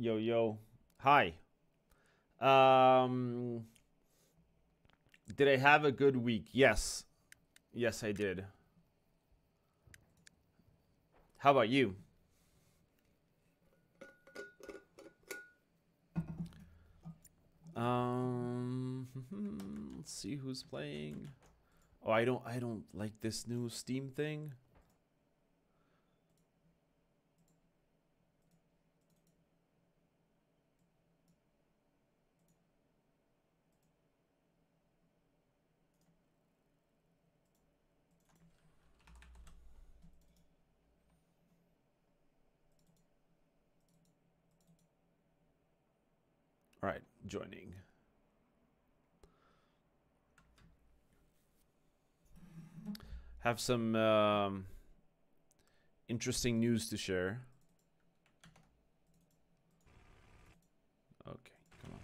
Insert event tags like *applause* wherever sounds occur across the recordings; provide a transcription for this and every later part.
Yo, yo. Hi. Um, did I have a good week? Yes. Yes, I did. How about you? Um, *laughs* let's see who's playing. Oh, I don't I don't like this new Steam thing. All right, joining. Have some um, interesting news to share. Okay, come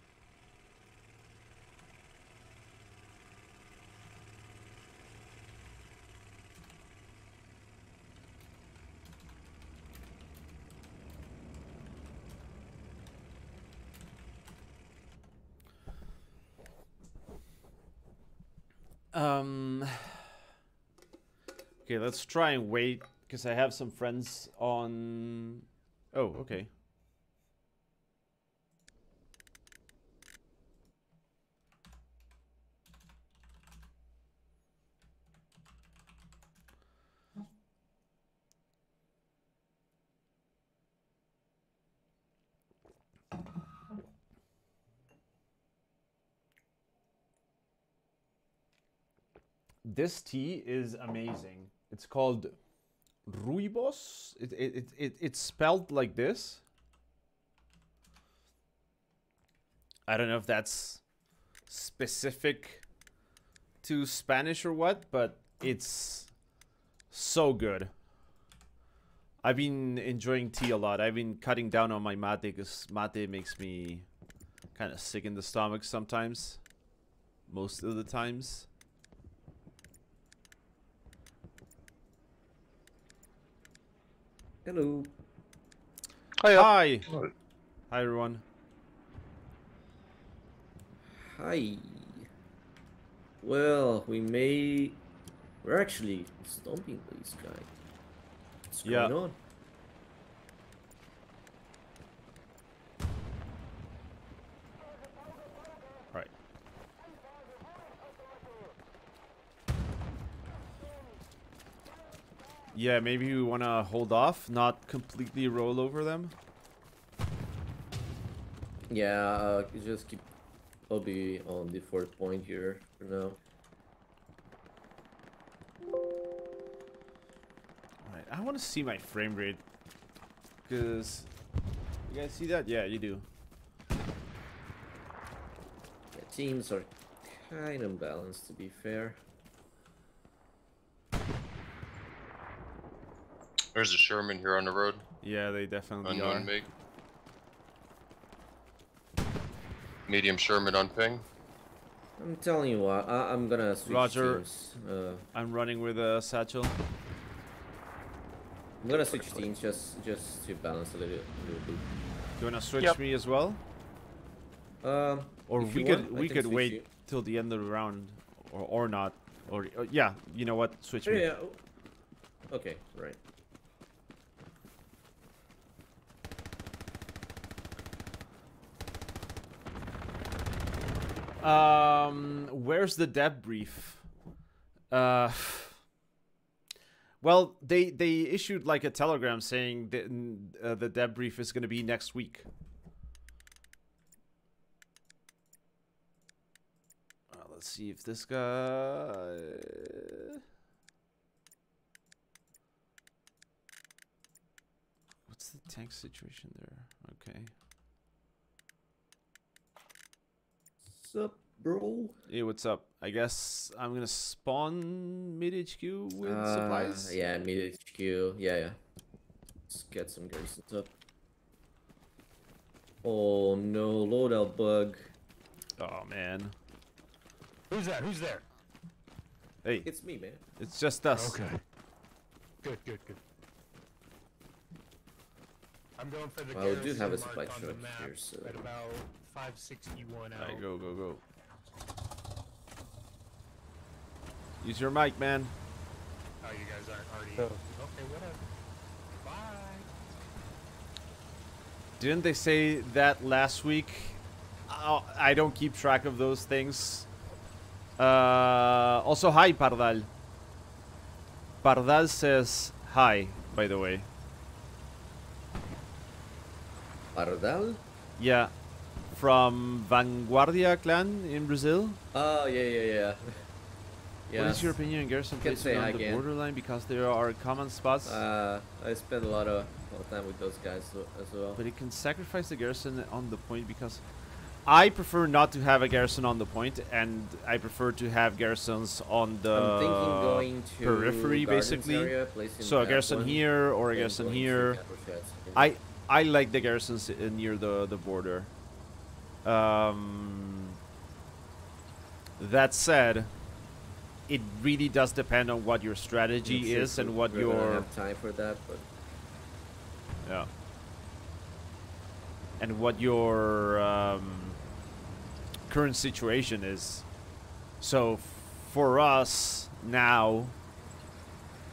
on. Um. Okay, let's try and wait because I have some friends on. Oh, okay. This tea is amazing. It's called Ruibos. It, it, it, it, it's spelled like this. I don't know if that's specific to Spanish or what, but it's so good. I've been enjoying tea a lot. I've been cutting down on my mate because mate makes me kind of sick in the stomach sometimes. Most of the times. Hello. Hi. Uh, Hi. Hi, everyone. Hi. Well, we may. We're actually stomping this guy. What's Yeah. going on? Yeah, maybe we want to hold off, not completely roll over them. Yeah, uh, just keep. I'll be on the fourth point here for now. Alright, I want to see my frame rate. Because. You guys see that? Yeah, you do. Yeah, teams are kind of balanced, to be fair. There's a Sherman here on the road. Yeah, they definitely Unknown are. make. Medium Sherman on ping. I'm telling you what, I I'm gonna switch Roger. teams. Uh, I'm running with a satchel. I'm gonna switch teams just just to balance a little, little bit. Do you want to switch Yep. me as well? Um, Or we could want, we could wait you. till the end of the round, or or not, or uh, yeah, you know what? Switch yeah, me. yeah. oh. Okay, right. Um, where's the debrief? Uh, well, they they issued like a telegram saying that uh, the debrief is going to be next week. Uh, let's see if this guy. What's the tank situation there? Okay. Sup, bro? Hey, what's up? I guess I'm gonna spawn mid HQ with Uh, supplies. Yeah, mid HQ. Yeah, yeah. Let's get some garrisons up. Oh no, loadout bug. Oh man. Who's that? Who's there? Hey, It's me, man. it's just us. Okay. Good, good, good. I'm going for the Well, we do have a supply truck here, so- At about 561 out. Alright, go, go, go. Use your mic, man. Oh, you guys aren't already. Oh. Okay, whatever. Bye. Didn't they say that last week? Oh, I don't keep track of those things. Uh, also, hi, Pardal. Pardal says hi, by the way. Pardal? Yeah, from Vanguardia clan in Brazil. Oh, yeah, yeah, yeah. yeah. *laughs* What is your opinion on garrison Can on the borderline because there are common spots? Uh, I spend a lot of, lot of time with those guys so, as well. But it can sacrifice the garrison on the point because I prefer not to have a garrison on the point, and I prefer to have garrisons on the I'm thinking going to periphery, basically. Area, So a garrison here or a garrison here. I I like the garrisons near the the border. Um, that said, it really does depend on what your strategy sure is and what your have time for that, but Yeah. And what your um, current situation is. So, f- for us now,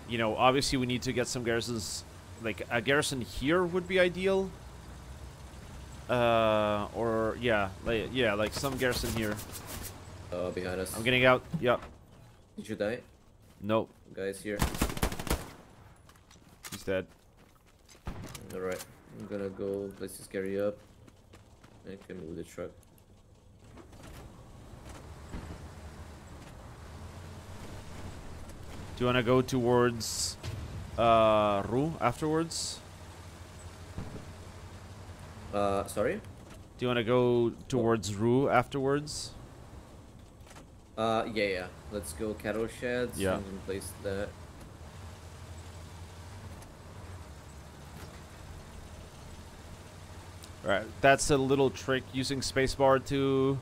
you know, obviously we need to get some garrisons. Like a garrison here would be ideal. Uh, or yeah, like yeah, like some garrison here. uh, behind us. I'm getting out. Yep. Did you die? Nope. Guys here. He's dead. Alright. I'm gonna go place this carry up. I can move the truck. Do you want to go towards uh, Rue afterwards? Uh, sorry? Do you want to go towards Rue afterwards? Uh, yeah, yeah. Let's go cattle sheds Yeah. and place that. Right. That's a little trick using spacebar to,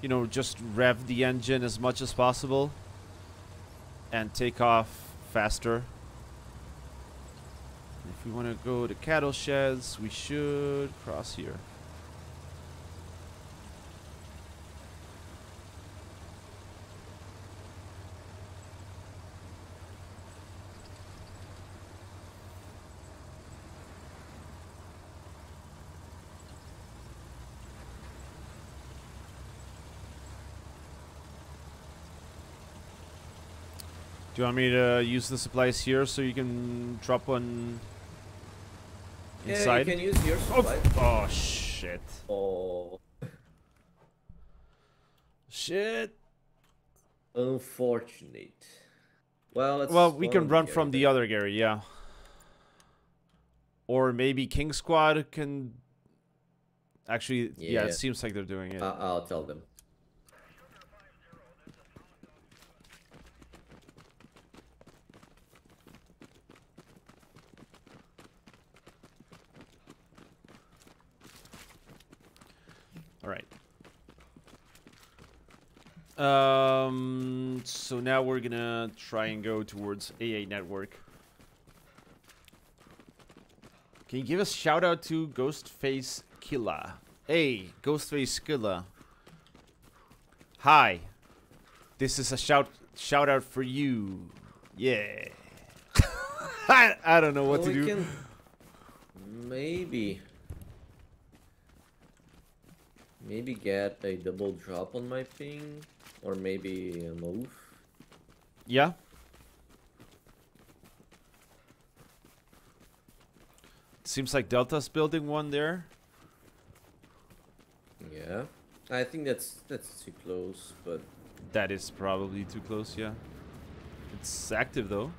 you know, just rev the engine as much as possible and take off faster. If we want to go to cattle sheds, we should cross here. Do you want me to use the supplies here so you can drop one inside? Yeah, you can use your oh, supply. oh shit. Oh, Shit. unfortunate. Well, Well, we can run from the other Gary, yeah. Or maybe King Squad can. Actually, yeah, Yeah. it seems like they're doing it. I- I'll tell them. All right. Um. So now we're gonna try and go towards AA network. Can you give a shout out to Ghostface Killa? Hey, Ghostface Killa. Hi. This is a shout shout out for you. Yeah. *laughs* I, I don't know what Well, to do. Can maybe. Maybe get a double drop on my ping, or maybe a move. Yeah. Seems like Delta's building one there. Yeah, I think that's that's too close, but That is probably too close, yeah. It's active though.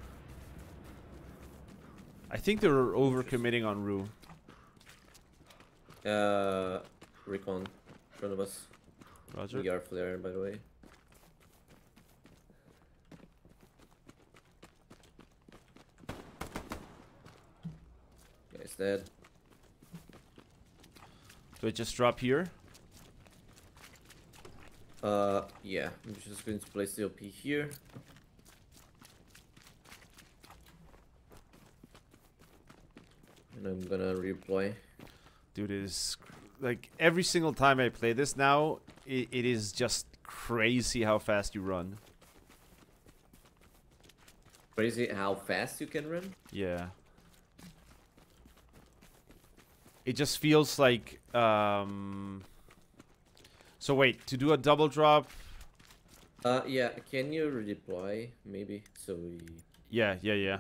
I think they're overcommitting on Rue. uh, recon in front of us. Roger. We are flare, by the way. Guy's dead. Do I just drop here? Uh, yeah, I'm just going to place the OP here. and I'm gonna replay. Dude, it is like every single time I play this now, it, it is just crazy how fast you run. Crazy how fast you can run. Yeah. It just feels like um So wait, to do a double drop, Uh, yeah. Can you redeploy maybe? So we. yeah, yeah, yeah.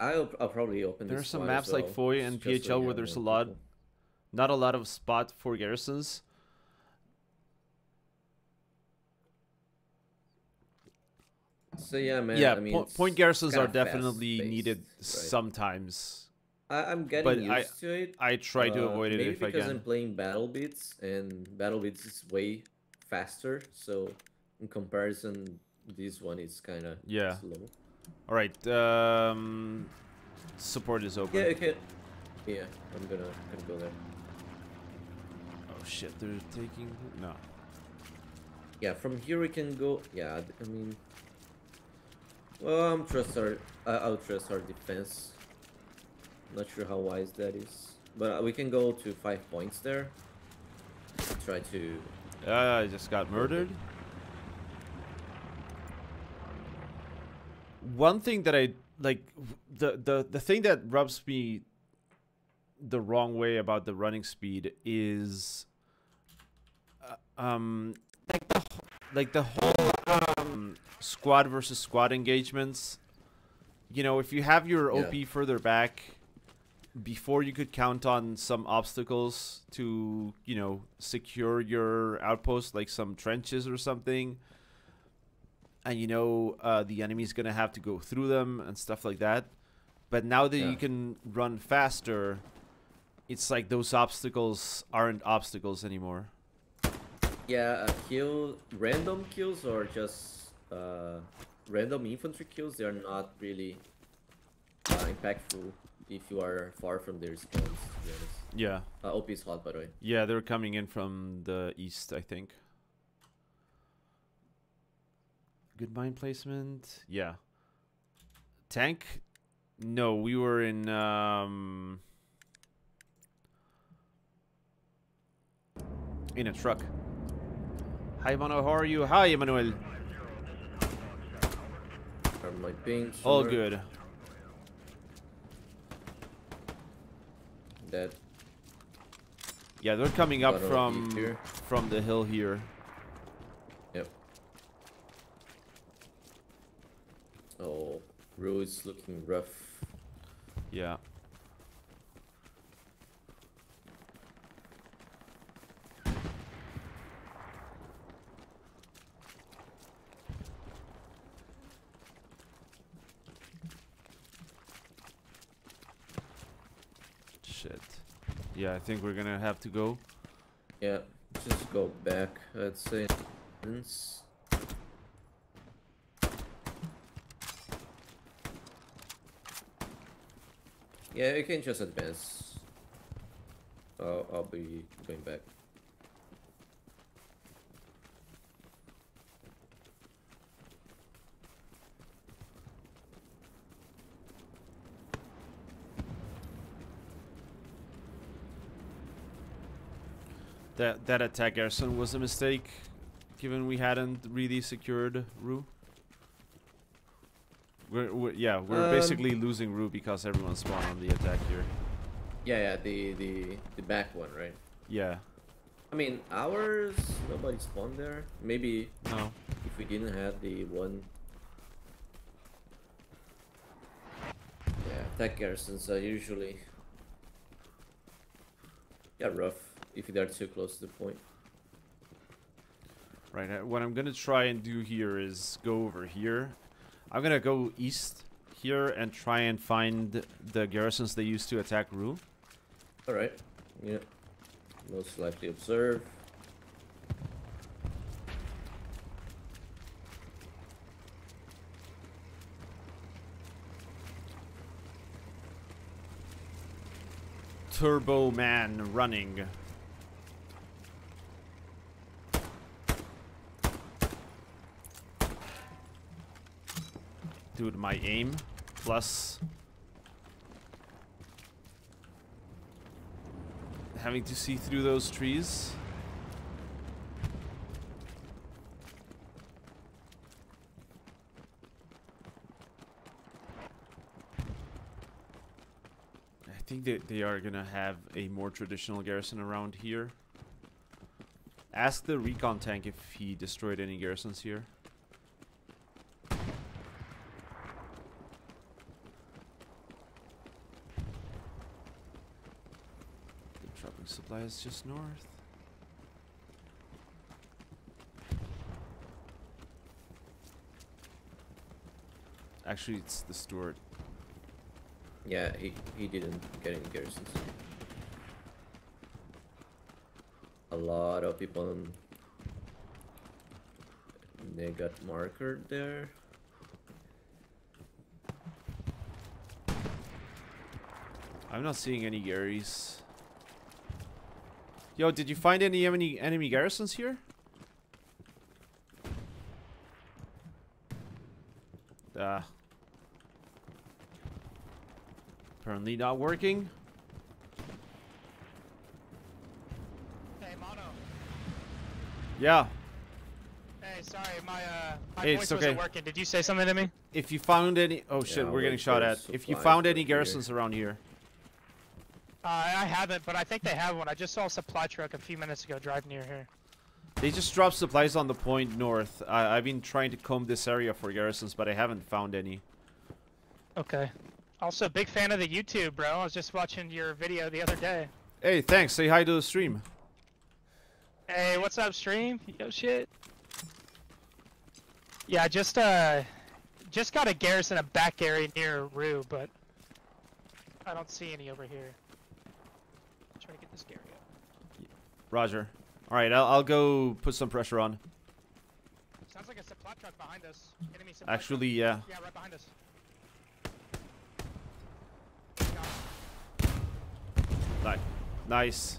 I'll, I'll probably open. There are some maps as like well, Foy and just so PHL where there's a lot people. not a lot of spot for garrisons. So yeah, man. yeah, I mean, po- point garrisons are definitely needed right? sometimes. I, I'm getting but used I- to it. I try to uh, avoid it if I can. Maybe because. I'm playing BattleBit and BattleBit is way faster. So in comparison, this one is kind of Yeah. slow. All right, um support is open. Yeah, okay. Yeah, I'm gonna gonna go there. Oh shit, they're taking no. Yeah, from here we can go. Yeah, I mean, well, I'm trust our. I I'll trust our defense. Not sure how wise that is, but we can go to five points there. Try to. Uh, I just got murdered. One thing that I like the the the thing that rubs me the wrong way about the running speed is uh, um like the like the whole um squad versus squad engagements. You know, if you have your Yeah. OP further back before you could count on some obstacles to, you know, secure your outpost, like some trenches or something, and you know uh, the enemy's gonna have to go through them and stuff like that. But now that Yeah. you can run faster, it's like those obstacles aren't obstacles anymore. Yeah, uh, kill random kills or just uh, random infantry kills. They are not really uh, impactful if you are far from their spawns. Yeah, uh, OP is hot by the way. yeah, they're coming in from the east, I think. Good mine placement. Yeah. Tank? No, we were in um in a truck. Hi Mano, how are you? Hi Emmanuel. All good. That Yeah, they're coming up from here. from the hill here. Yep. Oh, road's looking rough. Yeah. Shit. Yeah, I think we're gonna have to go. Yeah, just go back. I'd say. Yeah, you can just advance. I'll, I'll be going back. That that attack garrison was a mistake, given we hadn't really secured Rue. We're, we're yeah, we're Um, basically losing Rue because everyone spawned on the attack here. Yeah, yeah, the the the back one, right? Yeah. I mean, ours nobody spawned there. Maybe No. if we didn't have the one. Yeah, attack garrisons are usually. Yeah, rough if they're too close to the point. Right. uh, What I'm gonna try and do here is go over here. I'm gonna go east here and try and find the garrisons they used to attack Rue. Alright. Yeah. Most likely observe. Turbo Man running. Dude, my aim plus having to see through those trees. I think that they are gonna have a more traditional garrison around here. Ask the recon tank if he destroyed any garrisons here. Supplies just north. Actually, it's the steward. Yeah, he, he didn't get any garrisons. A lot of people on they got marker there. I'm not seeing any Garys. Yo, did you find any enemy enemy garrisons here? Ah. Apparently not working. Hey, Mono. Yeah. Hey, sorry, my uh, my Hey, voice it's wasn't okay. working. Did you say something to me? If you found any oh shit, Yeah, we're getting shot at. If you found for any here. garrisons around here. Uh, I haven't, but I think they have one. I just saw a supply truck a few minutes ago drive near here. They just dropped supplies on the point north. I I've been trying to comb this area for garrisons, but I haven't found any. Okay. Also, big fan of the YouTube, bro. I was just watching your video the other day. Hey, thanks. Say hi to the stream. Hey, what's up, stream? Yo, shit. Yeah, I just uh, just got a garrison a back area near Rue, but I don't see any over here. Try to get this Gary up. Roger. All right, I'll, I'll go put some pressure on. Sounds like a supply truck behind us. Enemy supply truck. Actually, yeah. Yeah, right behind us. Ni- nice.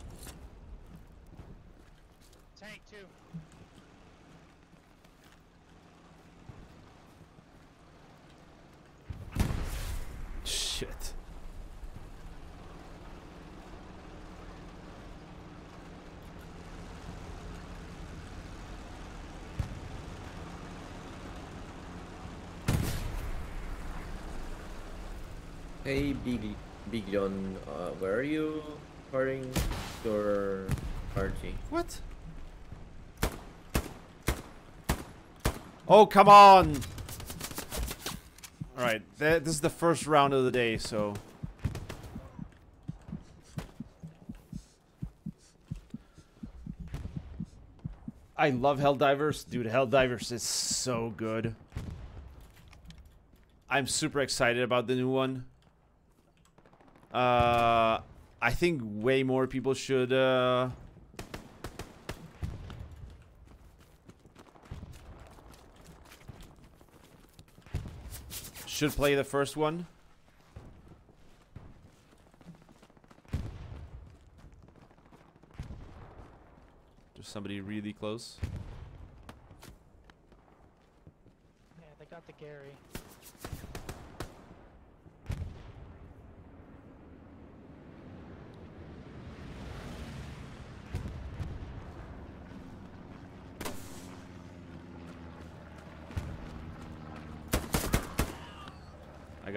Tank too. Shit. Hey Big Big Leon, uh, where are you parting your party? What? Oh, come on! Alright, th this is the first round of the day, so... I love Helldivers. Dude, Helldivers is so good. I'm super excited about the new one. Uh, I think way more people should, uh... Should play the first one. Just somebody really close. Yeah, they got the Gary.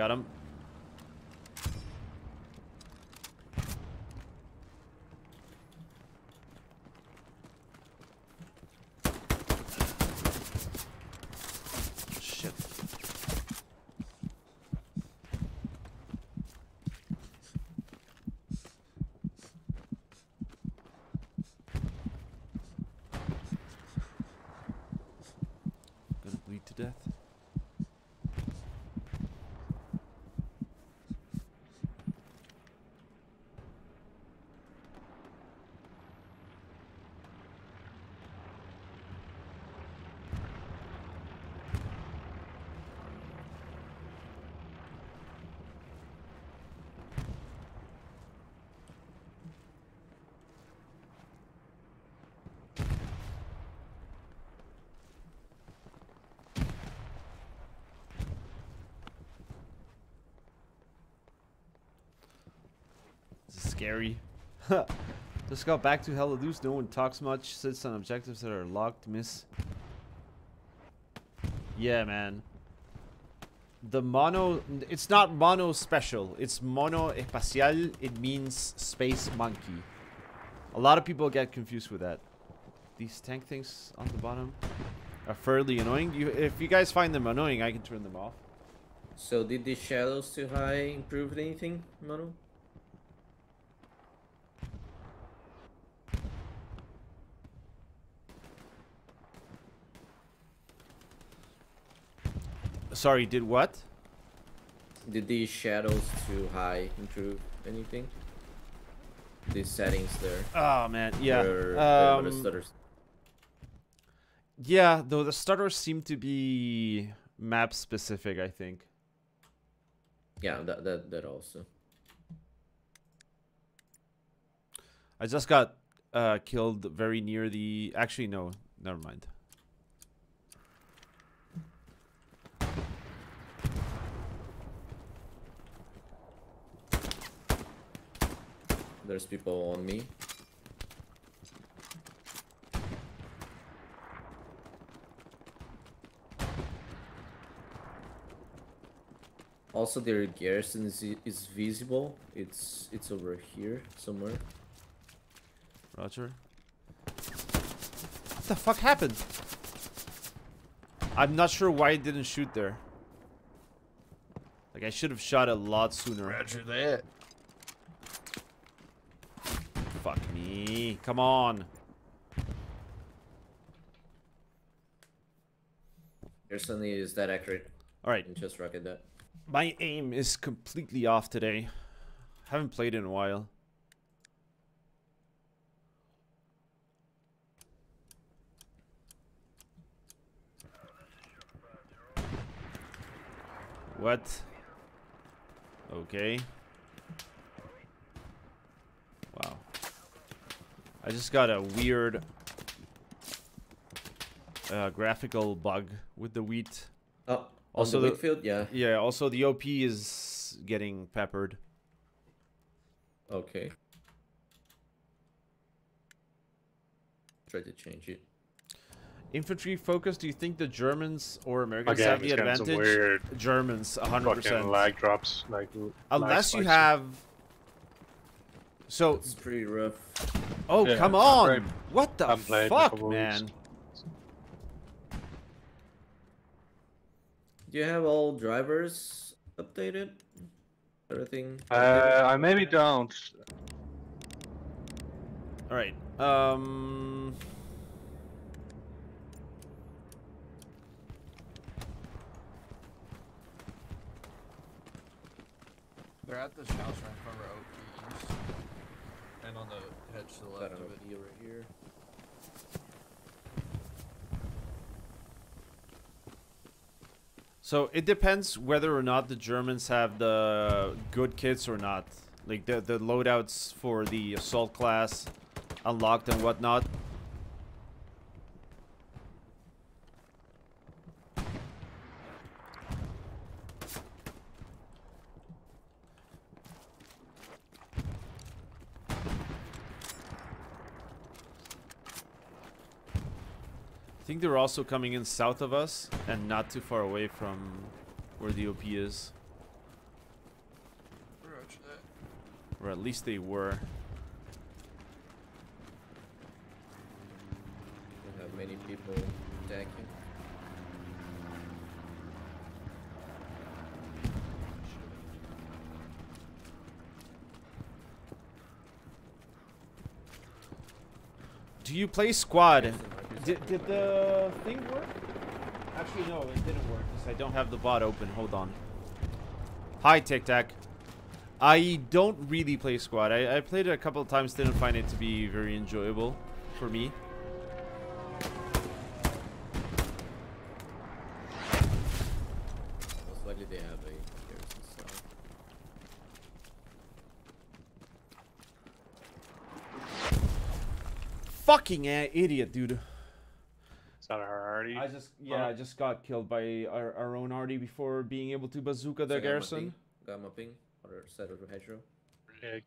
Got him. Shit. Gonna bleed to death. This is scary. *laughs* Just got back to Hella. No one talks much. Sits on objectives that are locked. Miss. Yeah, man. The mono. It's not mono special. It's mono espacial. It means space monkey. A lot of people get confused with that. These tank things on the bottom are fairly annoying. You, if you guys find them annoying, I can turn them off. So did the shadows too high improve anything, Manu? Sorry, did what? Did these shadows too high improve anything? These settings there. Oh man, yeah. Where- where the Um, stutters- yeah, though the stutters seem to be map specific. I think. Yeah, that that that also. I just got uh, killed very near the. Actually, no. Never mind. There's people on me. Also, their garrison is, is visible. It's it's over here somewhere. Roger. What the fuck happened? I'm not sure why it didn't shoot there. Like I should have shot a lot sooner. Roger that. Come on. Garrison is that accurate. All right. And just rocket that. My aim is completely off today. Haven't played in a while. What? Okay. Wow. I just got a weird uh, graphical bug with the wheat. Oh, Also on the the- wheat field, yeah. Yeah, also the OP is getting peppered. Okay. Try to change it. Infantry focus, do you think the Germans or Americans Again, have the it's getting some advantage? weird Germans, fucking 100%. lag drops. Like l- lag Unless you spikes. have... So, It's pretty rough. oh, Yeah, come on! right. What the I'm fuck, man? Do you have all drivers updated? Everything? Uh, I maybe don't. Alright, um... They're at this house right in front of our Oak East. And on the hedge to the left of it. OP right here. So it depends whether or not the Germans have the good kits or not. Like the the loadouts for the assault class unlocked and whatnot. I think they're also coming in south of us and not too far away from where the OP is. Or at least they were. Don't have many people attacking. Do you play squad? Did, did the thing work? Actually, no, it didn't work because I don't have the bot open. Hold on. Hi, Tic Tac. I don't really play squad. I, I played it a couple of times, didn't find it to be very enjoyable for me. Most likely they have a garrison style. Fucking idiot, dude. Is that a priority? I just yeah, I just got killed by our, our own arty before being able to bazooka the So I got my garrison. Got my ping. Other side of the hedgerow. Yeah,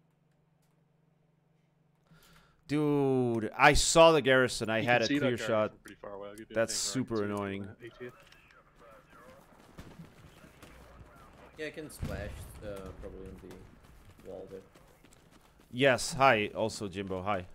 Dude, I saw the garrison. I You had a see that clear shot. Pretty far away. I'll give you a That's thing where I super can see it from annoying. Yeah, I can splash uh, probably on the wall there. Yes, hi. Also, Jimbo, hi.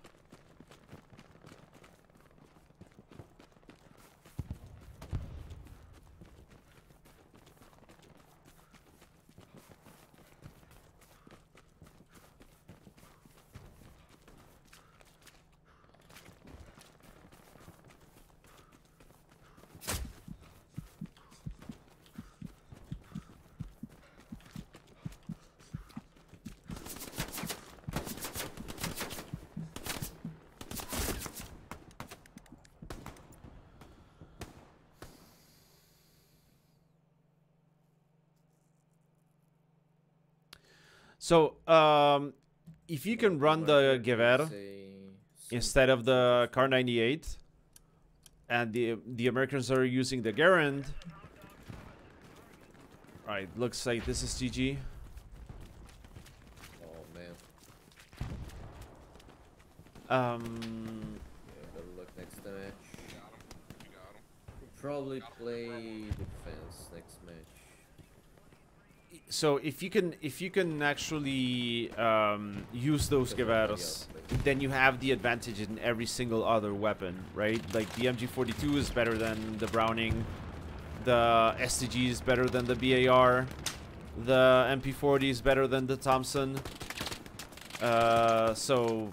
So, um, if you can run the Gewehr instead of the Kar 98, and the the Americans are using the Garand. Right, looks like this is GG. Oh man. Um, Yeah, better look next match. Probably play defense next match. So if you can if you can actually um, use those plays. then you have the advantage in every single other weapon, right? Like the MG42 is better than the Browning, the STG is better than the BAR, the MP40 is better than the Thompson. Uh, so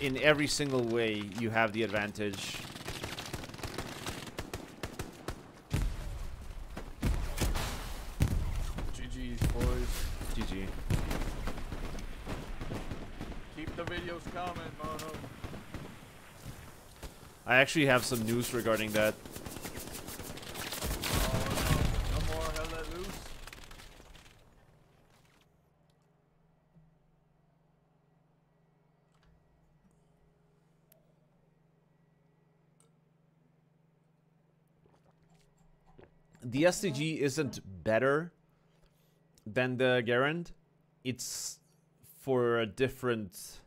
in every single way, you have the advantage. GG's, boys. GG. Keep the videos coming, Mono. I actually have some news regarding that. The STG isn't better than the Garand. It's for a different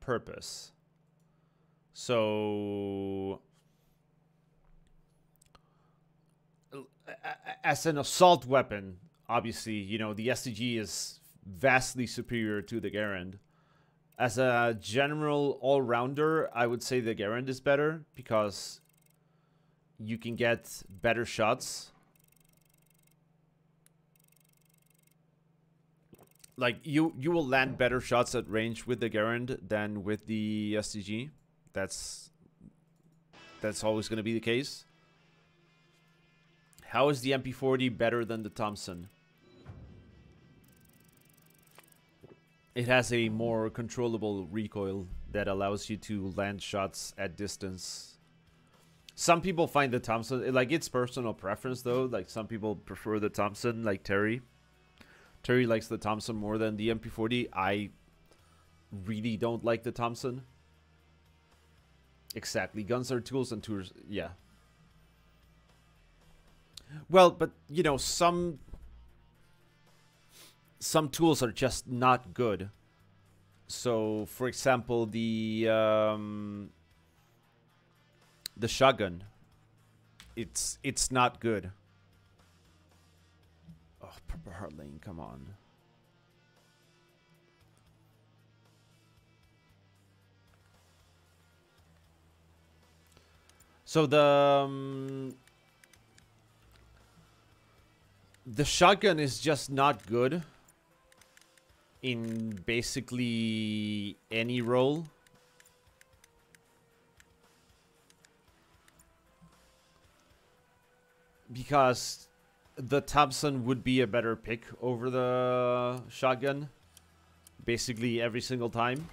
purpose. So, as an assault weapon, obviously, you know, the STG is vastly superior to the Garand. As a general all-rounder, I would say the Garand is better because you can get better shots. Like you you will land better shots at range with the Garand than with the STG. That's that's always going to be the case. How is the MP40 better than the Thompson? It has a more controllable recoil that allows you to land shots at distance some people find the Thompson like it's personal preference though. Like some people prefer the Thompson, like Terry. Terry likes the Thompson more than the MP40. I really don't like the Thompson. Exactly. Guns are tools and tools. Yeah. Well, but you know, some some tools are just not good. So, for example, the um, the shotgun it's it's not good oh purple heart lane come on so the um, the shotgun is just not good in basically any role because the Thompson would be a better pick over the shotgun basically every single time.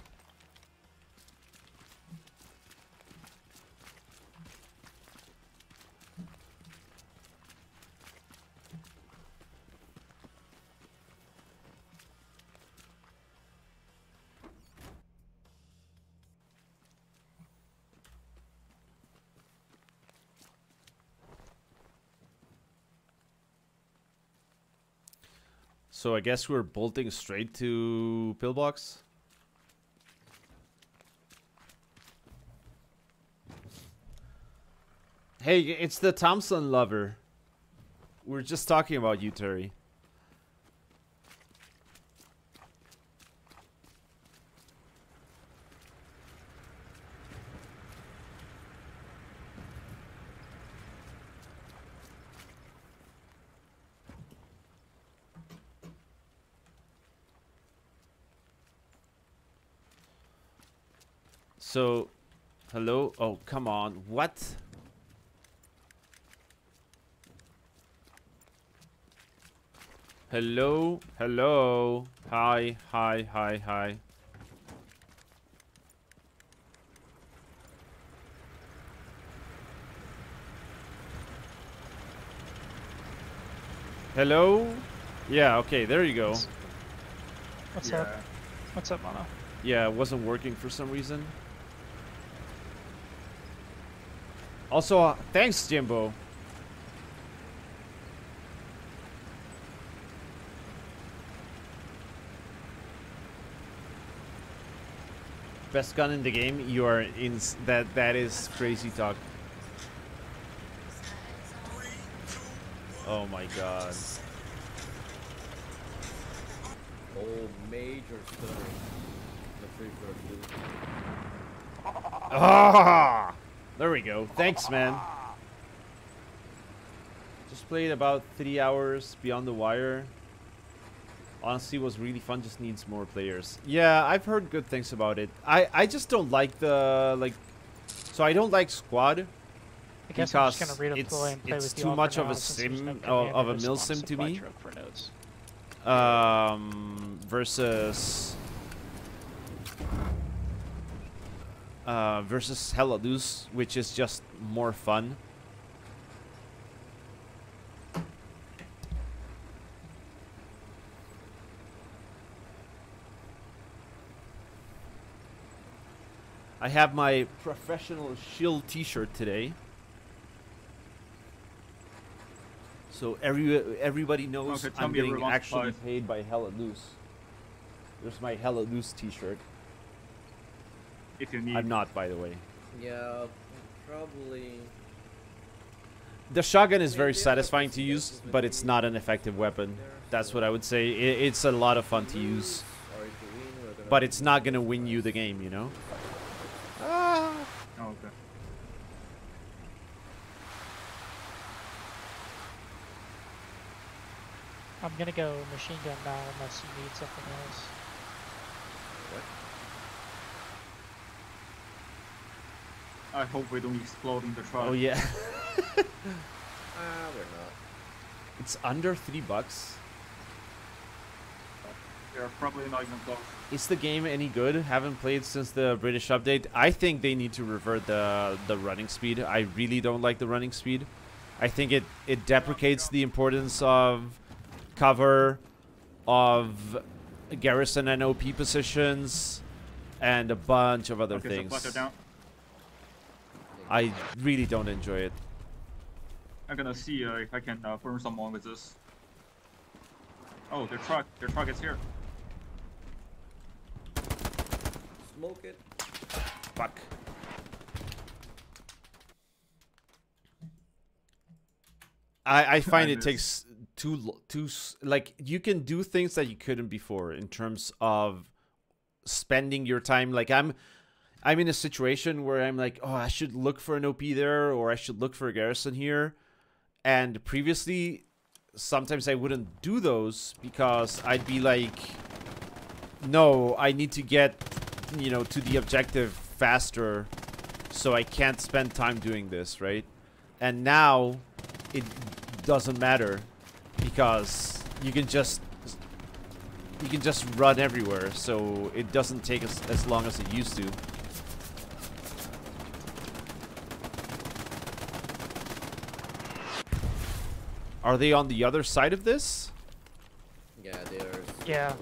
So I guess we're bolting straight to pillbox. Hey, it's the Thompson lover. We're just talking about you, Terry. So, hello? Oh, come on. What? Hello? Hello? Hi, hi, hi, hi. Hello? Yeah, okay, there you go. What's yeah. up? What's up, Mono? Yeah, it wasn't working for some reason. Also, uh, thanks, Jimbo. Best gun in the game? You are in. That that is crazy talk. Oh my god. Oh, major stuttering. The free. Ah! There we go. Thanks, man. Just played about three hours beyond the wire. Honestly, was really fun. Just needs more players. Yeah, I've heard good things about it. I I just don't like the like. So I don't like squad I guess I'm because just gonna it's and play it's with too much of a sim no of, of a mill sim to me. truck for nodes. um, versus uh, versus Hell Let Loose, which is just more fun. I have my professional shield T-shirt today. So every everybody knows Okay, I'm getting actually paid by Hell Let Loose. There's my Hell Let Loose T-shirt. If you need. I'm not, by the way. Yeah, probably. The shotgun is very satisfying to use, but it's not an effective weapon. That's what I would say. It's a lot of fun to use, or if you win, we're gonna but it's not gonna win you the game, you know. Oh, okay. I'm gonna go machine gun now unless you need something else. I hope we don't explode in the truck. Oh yeah, *laughs* Ah, we're not. it's under three bucks. They're probably not even close. Is the game any good? Haven't played since the British update. I think they need to revert the the running speed. I really don't like the running speed. I think it it deprecates the importance of cover, of garrison and OP positions, and a bunch of other okay, things. so flutter down. I really don't enjoy it. I'm gonna see uh, if I can uh, burn someone with this. Oh, their truck, their truck is here. Smoke it. Fuck. I I *laughs* find it takes too too like you can do things that you couldn't before in terms of spending your time. Like I'm I'm in a situation where I'm like, oh, I should look for an OP there, or I should look for a garrison here. And previously, sometimes I wouldn't do those because I'd be like, no, I need to get, you know, to the objective faster, so I can't spend time doing this, right? And now, it doesn't matter because you can just you can just run everywhere, so it doesn't take as, as long as it used to. Are they on the other side of this? Yeah, there's. Yeah,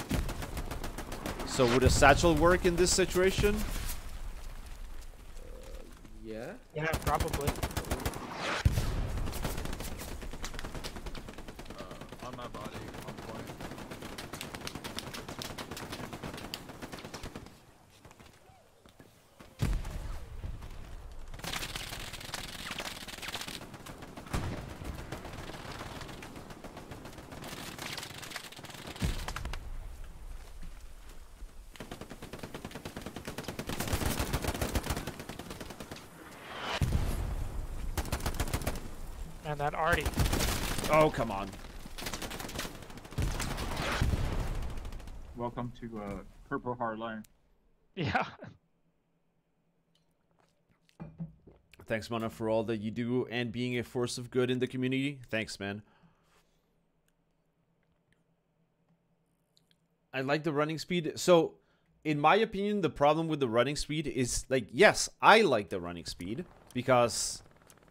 So would a satchel work in this situation? Uh, yeah. yeah, probably. Uh, on my body, on point. And Artie. Oh, come on. Welcome to uh, Purple Heart Lane. Yeah. *laughs* Thanks, Mana, for all that you do and being a force of good in the community. Thanks, man. I like the running speed. So, in my opinion, the problem with the running speed is like, yes, I like the running speed because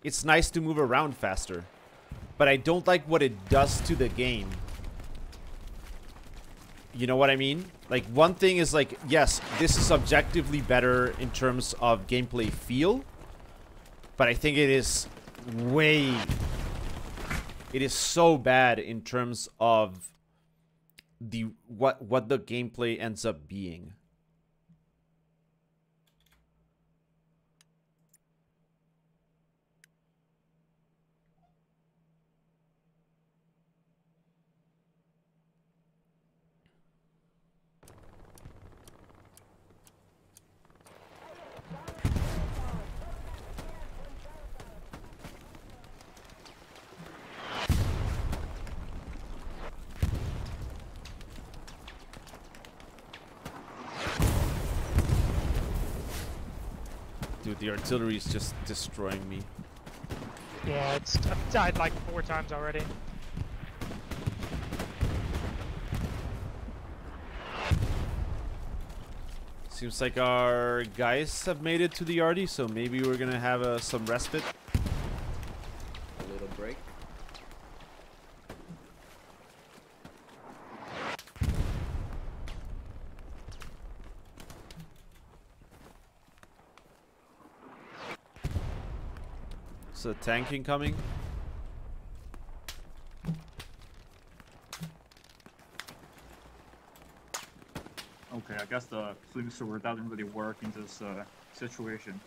it's nice to move around faster. But I don't like what it does to the game. You know what I mean? Like, one thing is like, yes, this is objectively better in terms of gameplay feel. But I think it is way... It is so bad in terms of the what what the gameplay ends up being. Dude, the artillery is just destroying me. Yeah, it's I've died like four times already. Seems like our guys have made it to the Arty, so maybe we're gonna have uh, some respite. A little break. So tank incoming. Okay, I guess the flamethrower doesn't really work in this uh, situation.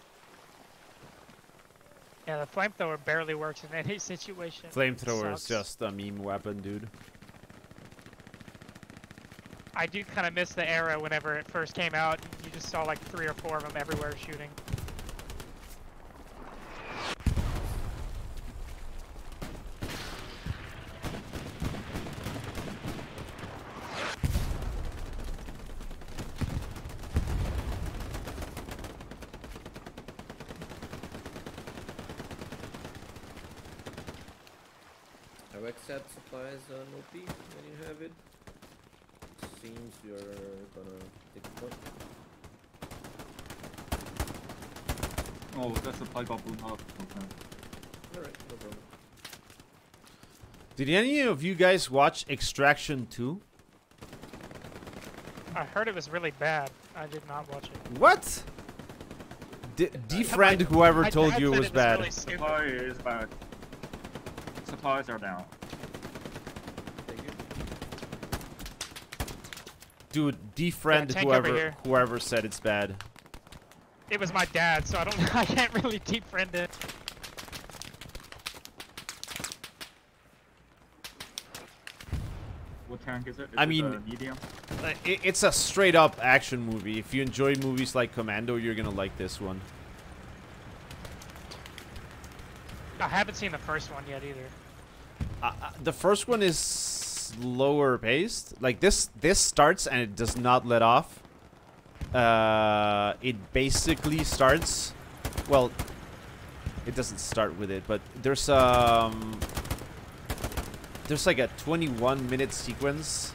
Yeah, the flamethrower barely works in any *laughs* situation. Flamethrower is just a meme weapon, dude. I do kind of miss the era whenever it first came out. You just saw like three or four of them everywhere shooting. I accept supplies on OP when you have it. Seems you're gonna take a point. Oh, that supply got blown up. Okay. Alright, no problem. Did any of you guys watch Extraction 2? I heard it was really bad. I did not watch it. What? D- defriend whoever My told dad you it said was bad. really. Supply is bad. Supplies are down. Dude, defriend tank over whoever whoever said it's bad. It was my dad, so I don't. *laughs* I can't really defriend it. What tank is it? Is I it mean- the medium. Like, i- It's a straight up action movie. If you enjoy movies like Commando, you're gonna like this one. I haven't seen the first one yet either. Uh, uh, the first one is slower paced. Like this, this starts and it does not let off. Uh, it basically starts. Well, it doesn't start with it, but there's um, there's like a 21 minute sequence.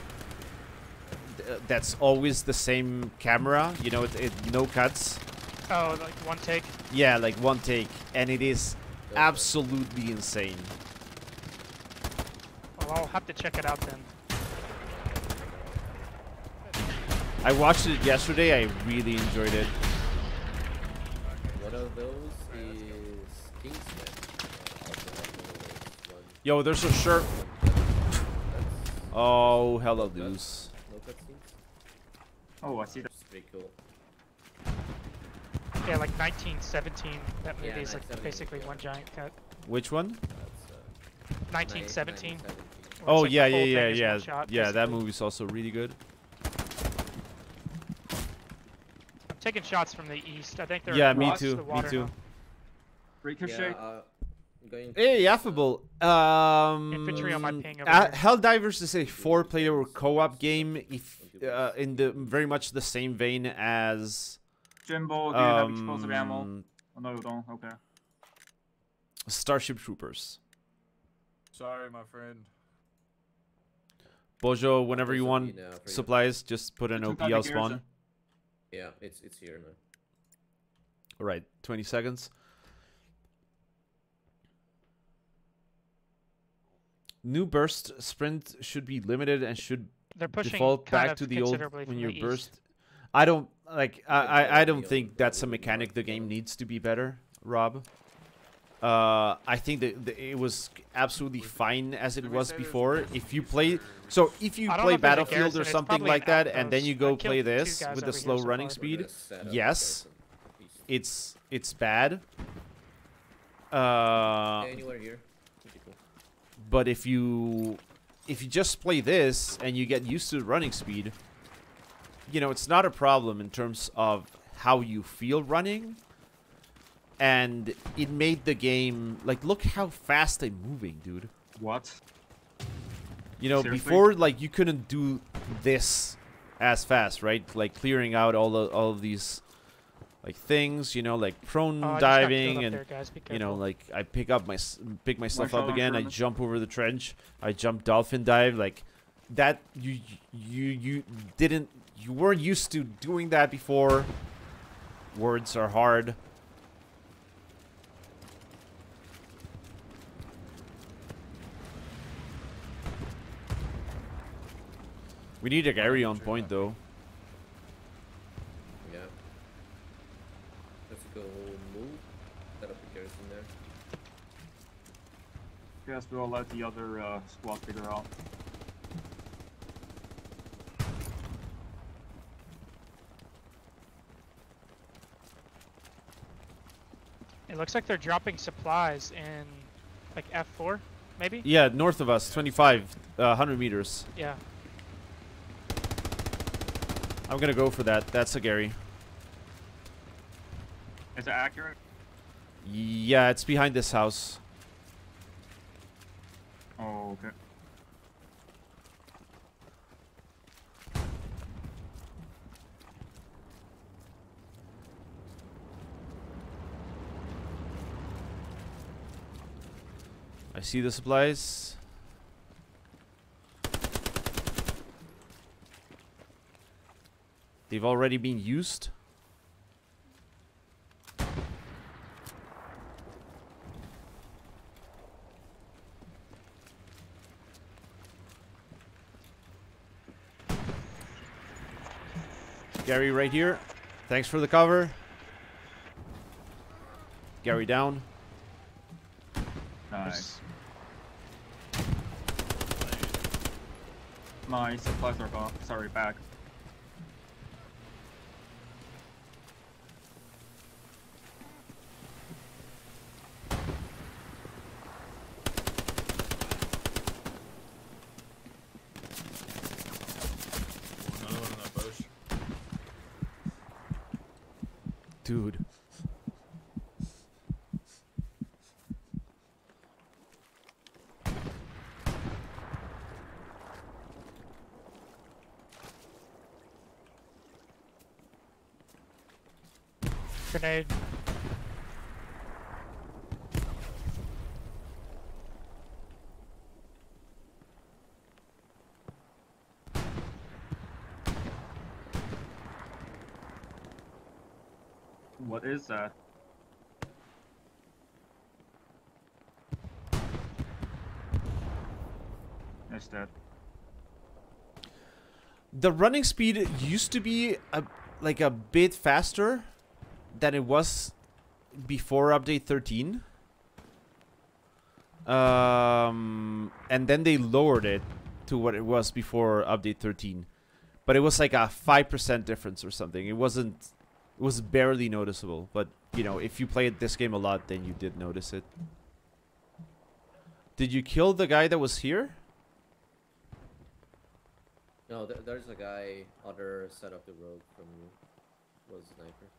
th- That's always the same camera. You know, it, it no cuts. Oh, like one take. Yeah, like one take, and it is absolutely insane. Well, I'll have to check it out then. I watched it yesterday. I really enjoyed it. One of those is Kingsman. Also one of those ones. Yo, there's a shirt. Oh, hello, deuce. no cutscenes. Oh, I see that. That's pretty cool. Yeah, like 1917. That movie Yeah, is like basically yeah. one giant cut. Which one? That's uh, 1917. 1917. Oh like yeah, yeah, yeah, yeah, shot, yeah. That basically. movie's also really good. I'm taking shots from the east. I think they're Yeah, me too, the me too. now. Ricochet. Yeah, uh, Going. Hey, affable. Um, Infantry on my ping over uh, here. Helldivers is a four-player co-op game. If uh, in the very much the same vein as Jimbo, do you have explosive ammo? um, Oh, no, you don't. Okay. Starship Troopers. Sorry, my friend. Bojo, whenever you want to be now for you. supplies, just put an I took out OPL spawn. Garrison. Yeah, it's it's here now. All right, 20 seconds. New burst sprint should be limited and should They're pushing default back to the old when from you're burst. east. I don't like. I I, I don't think that's a mechanic the game needs to be better, Rob. Uh, I think that that it was absolutely fine as it was before. If you play, so if you play know if there's a Battlefield or something like an that, and then you go play this with the slow running far. Speed, yes. it's it's bad. Uh, Anywhere here. But if you if you just play this and you get used to the running speed, you know, it's not a problem in terms of how you feel running. And it made the game like look how fast I'm moving, dude. What? You know, Seriously? before like you couldn't do this as fast, right? Like clearing out all the all of these like things, you know, like prone Oh, I just got killed diving and there, guys. You know, like I pick up my pick myself Marshall up again. I jump over the trench. I jump dolphin dive. Like that, you you you didn't you weren't used to doing that before. Words are hard. We need a Gary on point though. Yeah. Let's go move. Set up the garrison there. Guess we'll let the other uh, squad figure out. It looks like they're dropping supplies in like F4, maybe? Yeah, north of us, 25, uh, 100 meters. Yeah. I'm gonna go for that. That's a Gary. Is it accurate? Yeah, it's behind this house. Oh, okay. I see the supplies. They've already been used. Gary right here. Thanks for the cover. Gary down. Nice. My supplies are gone. Sorry, back. Dude. Grenade. What is that? It's dead. The running speed used to be a, like a bit faster than it was before update 13. Um, and then they lowered it to what it was before update 13. But it was like a 5% difference or something. It wasn't it was barely noticeable, but you know, if you played this game a lot, then you did notice it. Did you kill the guy that was here? No, there, there's a guy other side of the road from you. Was a sniper.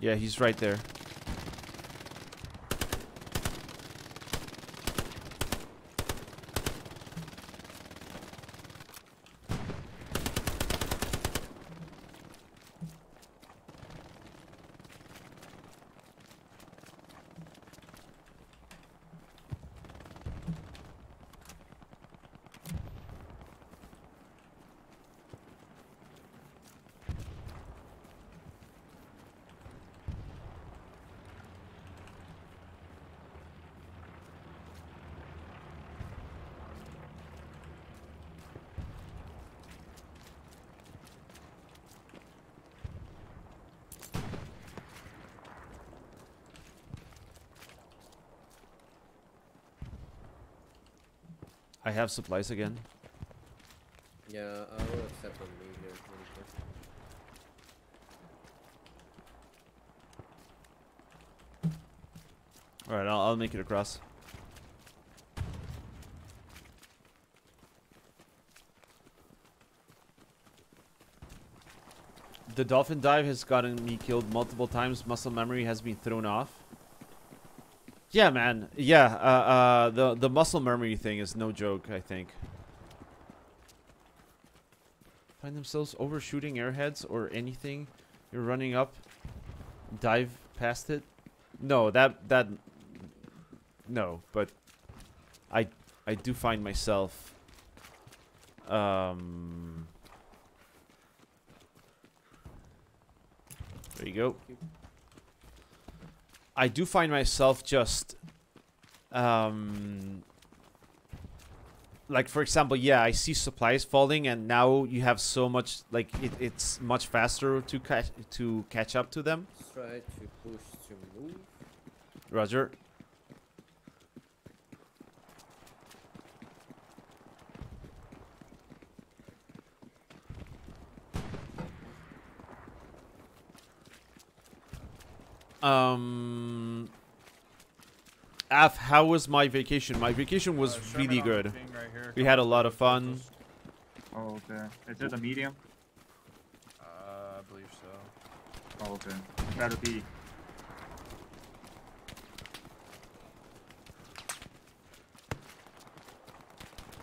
Yeah, he's right there. Have supplies again. Yeah, I will accept on me here. Alright, I'll, I'll make it across. The dolphin dive has gotten me killed multiple times. Muscle memory has been thrown off. Yeah, man. Yeah, uh, uh, the the muscle memory thing is no joke. I think. Find themselves overshooting airheads or anything. You're running up, dive past it. No, that that no, but I I do find myself um There you go. I do find myself just um like for example, yeah, I see supplies falling and now you have so much like it, it's much faster to catch to catch up to them. Try to push to move. Roger. Um, Af, how was my vacation? My vacation was Uh, really good. right We had a lot of fun. Oh, okay. Is it a medium? Uh, I believe so. Oh, okay. Better be.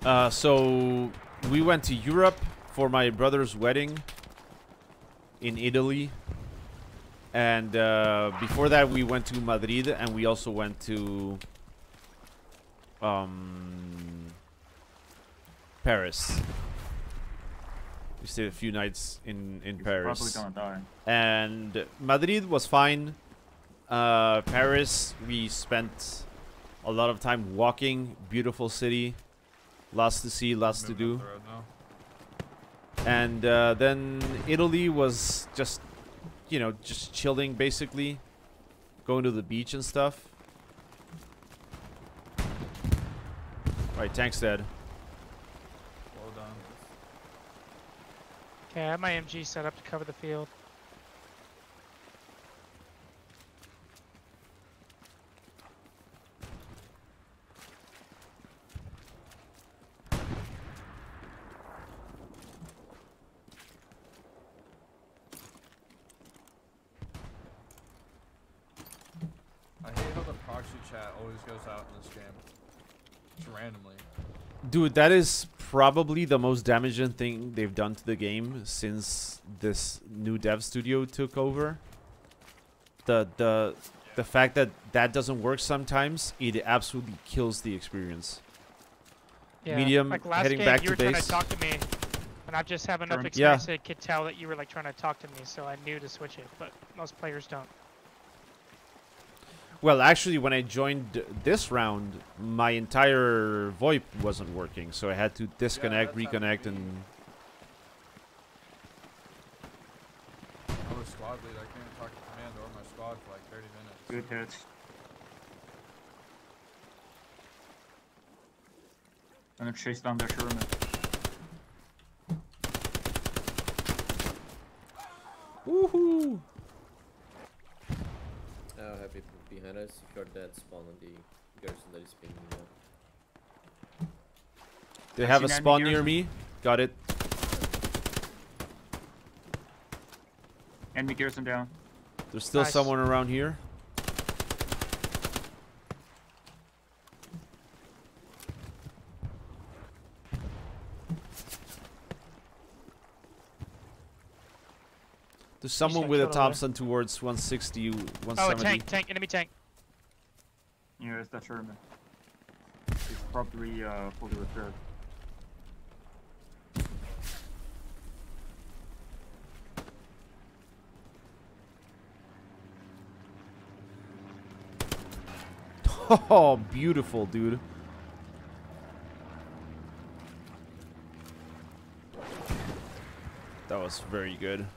Uh, so we went to Europe for my brother's wedding in Italy. And uh, before that, we went to Madrid, and we also went to um, Paris. We stayed a few nights in in He's Paris. probably gonna die. and Madrid was fine. Uh, Paris, we spent a lot of time walking. Beautiful city, lots to see, lots to do. up the road now. And uh, then Italy was just, you know, just chilling basically, going to the beach and stuff. Alright, tank's dead. Well done. Okay, I have my MG set up to cover the field. I hate how the proxy chat always goes out in this game. Just randomly. Dude, that is probably the most damaging thing they've done to the game since this new dev studio took over. The the the fact that that doesn't work sometimes, it absolutely kills the experience. Yeah. Medium, like last heading game, back you to were trying base. to talk to me, and I just have enough Sure. experience that I could tell that you were like trying to talk to me, so I knew to switch it. But most players don't. Well, actually, when I joined this round, my entire VoIP wasn't working, so I had to disconnect, that's happened to reconnect, and I was squad lead. I can't talk to command or my squad for like 30 minutes. Good hits. Gonna chase down their Sherman. woohoo! Oh, I'll have people behind us if you're dead spawn on the garrison that is pinging you. They I've a spawn near me. Got it. Enemy Garrison down. There's still Nice. someone around here. There's someone with a killed over there. Thompson towards 160, 170. Oh, a tank, tank, enemy tank. Yeah, it's that Sherman. It's probably uh, fully repaired. *laughs* Oh, beautiful, dude. That was very good.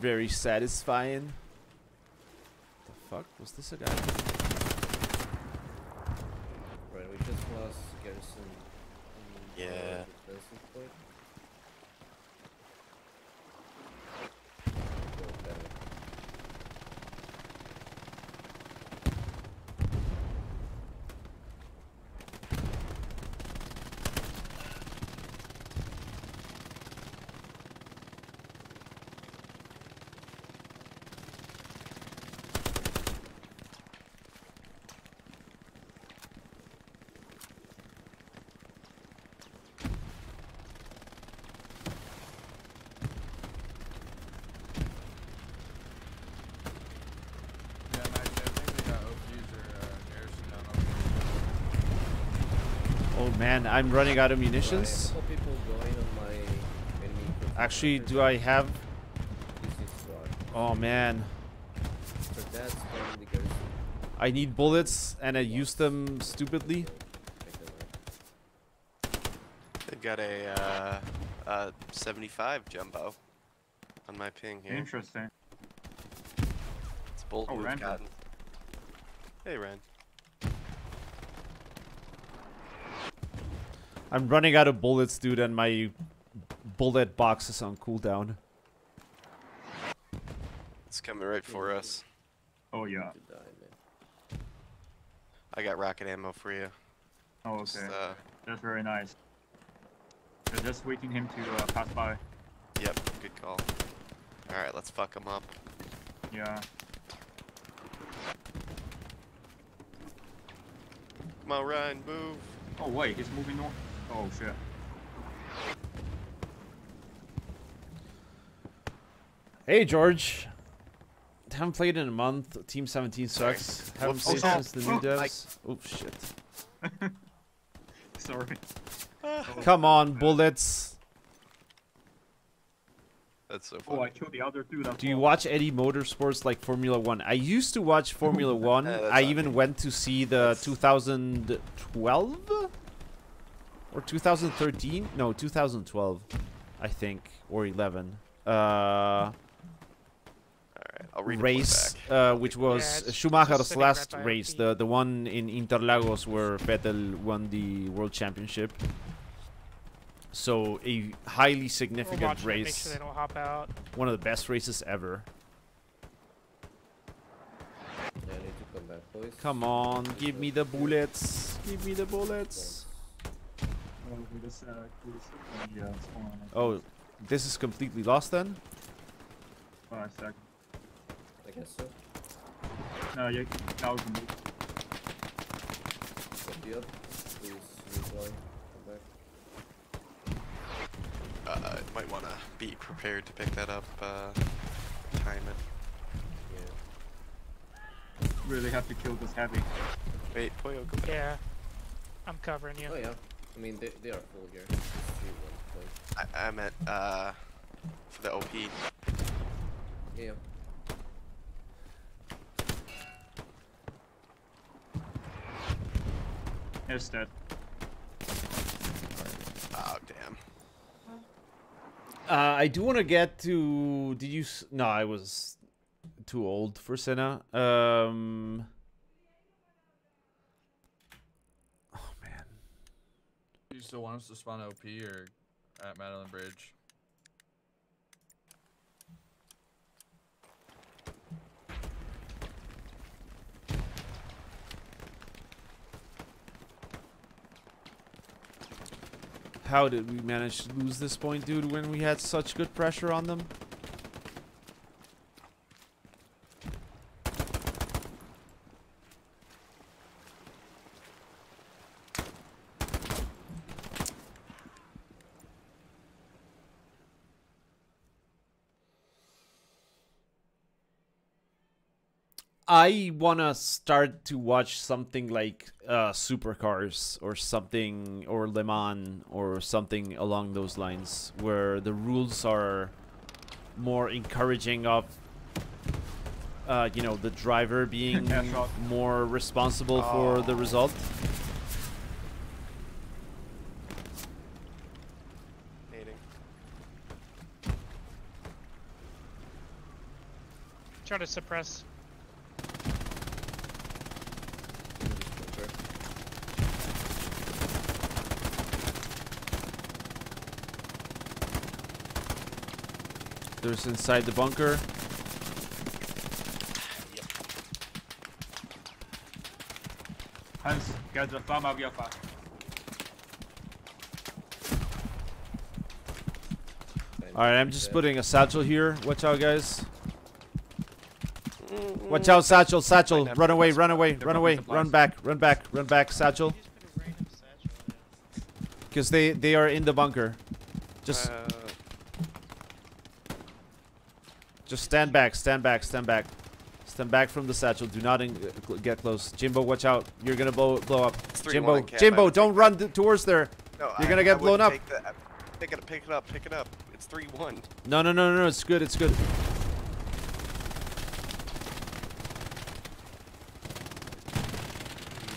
Very satisfying. The fuck? Was this a guy? Right, we just lost Garrison. in our Yeah. defensive point. Go back. Yeah, Max, I think they got OPs or uh, Garrison down over Oh man, I'm running out of munitions. couple people going on my enemy. infantry Actually, do I have... This is squad. Oh man. So that's from the garrison. I need bullets and I use them stupidly. Check that out. They've got a uh, uh 75 jumbo on my ping here. Interesting. It's bold Oh, move Ren. Hey Ren. I'm running out of bullets, dude, and my bullet box is on cooldown. It's coming right for us. Oh yeah. To die, man. I got rocket ammo for you. Oh Just, okay. uh, That's very nice. They're just waiting him to uh, pass by. yep, good call. Alright, let's fuck him up. Yeah. Come on, Ryan, move. Oh wait, he's moving north. Oh shit. Hey, George. Haven't played in a month. Team 17 sucks. Haven't Whoops. played Oh, since the new *laughs* ah, oh, devs. Oh, shit. Sorry. Come on, bullets. That's so Oh, funny. I killed the other dude. as Do you well. watch any motorsports like Formula One? I used to watch Formula *laughs* One. Yeah, I even me. went to see the That's- 2012 or 2013. No, 2012, I think, or 11. Uh, Alright, I'll read race, back. uh, which was it's just Schumacher's sitting right last race, the the one in Interlagos where Vettel won the world championship. So a highly significant watching it, Make race, sure they don't hop out. one of the best races ever. Yeah, need to come back, boys. Come on, give me the bullets. Give me the bullets. Oh, this is completely lost then? Five seconds. I guess so. No, you now we can move. Copy up. Please, redeploy. Come back. Uh, might want to be prepared to pick that up. Uh, time it. Yeah. Really have to kill this heavy. Wait, Poyo, go back. Yeah. I'm covering you. Oh yeah. I mean, they, they are full here. Just three ones, but- I, I meant uh, for the OP. Yeah, yeah. It's dead. Oh damn. Uh, I do want to get to. Did you? s- No, I was too old for Senna. Um. Oh man. Do you still want us to spawn OP or at Madeleine Bridge? How did we manage to lose this point, dude? When we had such good pressure on them? I wanna start to watch something like uh, Supercars or something, or Le Mans or something along those lines, where the rules are more encouraging of, uh, you know, the driver being *laughs* Yeah, more responsible for the result. Nading. Try to suppress. There's inside the bunker. Hans, get the farm up your far. All right, I'm just putting a satchel here. Watch out, guys. Watch out, satchel, satchel. Run away, run away, run away, run back, run back, run back, satchel. Because they they are in the bunker. Just Uh, just stand back, stand back, stand back, stand back from the satchel. Do not in, get close. Jimbo, watch out. You're gonna blow blow up. Jimbo, Cam, Jimbo, don't run th- towards there. no, You're gonna get I blown up. take that. Pick it up, pick it up, pick it up. It's 3-1. No, no, no, no, no. It's good. It's good. Need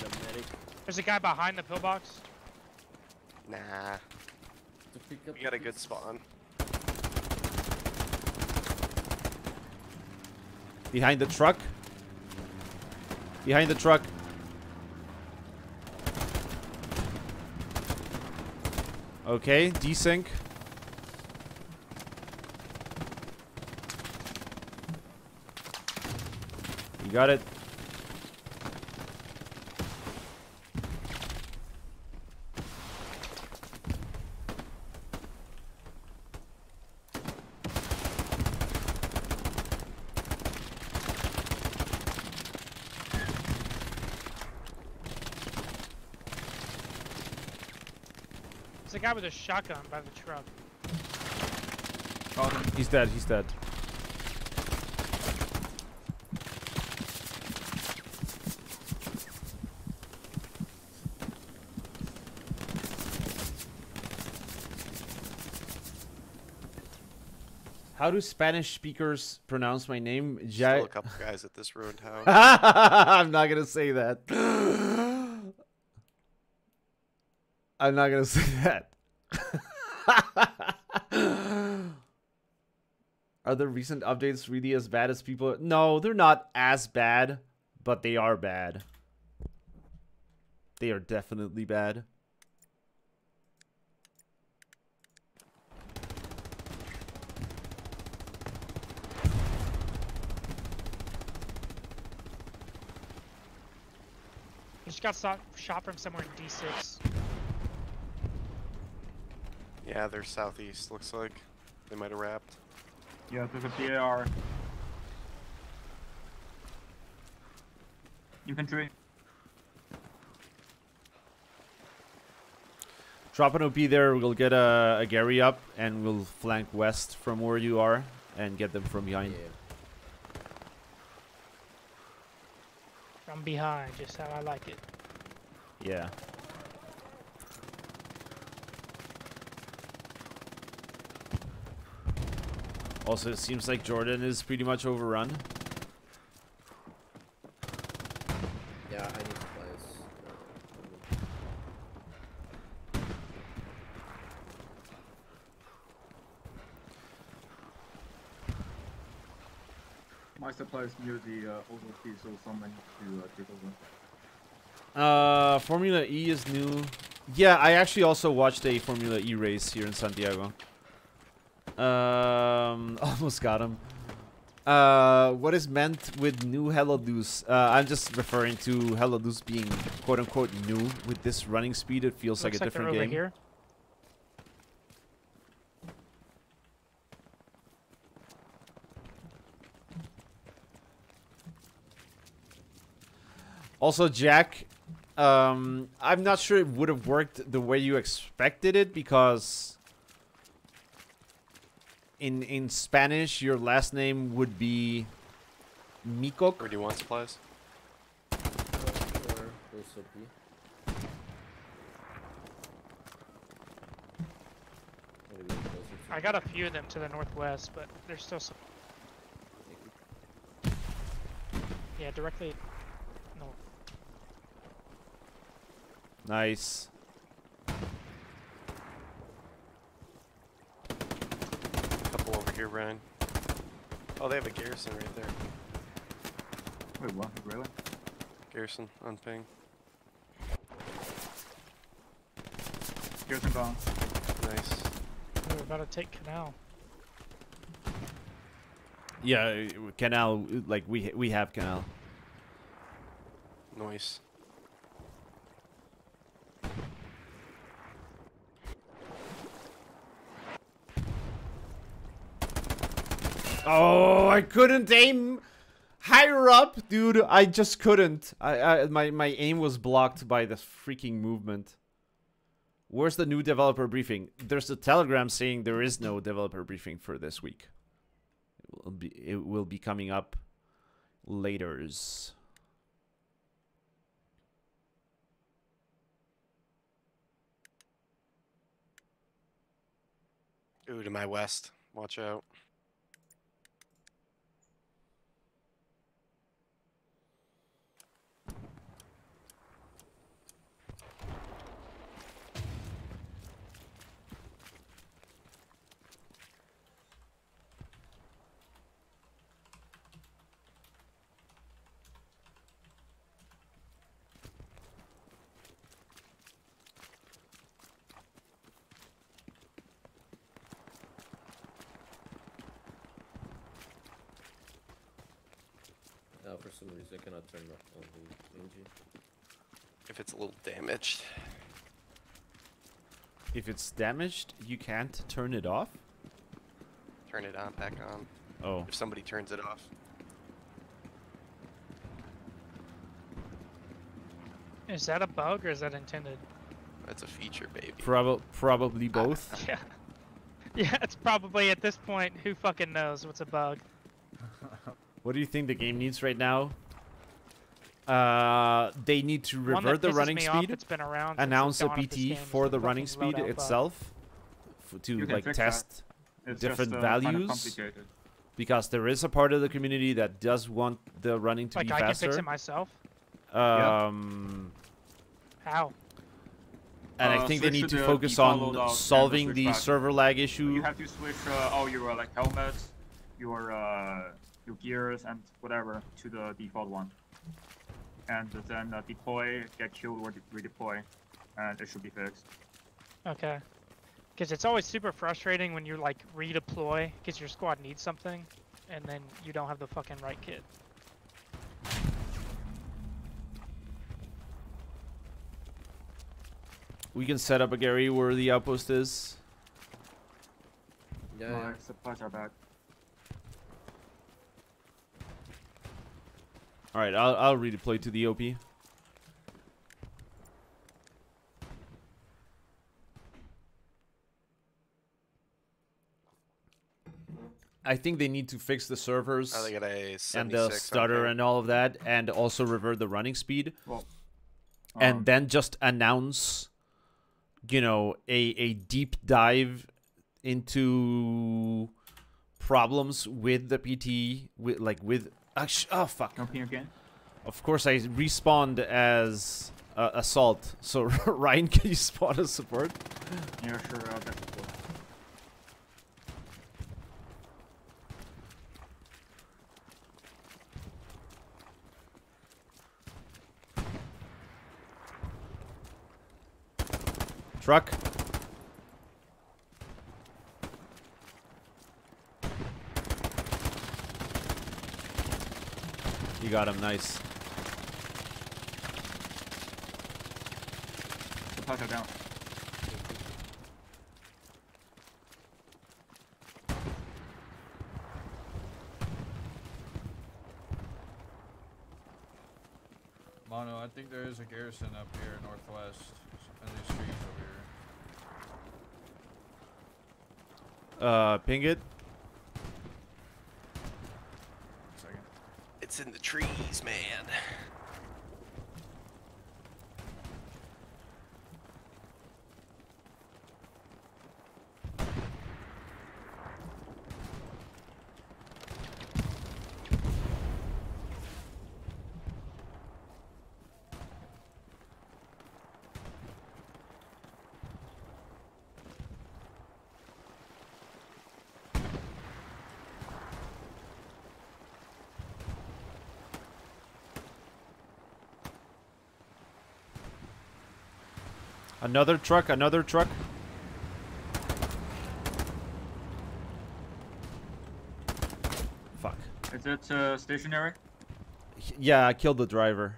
a medic There's a guy behind the pillbox. Nah, to pick up we got a good pieces. spawn. Behind the truck. Behind the truck. Okay, desync. You got it. Guy with a shotgun by the truck. Oh. He's dead. He's dead. How do Spanish speakers pronounce my name? Still a couple guys at this ruined *laughs* house. I'm not gonna say that. *gasps* I'm not gonna say that. Are the recent updates really as bad as people? No, they're not as bad, but they are bad. They are definitely bad. He just got shot, shot from somewhere in D6. yeah, they're southeast. Looks like they might have wrapped. Yeah, there's a PAR. Infantry. Drop an OP there. We'll get a, a Gary up, and we'll flank west from where you are, and get them from behind. Yeah. From behind, just how I like it. Yeah. Also, it seems like Jordan is pretty much overrun. Yeah, I need supplies. Uh, My supply is near the uh, OZP, so someone to uh, take over. Uh, Formula E is new. Yeah, I actually also watched a Formula E race here in Santiago. Um, *laughs* almost got him. Uh, what is meant with new Hell Let Loose? Uh, I'm just referring to Hell Let Loose being quote unquote new. With this running speed, it feels like a like different game. here. Also, Jack, um, I'm not sure it would have worked the way you expected it because in in Spanish your last name would be Mikok. Or do you want supplies? Or also B. Maybe closer to I got a few of them to the northwest, but there's still some. Yeah, directly. No. Nice. couple over here, Ryan. Oh, they have a garrison right there. Wait, what? Really? Garrison on ping. Garrison some gone. Nice. We're about to take canal. Yeah, canal. Like we we have canal. Noise. Oh, I couldn't aim higher up, dude. I just couldn't. I, I my my aim was blocked by the freaking movement. Where's the new developer briefing? There's a telegram saying there is no developer briefing for this week. It will be it will be coming up later's. Ooh, to my west. Watch out. Uh, for some reason I cannot turn off on the engine. If it's a little damaged. If it's damaged, you can't turn it off. Turn it on, back on. Oh, If somebody turns it off. Is that a bug or is that intended? That's a feature, baby. prob probably *laughs* both. Yeah. Yeah, it's probably at this point, who fucking knows what's a bug? What do you think the game needs right now? Uh, they need to revert the running me off speed. that's been around announce a dawn PT for the running speed loadout itself f- to like test Different just, uh, kinda values? because there is a part of the community that does want the running to Like be I can fix it myself? um, How? and I Uh, think they need to to the focus on solving the back. server lag issue. You have to switch uh, all your uh, like helmets, your uh, your gears and whatever to the default one, and then uh, deploy, get killed or de- redeploy, and it should be fixed. Okay. Because it's always super frustrating when you like redeploy because your squad needs something, and then you don't have the fucking right kit. We can set up a Gary where the outpost is. Yeah, yeah. Alright, supplies are back. All right, I'll I'll redeploy to the OP. I think they need to fix the servers Oh, they got a and the on stutter ping. and all of that, and also revert the running speed, Um, and then just announce, you know, a a deep dive into problems with the PT, with like with. Oh fuck! Jumping again. Of course, I respawned as uh, assault. So *laughs* Ryan, can you spawn as support? Yeah, sure. Uh, that's cool. Truck. You got him, nice. Supplies are down. Mono, I think there is a garrison up here northwest in these streets over here. Uh, ping it. One second. It's in the trees, man. Another truck, another truck. Fuck. Is it uh, stationary? Yeah, I killed the driver.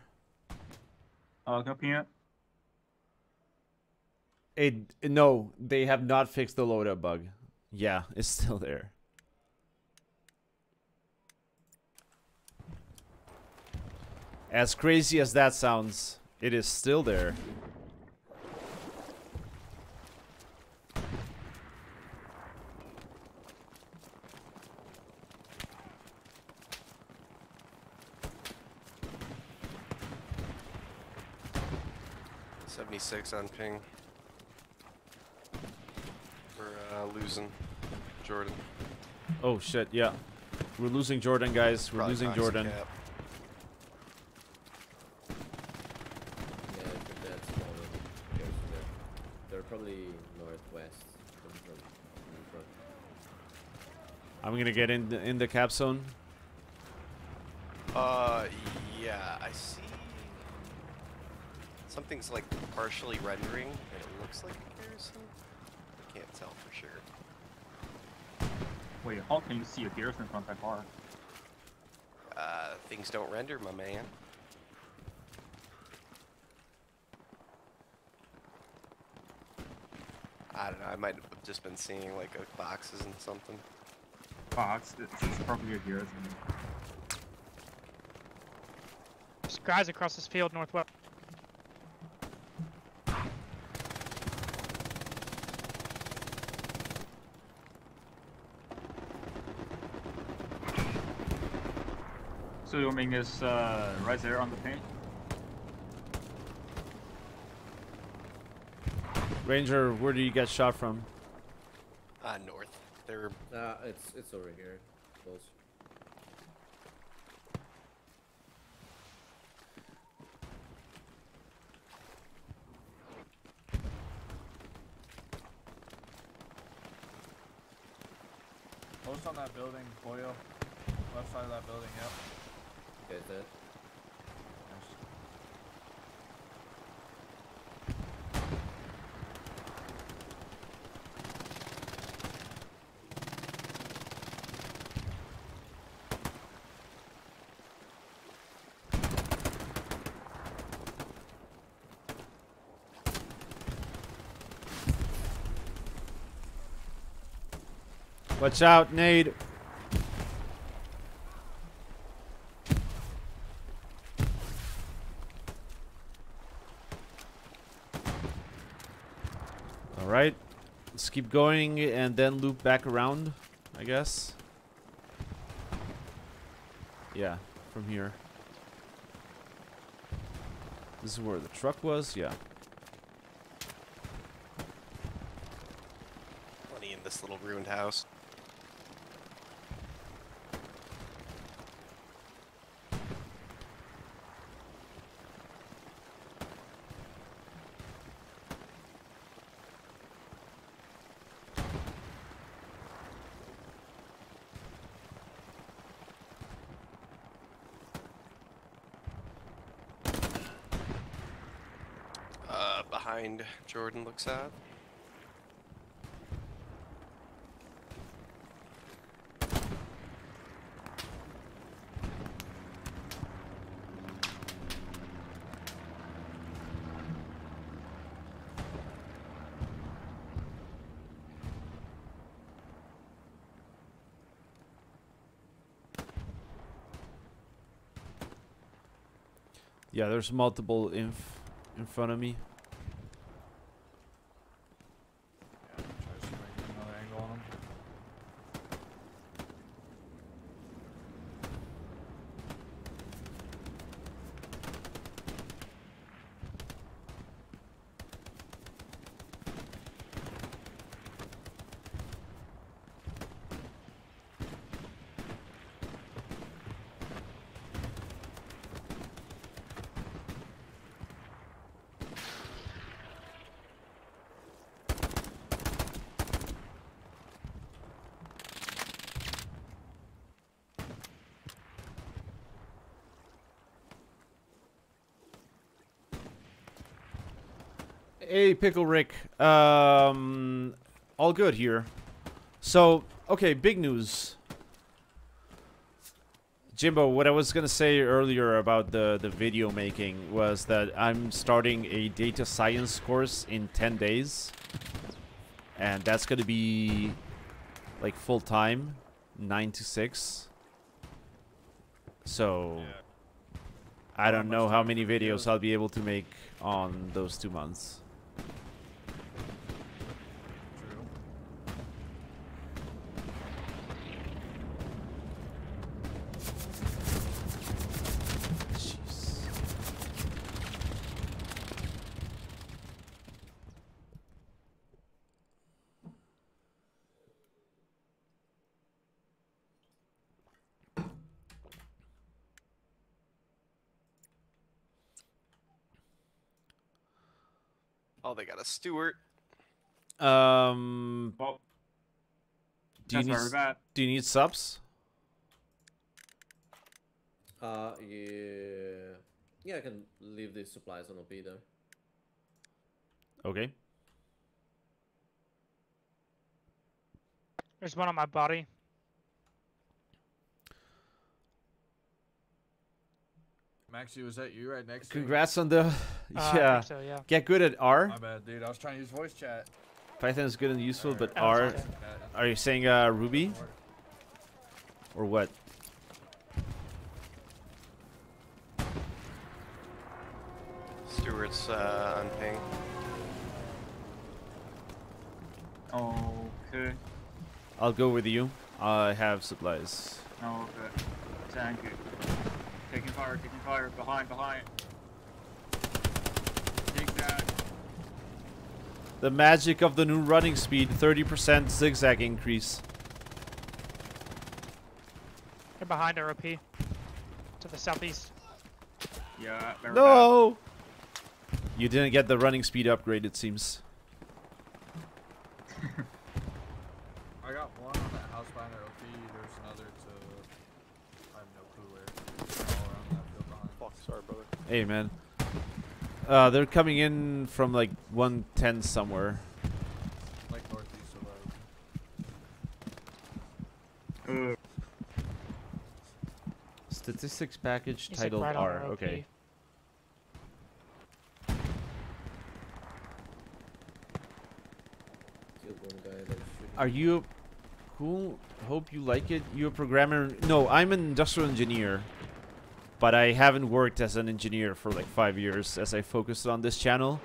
Uh, copy it. It no, they have not fixed the loadout bug. Yeah, *laughs* it's still there. As crazy as that sounds, it is still there. Seventy-six on ping. We're uh, losing Jordan. Oh shit, yeah. We're losing Jordan, guys. We're Probably losing Jordan. cap. I think that's one of the guys there. They're probably northwest from, from, from front. I'm gonna get in the, in the cap zone. Uh, yeah, I see. Something's like partially rendering, and it looks like a garrison. I can't tell for sure. Wait, how can you see a garrison from that far? Uh, things don't render, my man. I don't know. I might have just been seeing like boxes and something. Box? it's, it's probably a garrison. There's guys across this field northwest. So you mean is uh, right there on the paint. Ranger, where do you get shot from? Uh, north. They're Uh, it's it's over here, close. Post on that building, Boyo. Left side of that building, yep. You guys dead? Nice. Watch out, nade. All right, let's keep going and then loop back around, I guess. Yeah, from here. This is where the truck was, yeah. plenty in this little ruined house. Behind Jordan looks at. Yeah, there's multiple inf in front of me. Yeah, try to see if I can get another angle on him. Hey, Pickle Rick. Um, all good here. So, okay, big news. Jimbo, what I was gonna say earlier about the the video making was that I'm starting a data science course in 10 days, and that's gonna be like full time, nine to six. So. I don't know how many videos I'll be able to make on those two months. True. Jeez. Oh, they got a Stewart. Um, Well, do you need very do you need subs? Uh, yeah. Yeah, I can leave the supplies on OP there. Okay. There's one on my body. Maxie, was that you right next to me? Congrats on the Uh, *laughs* yeah. so, yeah. Get good at R. My bad, dude. I was trying to use voice chat. Python is good and useful, but Oh, R. okay. Are you saying uh, Ruby or what? Stewart's uh, on ping. Okay. I'll go with you. I have supplies. Okay. Thank you. Taking fire, taking fire. Behind, behind. Take that. The magic of the new running speed, 30% zigzag increase. They're behind our OP. To the southeast. Yeah, very bad. No! You didn't get the running speed upgrade, it seems. *laughs* I got one on that house behind our OP. There's another to. I have no clue where. All around that field behind. Fuck, sorry, brother. Hey, man. Uh, they're coming in from like 110 somewhere. Like northeast of. Uh, Statistics package He's like titled right R. Okay. Killed one guy that was shooting. Are you cool? Hope you like it. You're a programmer? No, I'm an industrial engineer, but I haven't worked as an engineer for like five years as I focused on this channel,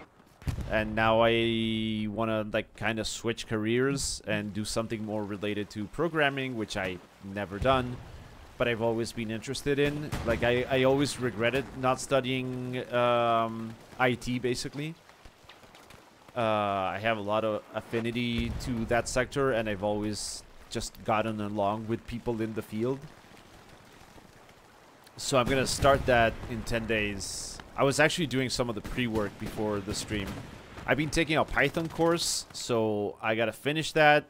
and now I want to like kind of switch careers and do something more related to programming, which I never done, but I've always been interested in. Like I, I always regretted not studying um, IT basically. Uh, I have a lot of affinity to that sector, and I've always just gotten along with people in the field. So I'm gonna start that in 10 days. I was actually doing some of the pre-work before the stream. I've been taking a Python course, so I gotta finish that.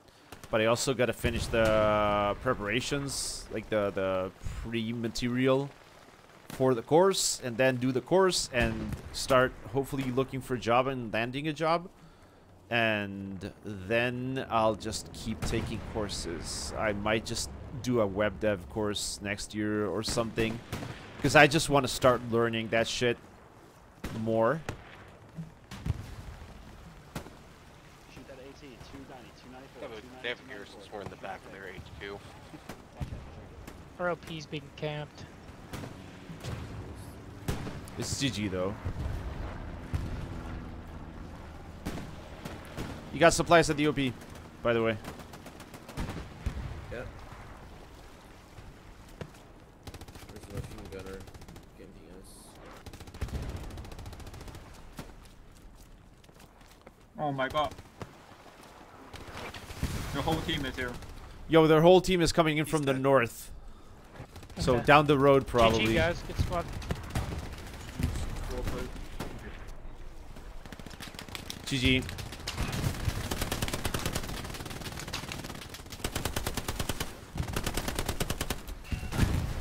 But I also gotta finish the preparations, like the the pre-material for the course, and then do the course and start hopefully looking for a job and landing a job and then I'll just keep taking courses. I might just do a web dev course next year or something because I just want to start learning that shit more. Shoot that AT, 290, 294, Yeah, but they have garrisons more in the back of their HQ. Our OP's being camped. It's GG though. You got supplies at the OP, by the way. Yeah. There's a machine gunner camping us. Oh my god. The whole team is here. Yo, their whole team is coming in from the north. So Okay. down the road probably. GG, guys. Good squad. GG.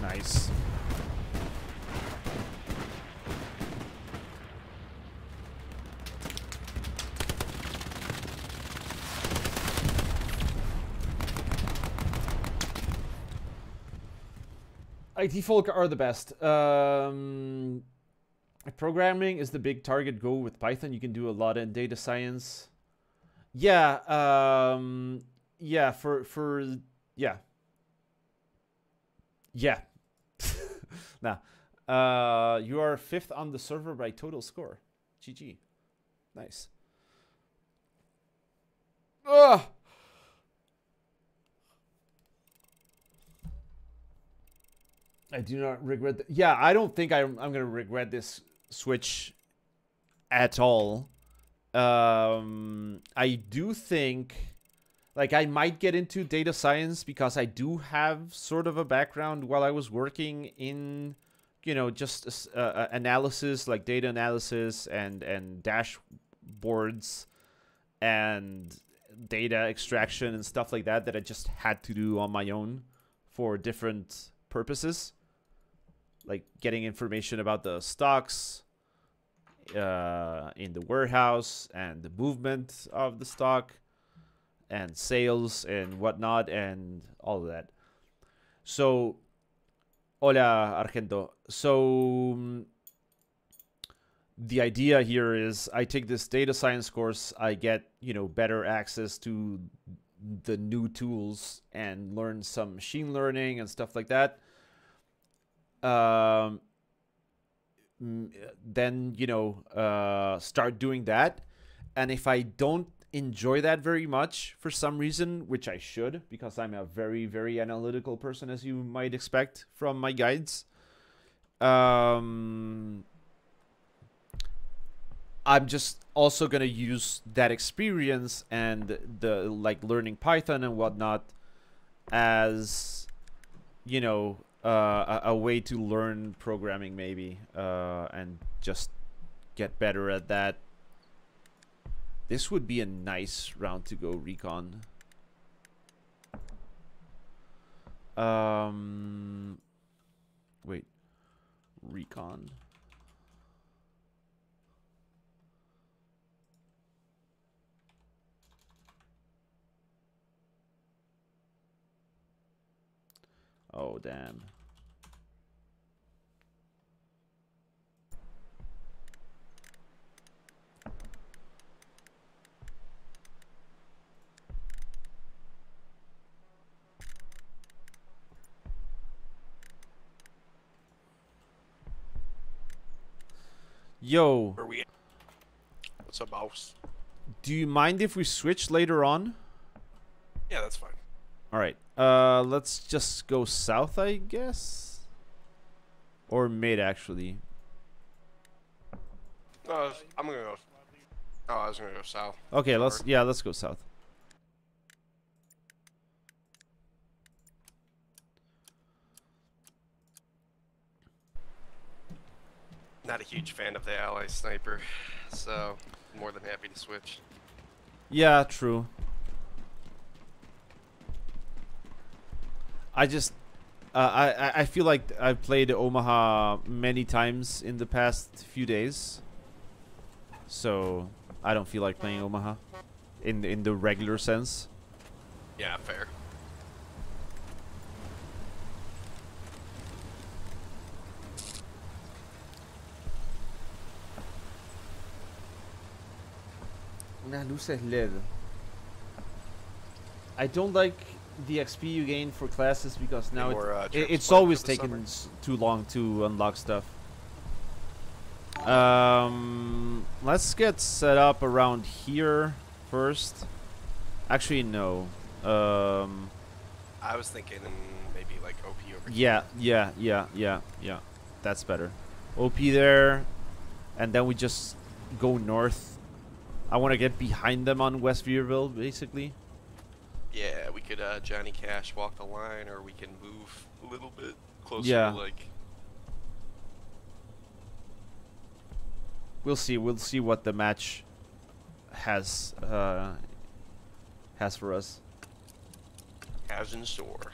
Nice. IT folk are the best. Um, programming is the big target goal with Python. You can do a lot in data science. Yeah, um, yeah, for for yeah, yeah. *laughs* nah, uh, you are fifth on the server by total score. GG, nice. Ugh. I do not regret. Th- yeah, I don't think I'm. I'm gonna regret this switch at all. Um, I do think, like, I might get into data science because I do have sort of a background while I was working in, you know, just uh, uh, analysis, like data analysis and and dashboards and data extraction and stuff like that that I just had to do on my own for different purposes like getting information about the stocks uh, in the warehouse and the movement of the stock and sales and whatnot and all of that. So, hola Argento. So, mm, the idea here is I take this data science course, I get, you know, better access to the new tools and learn some machine learning and stuff like that um, then you know uh, start doing that. And if i don't enjoy that very much for some reason which i should because i'm a very very analytical person as you might expect from my guides um, i'm just also going to use that experience and the like learning python and whatnot as you know uh, a, way to learn programming maybe uh, and just get better at that. This would be a nice round to go recon. Um, wait, recon. Oh, damn. Yo. Where we at? What's up, boss? Do you mind if we switch later on? Yeah, that's fine. All right. Uh, let's just go south, I guess. Or mid, actually. No, I'm gonna go. Oh, I was gonna go south. Okay, let's yeah, let's go south. Not a huge fan of the ally sniper, so more than happy to switch. Yeah, true. I just uh, I I feel like I've played Omaha many times in the past few days, so I don't feel like playing Omaha in in the regular sense. Yeah, fair. Unas luces LED. I don't like the XP you gain for classes because now more, uh, it, it's always taken too long to unlock stuff. Um, let's get set up around here first. Actually, no. Um, I was thinking maybe like OP over yeah, here. Yeah, yeah, yeah, yeah. That's better. OP there, and then we just go north. I want to get behind them on West Vierville, basically. Yeah, we could uh, Johnny Cash walk the line, or we can move a little bit closer yeah. to like. We'll see. We'll see what the match has uh, has for us. Has in store.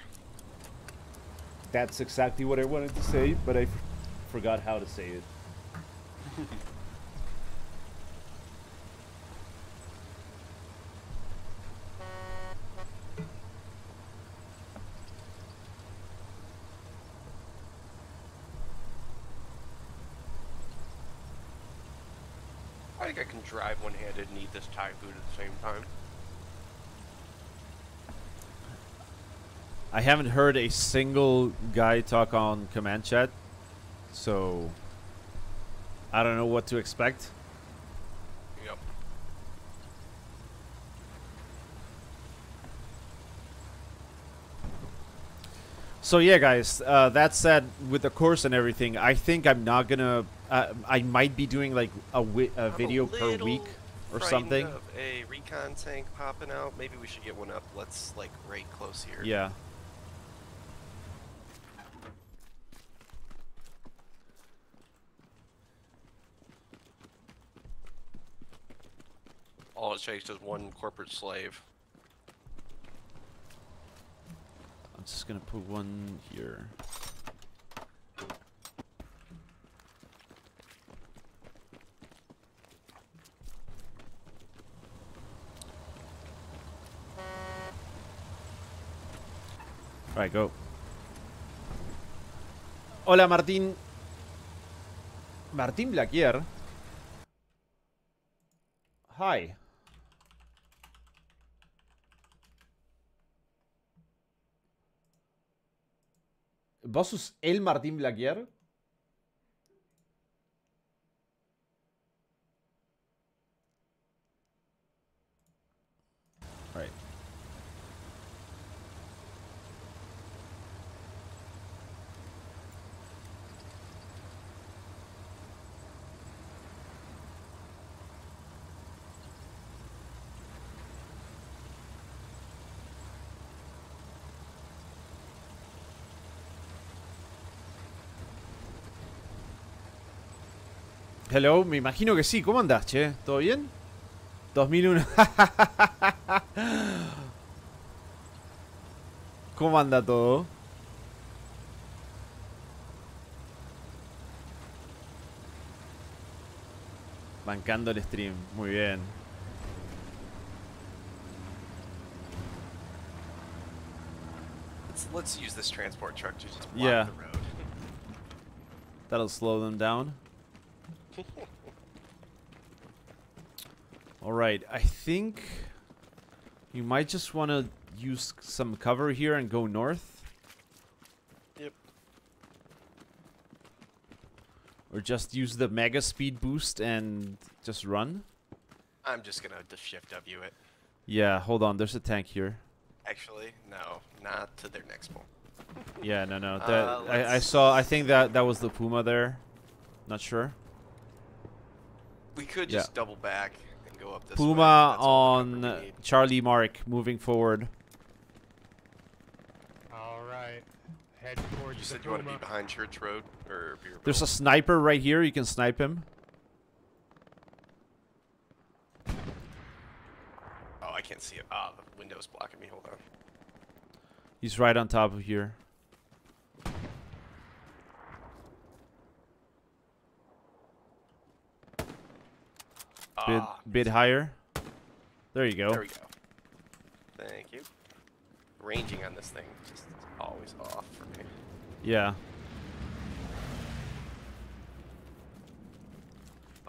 That's exactly what I wanted to say, but I forgot how to say it. *laughs* I think I can drive one-handed and eat this Thai food at the same time. I haven't heard a single guy talk on command chat, so I don't know what to expect. Yep. So yeah, guys. Uh, that said, with the course and everything, I think I'm not gonna. Uh, I might be doing like a, wi- a video per week or something. Of a recon tank popping out. Maybe we should get one up. Let's like right close here. Yeah. All it takes is one corporate slave. I'm just gonna put one here. Alright, go. Hola, Martín. Martín Blaquier. Hi. ¿Vos sos el Martín Blaquier? Hello, me imagino que sí. ¿Cómo andás, che? ¿Todo bien? 2001. *laughs* ¿Cómo anda todo? Bancando el stream. Muy bien. Let's let's use this transport truck to just block Yeah. the road. That'll slow them down. *laughs* Alright, I think you might just want to use some cover here and go north. Yep. Or just use the mega speed boost and just run. I'm just gonna shift W it. Yeah, hold on, there's a tank here. Actually, no, not to their next one. Yeah, no, no. *laughs* That Uh, I, I saw. I think that that was the puma there. Not sure. We could Yeah. just double back and go up this way. Puma That's all the on cover we need. Charlie Mark, moving forward. All right. Head towards You the said you want to be behind Church Road or Beer There's a sniper right here. You can snipe him. Oh, I can't see it. Ah, the window's blocking me. Hold on. He's right on top of here. Bit Ah, bit higher. There you go. There we go. Thank you. Ranging on this thing just always off for me. Yeah.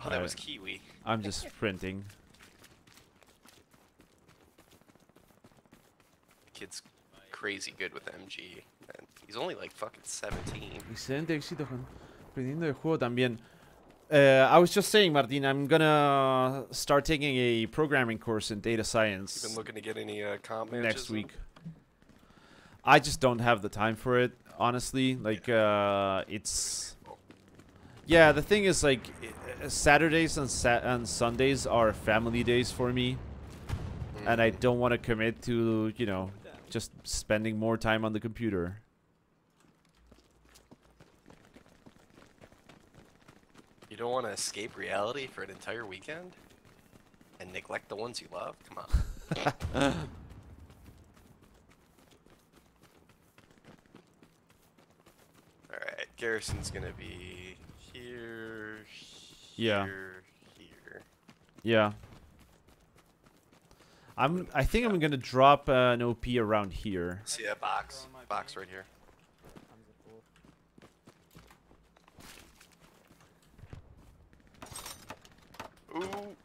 Oh, that was Kiwi. I'm just *laughs* sprinting. Kid's crazy good with MG. And he's only like fucking 17. Excelente éxito con aprendiendo el juego también. Uh, I was just saying, Martin, I'm gonna start taking a programming course in data You science been looking to get any uh, comp next week. I just don't have the time for it, honestly. Like, uh, it's yeah. The thing is, like, uh, Saturdays and sa- and Sundays are family days for me, and I Mhm. don't want to commit to you know just spending more time on the computer. You don't want to escape reality for an entire weekend? And neglect the ones you love? Come on. *laughs* Alright, Garrison's gonna be here, Yeah. here, here. Yeah. I'm. I think I'm gonna drop uh, an OP around here. See that box? Box right here. Ooh.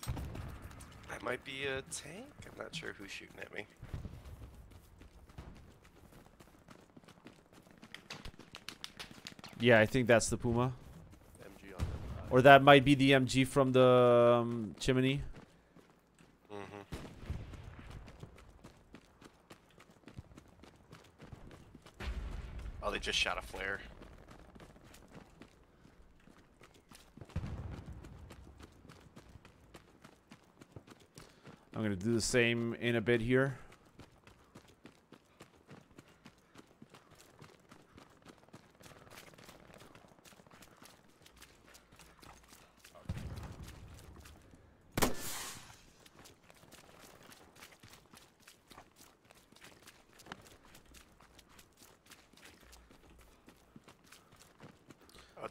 That might be a tank? I'm not sure who's shooting at me. Yeah, I think that's the Puma. MG on them. Or that might be the MG from the um, chimney. Mm-hmm. Oh, they just shot a flare. I'm gonna do the same in a bit here.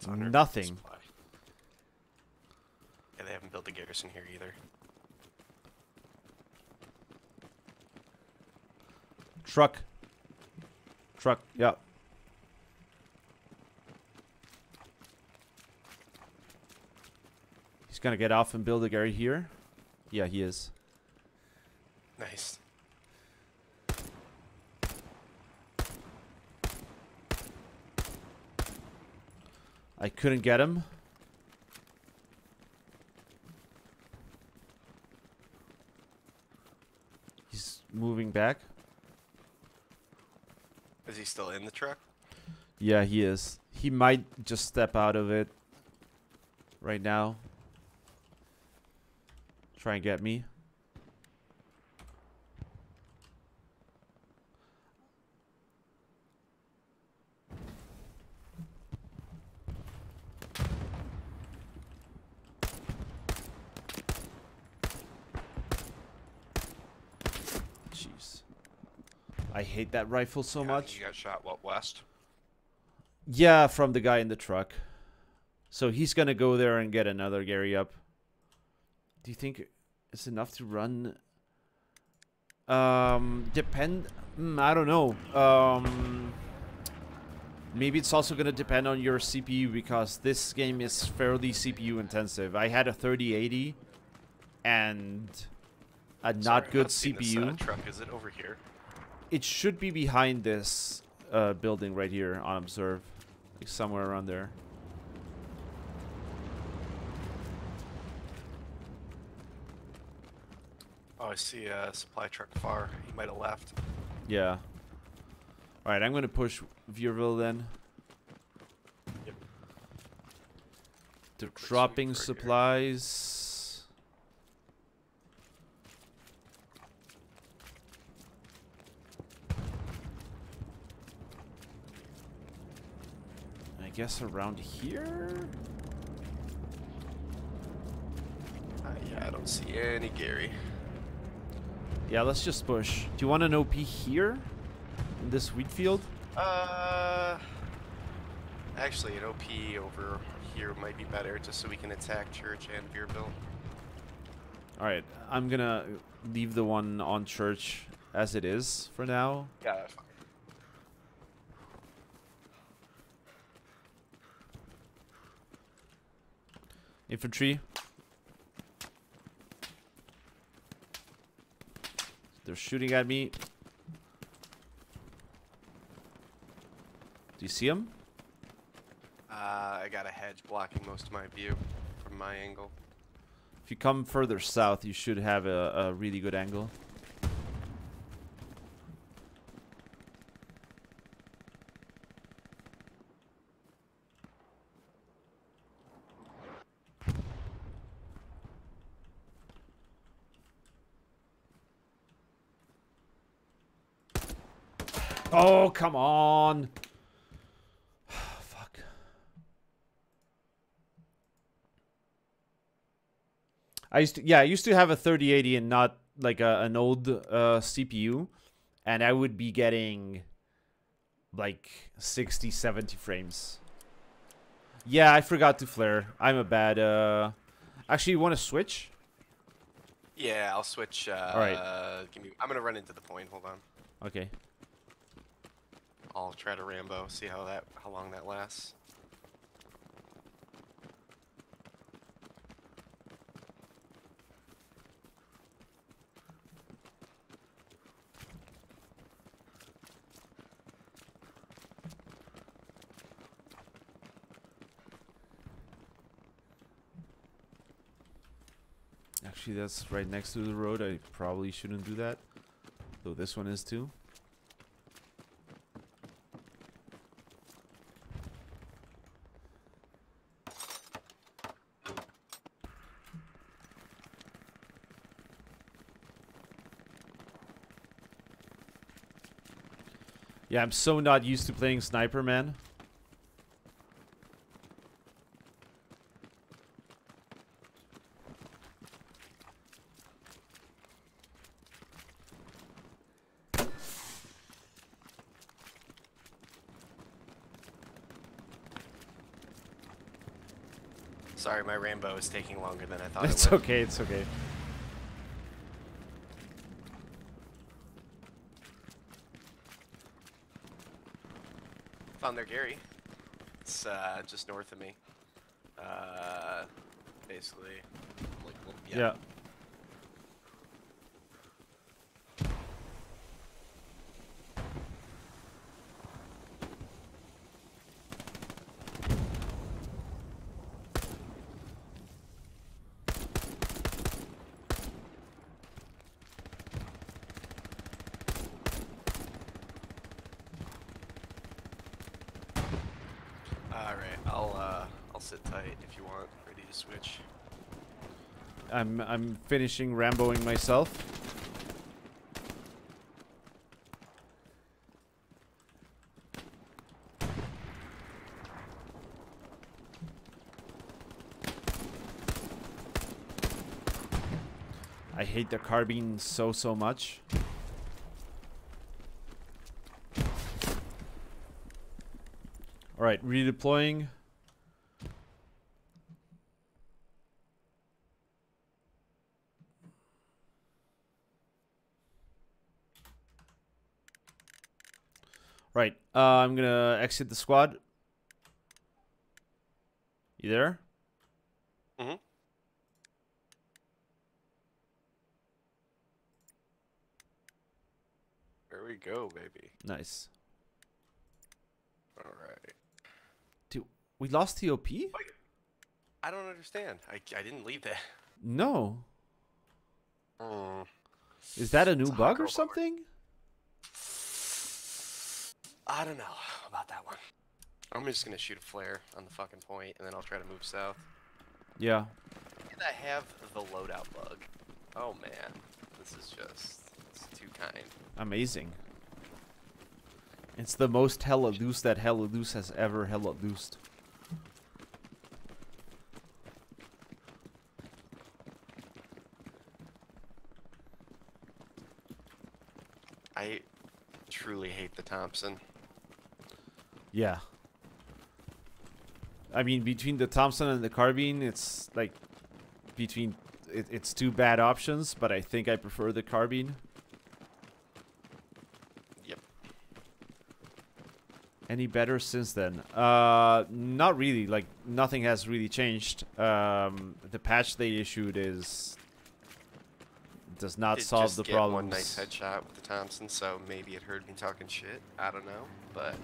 Oh, Nothing. supply. Yeah, they haven't built a garrison here either. Truck. Truck, yeah. He's gonna get off and build a Gary here. Yeah, he is. Nice. I couldn't get him. He's moving back. Is he still in the truck? Yeah, he is. He might just step out of it right now. Try and get me. Jeez. I hate that rifle so Yeah, much. You got shot, what, west? Yeah, from the guy in the truck. So he's gonna go there and get another Gary up. Do you think it's enough to run? Um, depend. Mm, I don't know. Um, maybe it's also gonna depend on your CPU because this game is fairly CPU intensive. I had a 3080 and a not Sorry, I'm good seeing this, CPU. uh, truck, is it over here? It should be behind this uh, building right here on observe, like somewhere around there. Oh, I see a supply truck far. He might have left. Yeah. All right, I'm gonna push Vierville then. Yep. They're dropping supplies. I guess around here. Uh, yeah, I don't see any Gary. Yeah, let's just push. Do you want an OP here? In this wheat field? Uh, actually, an OP over here might be better, just so we can attack Church and Vierville. Alright, I'm gonna leave the one on church as it is for now. Yeah, Infantry. They're shooting at me. Do you see them? Uh, I got a hedge blocking most of my view from my angle. If you come further south, you should have a, a really good angle. Oh, come on. *sighs* Fuck. I used to, yeah, I used to have a 3080 and not like a, an old uh, CPU, and I would be getting like 60, 70 frames. Yeah, I forgot to flare. I'm a bad. Uh... Actually, you want to switch? Yeah, I'll switch. Uh, Alright. Give me. I'm gonna run into the point. Hold on. Okay. I'll try to Rambo, see how that how long that lasts. Actually, that's right next to the road. I probably shouldn't do that. Though this one is too. Yeah, I'm so not used to playing sniper, man. Sorry, my rainbow is taking longer than I thought It's it okay, it's okay. Gary. It's uh, just north of me. Uh, basically, like, yeah. yeah. All right, I'll uh, I'll sit tight if you want. Ready to switch. I'm I'm finishing Ramboing myself. I hate the carbine so so much. All right, redeploying. Right. Uh, I'm gonna exit the squad. You there? Mhm. There we go, baby. Nice. All right. Dude, we lost TOP? I don't understand. I, I didn't leave that. No. Hmm. Is that a new It's bug or something? I don't know about that one. I'm just gonna shoot a flare on the fucking point, and then I'll try to move south. Yeah. And I have the loadout bug. Oh man, this is just it's too kind. Amazing. It's the most hella loose that hella loose has ever hella loosed. I truly hate the Thompson. Yeah. I mean, between the Thompson and the carbine, it's like between it, it's two bad options, but I think I prefer the carbine. Yep. Any better since then? Uh, not really. Like nothing has really changed. Um, the patch they issued is does not Did solve just the get problems. one nice headshot with the Thompson, so maybe it heard me talking shit. I don't know, but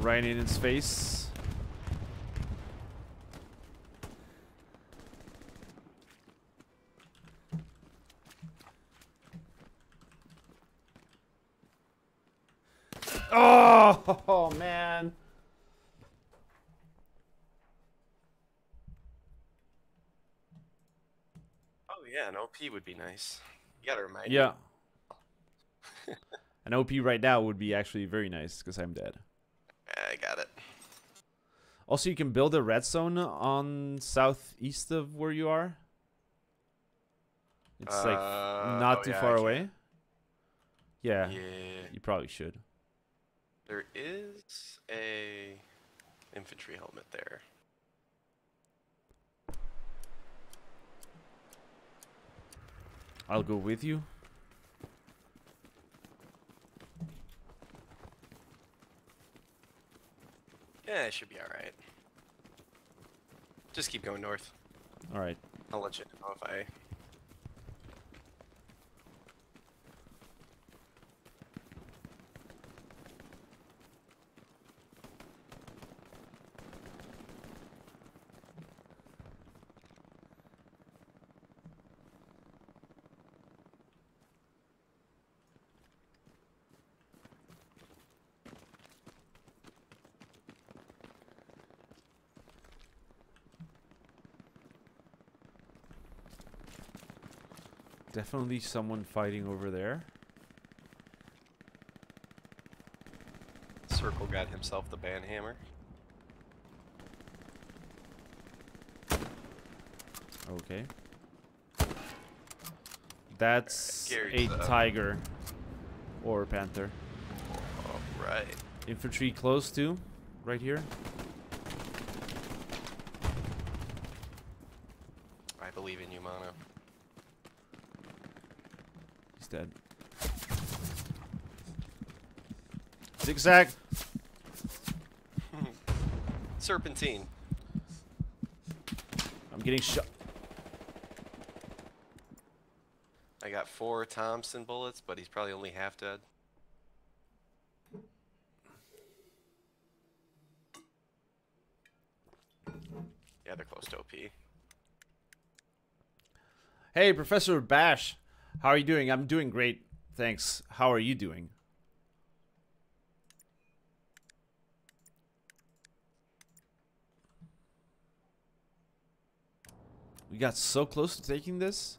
Right in his face. Oh, *laughs* oh man. Oh yeah, an OP would be nice. You gotta remind me. Yeah. *laughs* An OP right now would be actually very nice because I'm dead. I got it. Also, you can build a red zone on southeast of where you are. It's like Uh, not oh, too yeah, far away. Yeah, Yeah. you probably should. There is a infantry helmet there. I'll go with you. Should be alright. Just keep going north. All right. I'll let you know if I. Definitely someone fighting over there. Circle got himself the banhammer. Okay. That's a uh, tiger or a panther. Alright. Infantry close to, right here. I believe in you, Mono. Dead. Zigzag. *laughs* Serpentine. I'm getting shot. I got four Thompson bullets, but he's probably only half dead. Yeah, they're close to OP. Hey, Professor Bash. How are you doing? I'm doing great. Thanks. How are you doing? We got so close to taking this.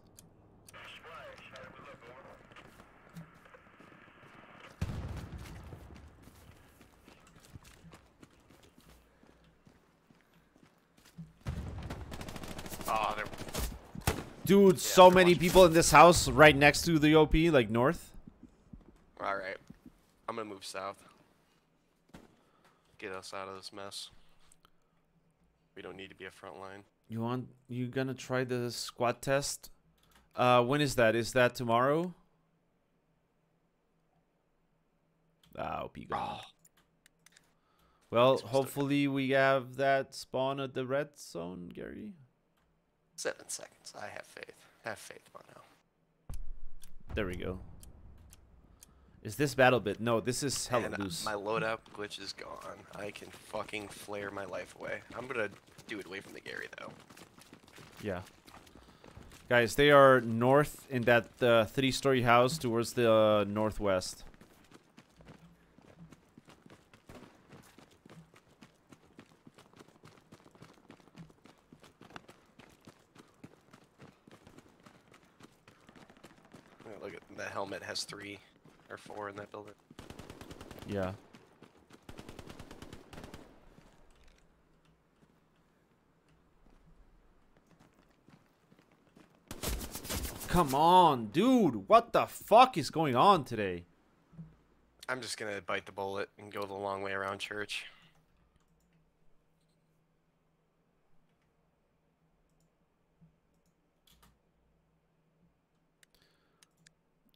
Oh, they're Dude, so many people in this house right next to the OP, like north. alright. I'm gonna move south. Get us out of this mess. We don't need to be a front line. You want you gonna try the squad test? Uh when is that? Is that tomorrow? Ah, OP gone. Well, hopefully we have that spawn at the red zone, Gary. Seven seconds. I have faith. Have faith, Mono. There we go. Is this BattleBit? No, this is hella And, uh, loose. my loadout glitch is gone. I can fucking flare my life away. I'm gonna do it away from the Gary though. Yeah. Guys, they are north in that uh, three-story house towards the uh, northwest. Yeah, Look at that helmet has three or four in that building. Yeah. Come on, dude. What the fuck is going on today? I'm just gonna bite the bullet and go the long way around church.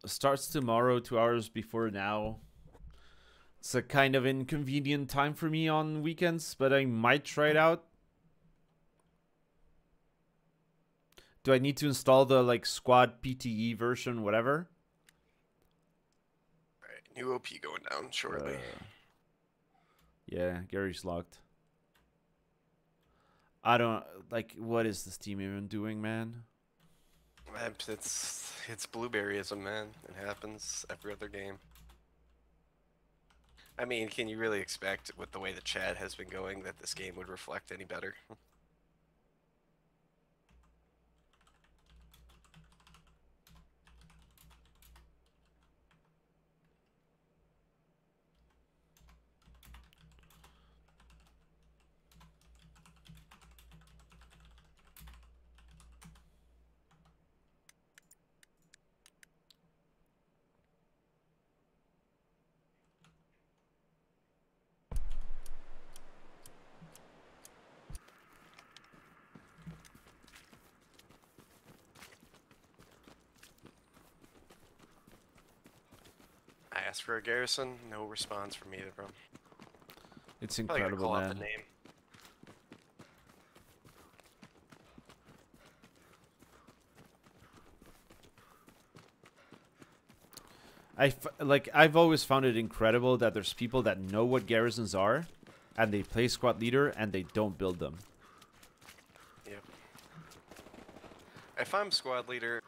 Starts tomorrow, two hours before now. It's a kind of inconvenient time for me on weekends, but I might try it out. Do I need to install the like squad PTE version, whatever? New OP going down shortly. Uh, yeah, Gary's locked. I don't like. What is this team even doing, man? It's it's blueberryism, man. It happens every other game. I mean, can you really expect, with the way the chat has been going, that this game would reflect any better? *laughs* ask for a garrison, no response from either of them. It's incredible, call out the man. name. I f- like I've always found it incredible that there's people that know what garrisons are, and they play squad leader and they don't build them. Yep. If I'm squad leader,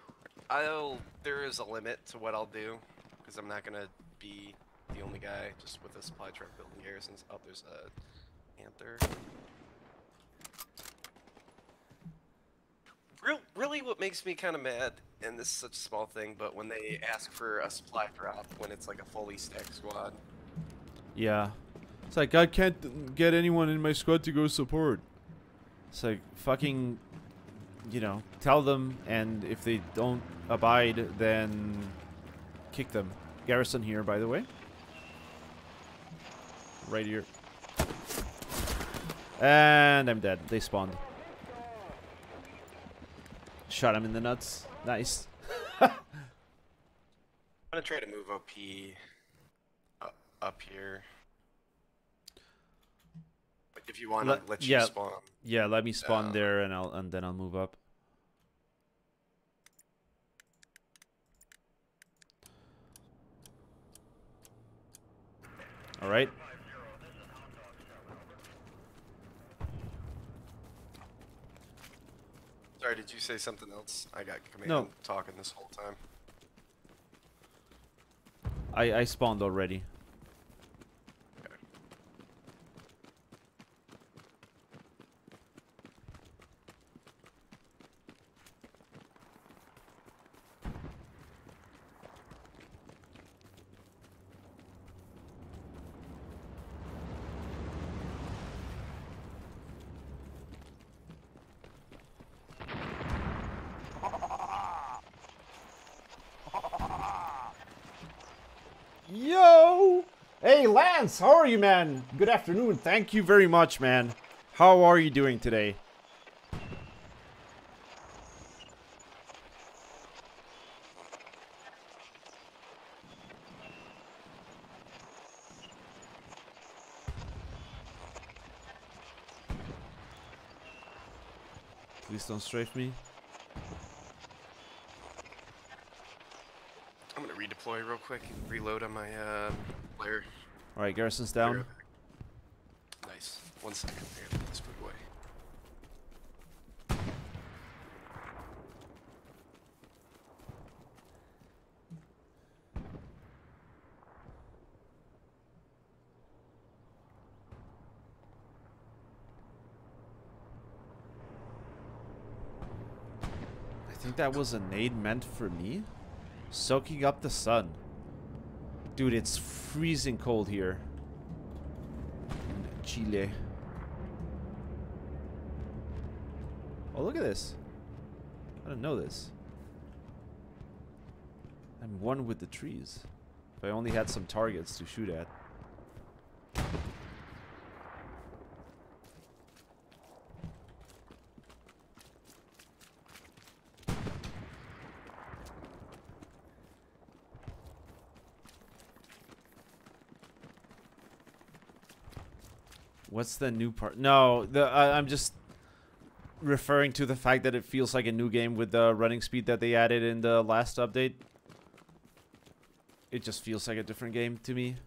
I'll there is a limit to what I'll do because I'm not gonna be the only guy just with a supply truck building garrisons. Oh, there's a panther. Real, really, what makes me kind of mad, and this is such a small thing, but when they ask for a supply drop when it's like a fully stacked squad, Yeah. It's like I can't get anyone in my squad to go support. It's like fucking you know, tell them and if they don't abide then kick them. Garrison here by the way. Right here. And I'm dead. They spawned. Shot him in the nuts. Nice. I'm *laughs* gonna try to move OP up, up here. But if you want to Let- let, you yeah. spawn, Yeah, let me spawn Uh, there and I'll and then I'll move up. All right. sorry, did you say something else? I got command No. talking this whole time. I I spawned already. Yo! How are you, man? Good afternoon. Thank you very much, man. How are you doing today? Please don't strafe me. I'm gonna redeploy real quick and reload on my uh, player. All right, garrison's down. Nice. One second. I gotta put this food away. I think that was a nade meant for me. Soaking up the sun. Dude, it's freezing cold here. In Chile. Oh, look at this. I didn't know this. I'm one with the trees. If I only had some targets to shoot at. What's the new part? No, the I'm just referring to the fact that it feels like a new game with the running speed that they added in the last update. It just feels like a different game to me.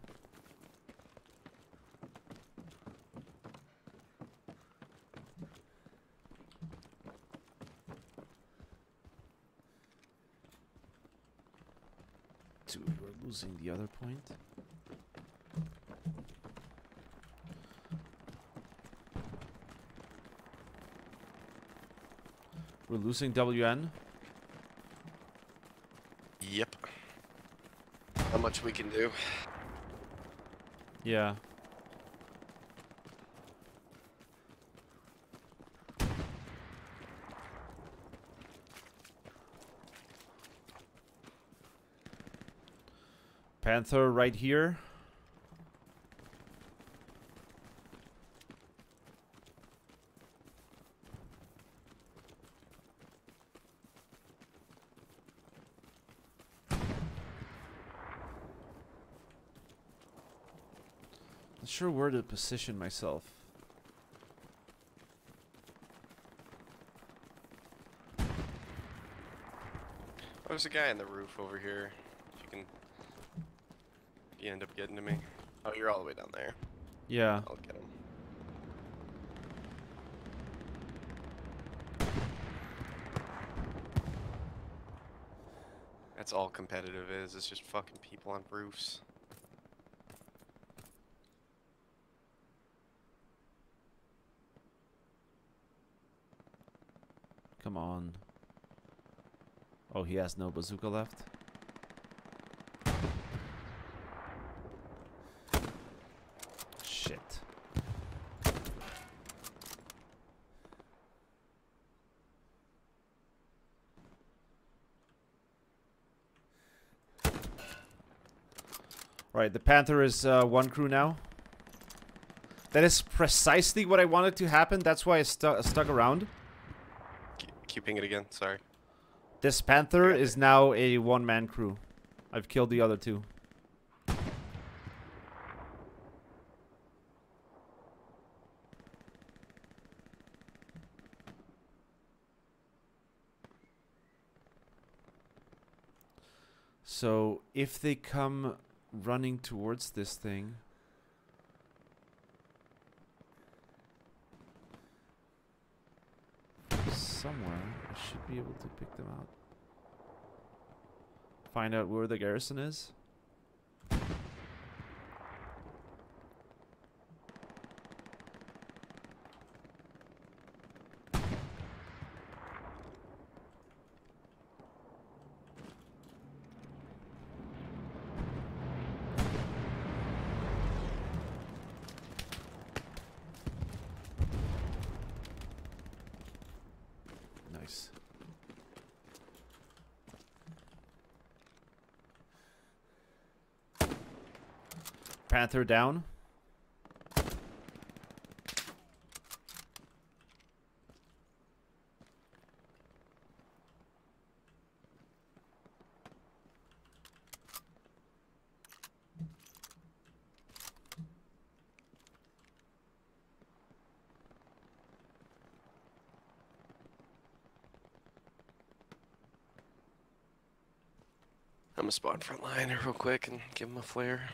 Dude, we're losing the other point. We're losing WN. Yep. How much we can do? Yeah. Panther right here. sure where to position myself. There's a guy on the roof over here. If you can. If you end up getting to me. Oh, you're all the way down there. Yeah. I'll get him. That's all competitive is. It's just fucking people on roofs. Come on. Oh, he has no bazooka left. Shit. Right, the Panther is uh, one crew now. That is precisely what I wanted to happen. That's why I stu stuck around. Keeping it again. Sorry. This Panther is now a one-man crew. I've killed the other two. So, if they come running towards this thing... Somewhere, should be able to pick them out. Find out where the garrison is. Nice. Panther down. I'm gonna spawn front line real quick and give him a flare.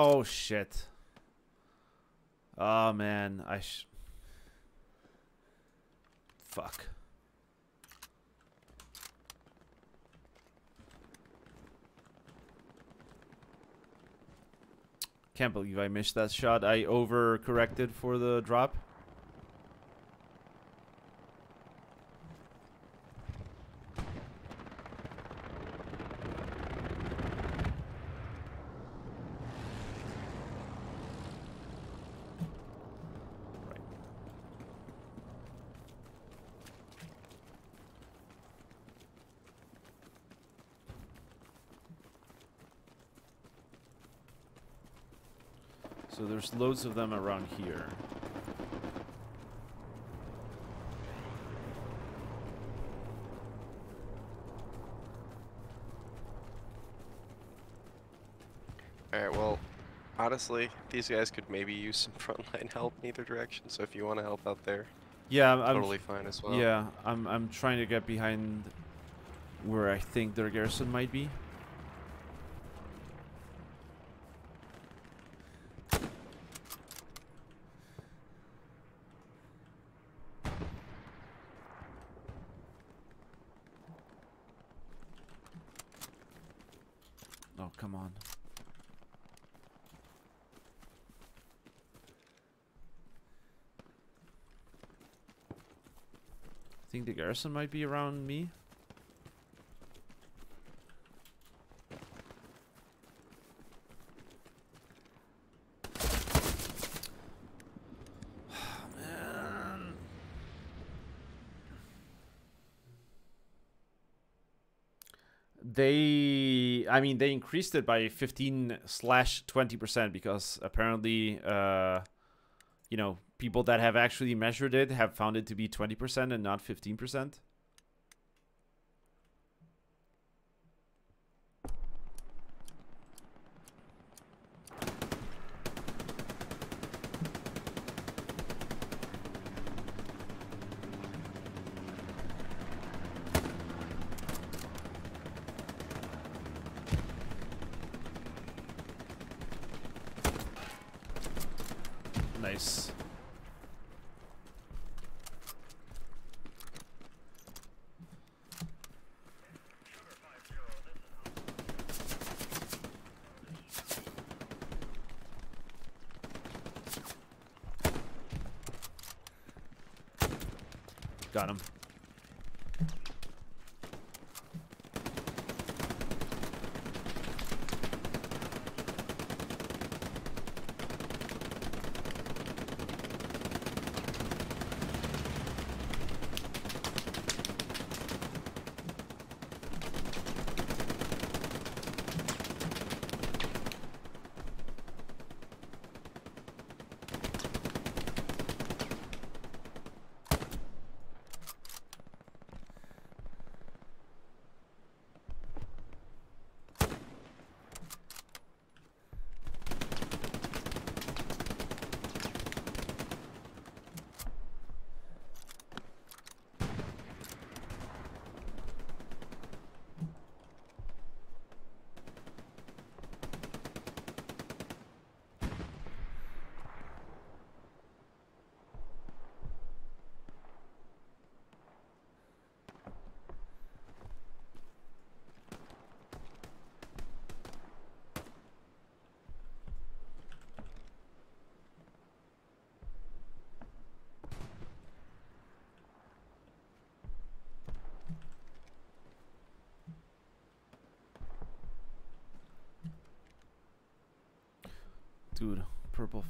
Oh shit. Oh man, I sh Fuck. Can't believe I missed that shot. I overcorrected for the drop. There's loads of them around here. Alright, well, honestly, these guys could maybe use some *laughs* frontline help in either direction, so if you want to help out there, Yeah, I'm I'm- totally fine as well. Yeah, I'm I'm trying to get behind where I think their garrison might be. garrison might be around me. *sighs* they i mean they increased it by 15 slash 20 percent because apparently uh you know people that have actually measured it have found it to be 20 percent and not 15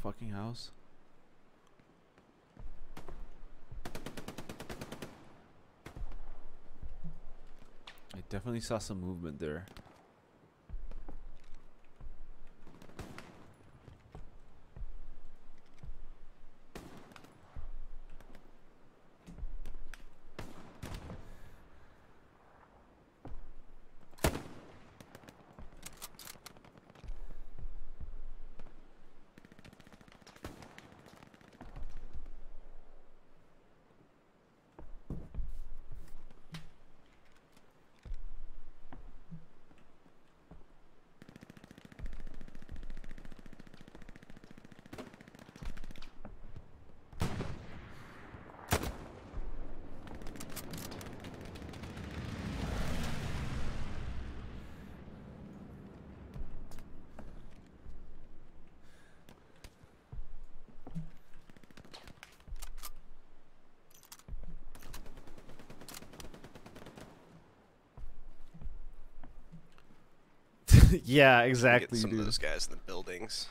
fucking house. I definitely saw some movement there. *laughs* yeah, exactly. Get exactly, some dude. of those guys in the buildings.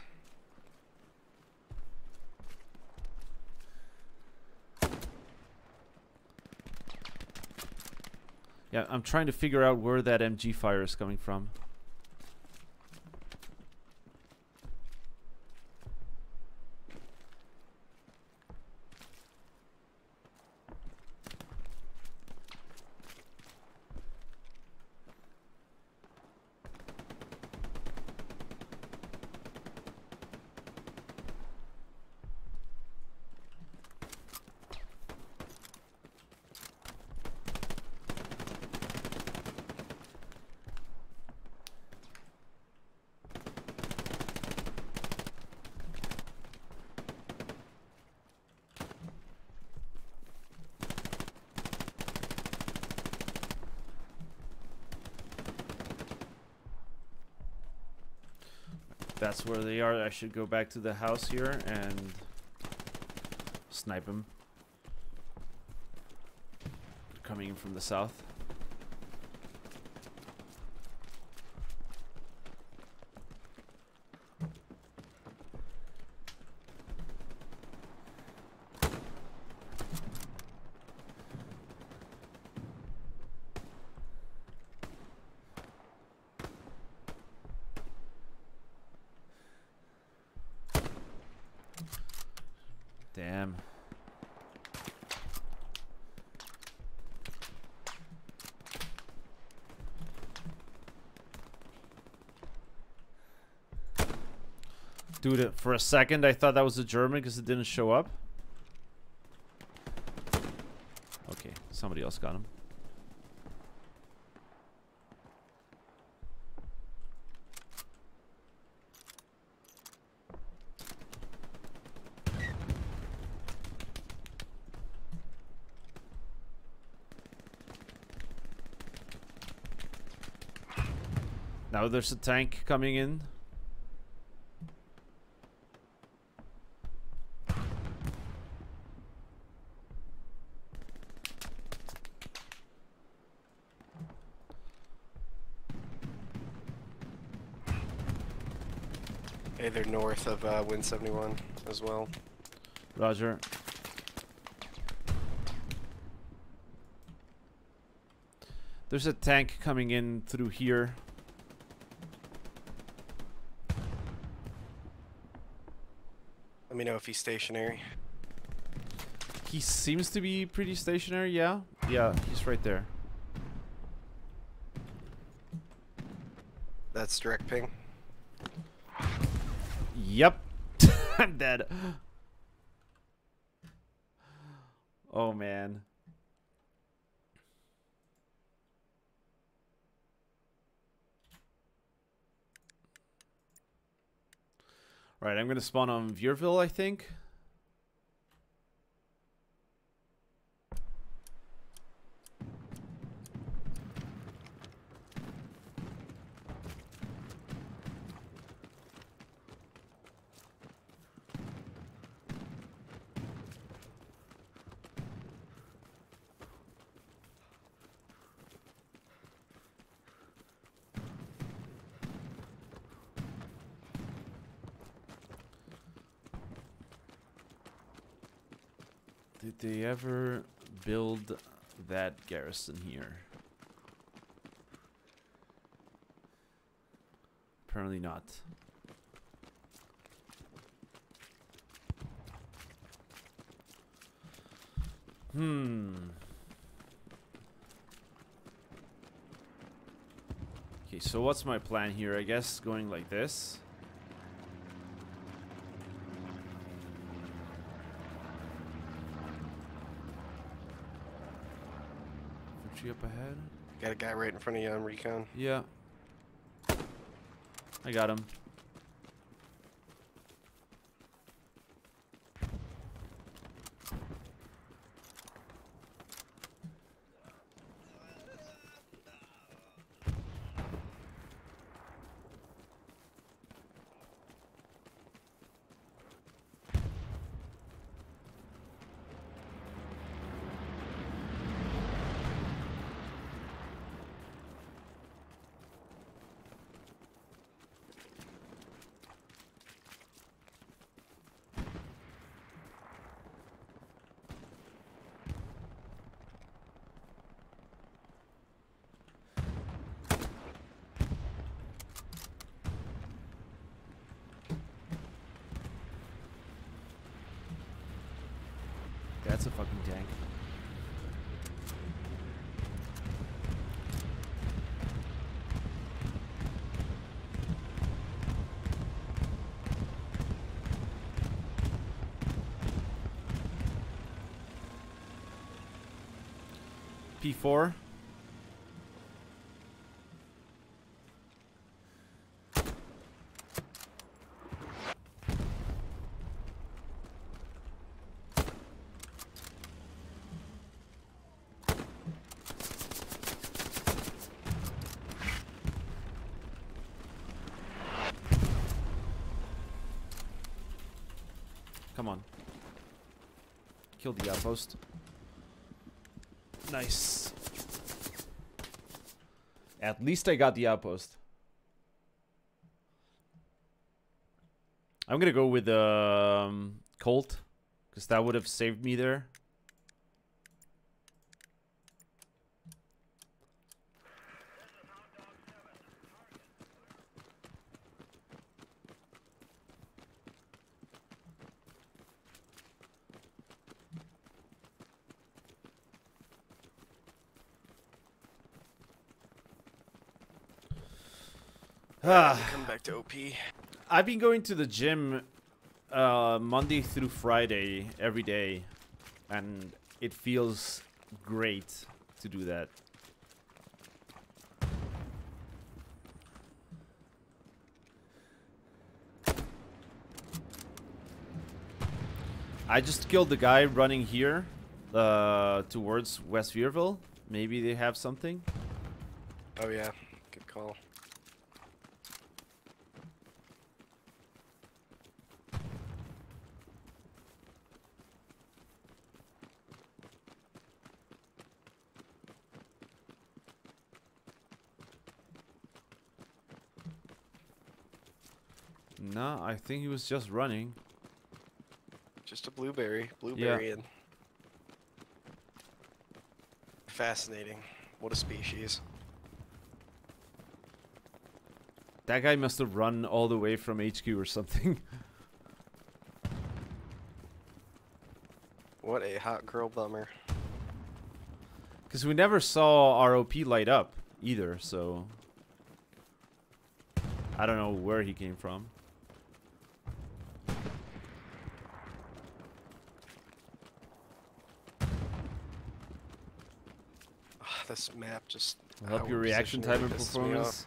Yeah, I'm trying to figure out where that MG fire is coming from. That's where they are. I should go back to the house here and snipe them. Coming in from the south. Damn. Dude, for a second I thought that was a German because it didn't show up. Okay, somebody else got him. Now there's a tank coming in. Hey, they're north of uh, Win 71 as well. Roger. There's a tank coming in through here. Let me know if he's stationary. He seems to be pretty stationary, yeah? Yeah, he's right there. That's direct ping. Yep. Dead. Oh man. Right, I'm gonna spawn on Vierville, I think. Did they ever build that garrison here? Apparently not. Hmm. Okay, so what's my plan here? I guess going like this. Infantry up ahead. Got a guy right in front of you on recon. Yeah. I got him. That's a fucking tank. P4. Come on. Kill the outpost. Nice. At least I got the outpost. I'm gonna go with um, Colt, because that would have saved me there. Ah. Come back to OP. I've been going to the gym uh, Monday through Friday every day, and it feels great to do that. I just killed the guy running here uh, towards West Vierville. Maybe they have something. Oh yeah, good call. No, I think he was just running. Just a blueberry, blueberry and fascinating. What a species. That guy must have run all the way from HQ or something. *laughs* What a hot girl bummer. Because we never saw ROP light up either, so... I don't know where he came from. Ah, this map just. Help your reaction time and performance.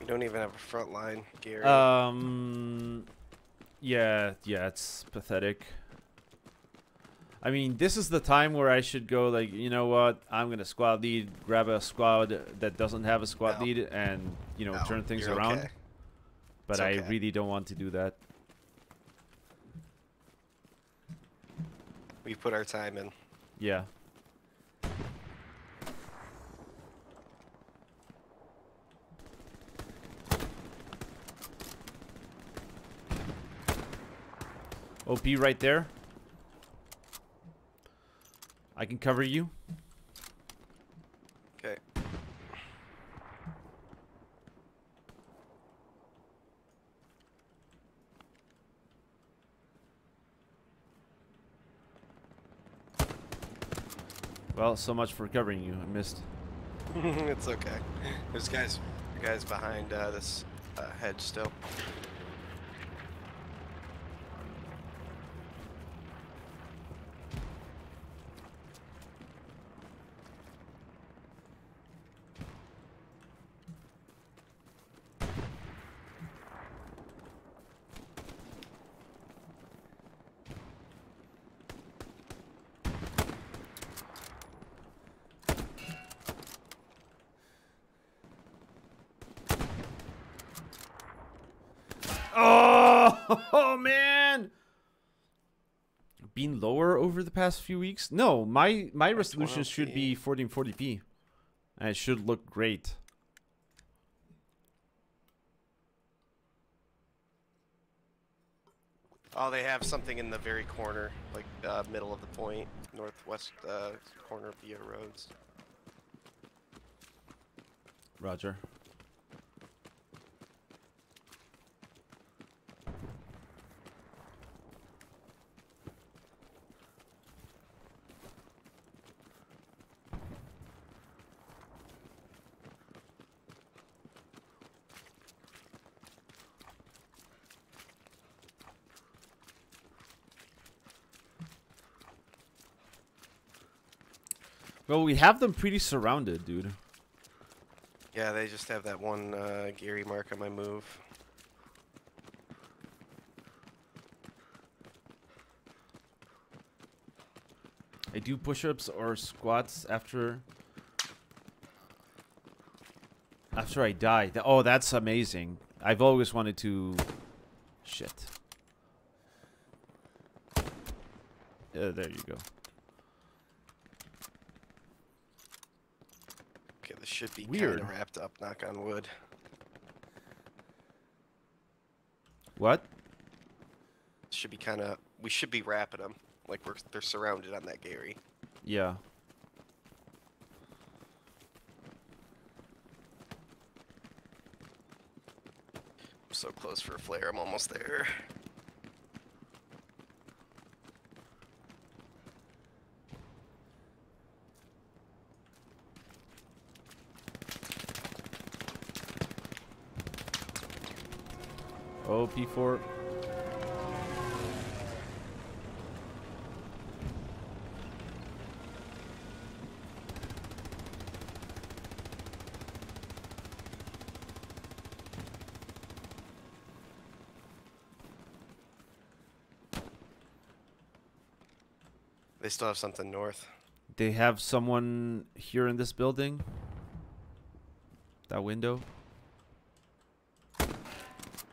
We don't even have a front line, Gary. Um, yeah, yeah, it's pathetic. I mean, this is the time where I should go like, you know what? I'm gonna squad lead, grab a squad that doesn't have a squad No. lead, and you know No, turn things around. okay. But It's I really don't want to do that. We put our time in. Yeah. OP right there. I can cover you. Okay. Well, so much for covering you. I missed. *laughs* it's okay. There's guys, guys behind uh, this uh, hedge still. Oh, oh man. Been lower over the past few weeks? No, my my resolution should be 1440p. And it should look great. Oh, they have something in the very corner, like uh, middle of the point, northwest uh, corner of Via Roads. Roger. Well, we have them pretty surrounded, dude. Yeah, they just have that one uh, Gary mark on my move. I do push-ups or squats after after I die. Oh, that's amazing. I've always wanted to shit. Uh, there you go. This should be Weird. kind of wrapped up. Knock on wood. What? Should be kind of. We should be wrapping them. Like we're they're surrounded on that Gary. Yeah. I'm so close for a flare. I'm almost there. Oh, P4. They still have something north. They have someone here in this building. That window.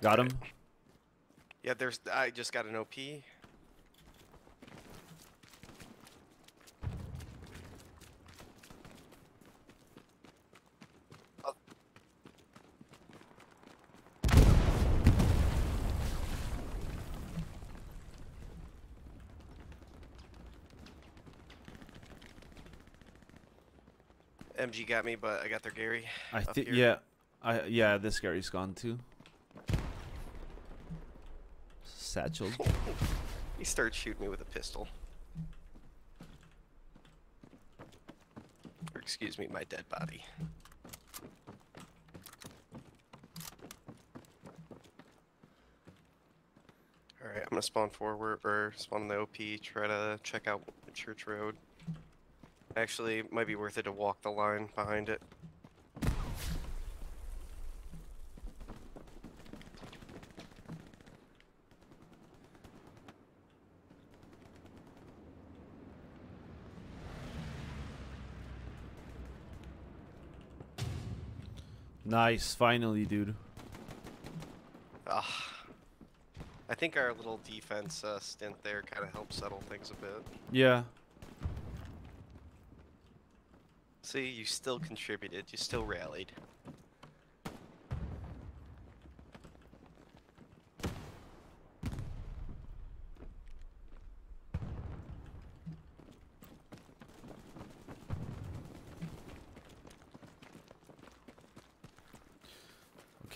Got him. Yeah, there's. I just got an OP. Oh. MG got me, but I got their Gary. I think yeah. I yeah, this Gary's gone too. Satchel. *laughs* He started shooting me with a pistol. Or excuse me, my dead body. Alright, I'm gonna spawn forward or spawn in the OP, try to check out Church Road. Actually, might be worth it to walk the line behind it. Nice, finally, dude. Ah. I think our little defense uh, stint there kind of helped settle things a bit. Yeah. See, you still contributed. You still rallied.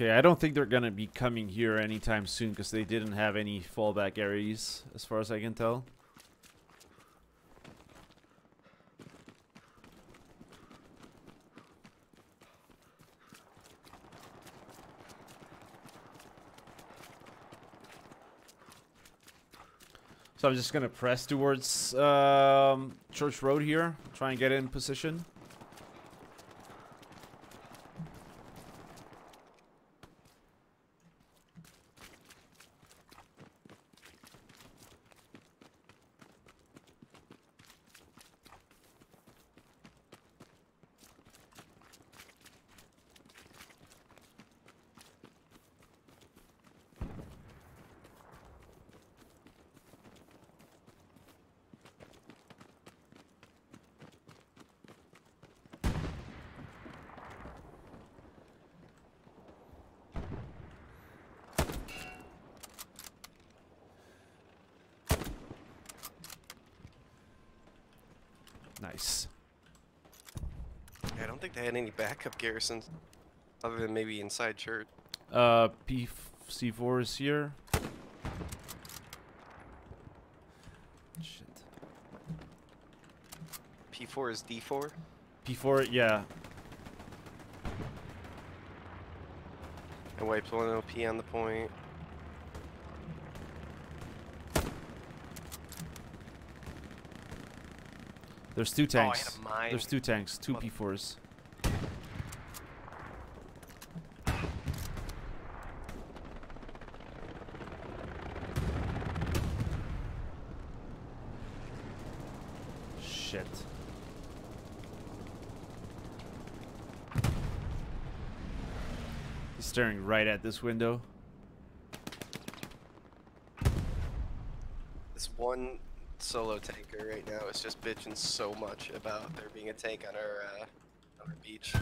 Okay, I don't think they're gonna be coming here anytime soon because they didn't have any fallback areas, as far as I can tell. So I'm just gonna press towards um, Church Road here, try and get in position. Nice. Yeah, I don't think they had any backup garrisons, other than maybe inside church. Uh, PC4 is here. Shit. P4 is D4. P4, yeah. I wiped one OP on the point. There's two Oh, tanks. mine. There's two tanks, two P4s. Shit. He's staring right at this window. This one solo tanker right now is just bitching so much about there being a tank on our uh, on our beach.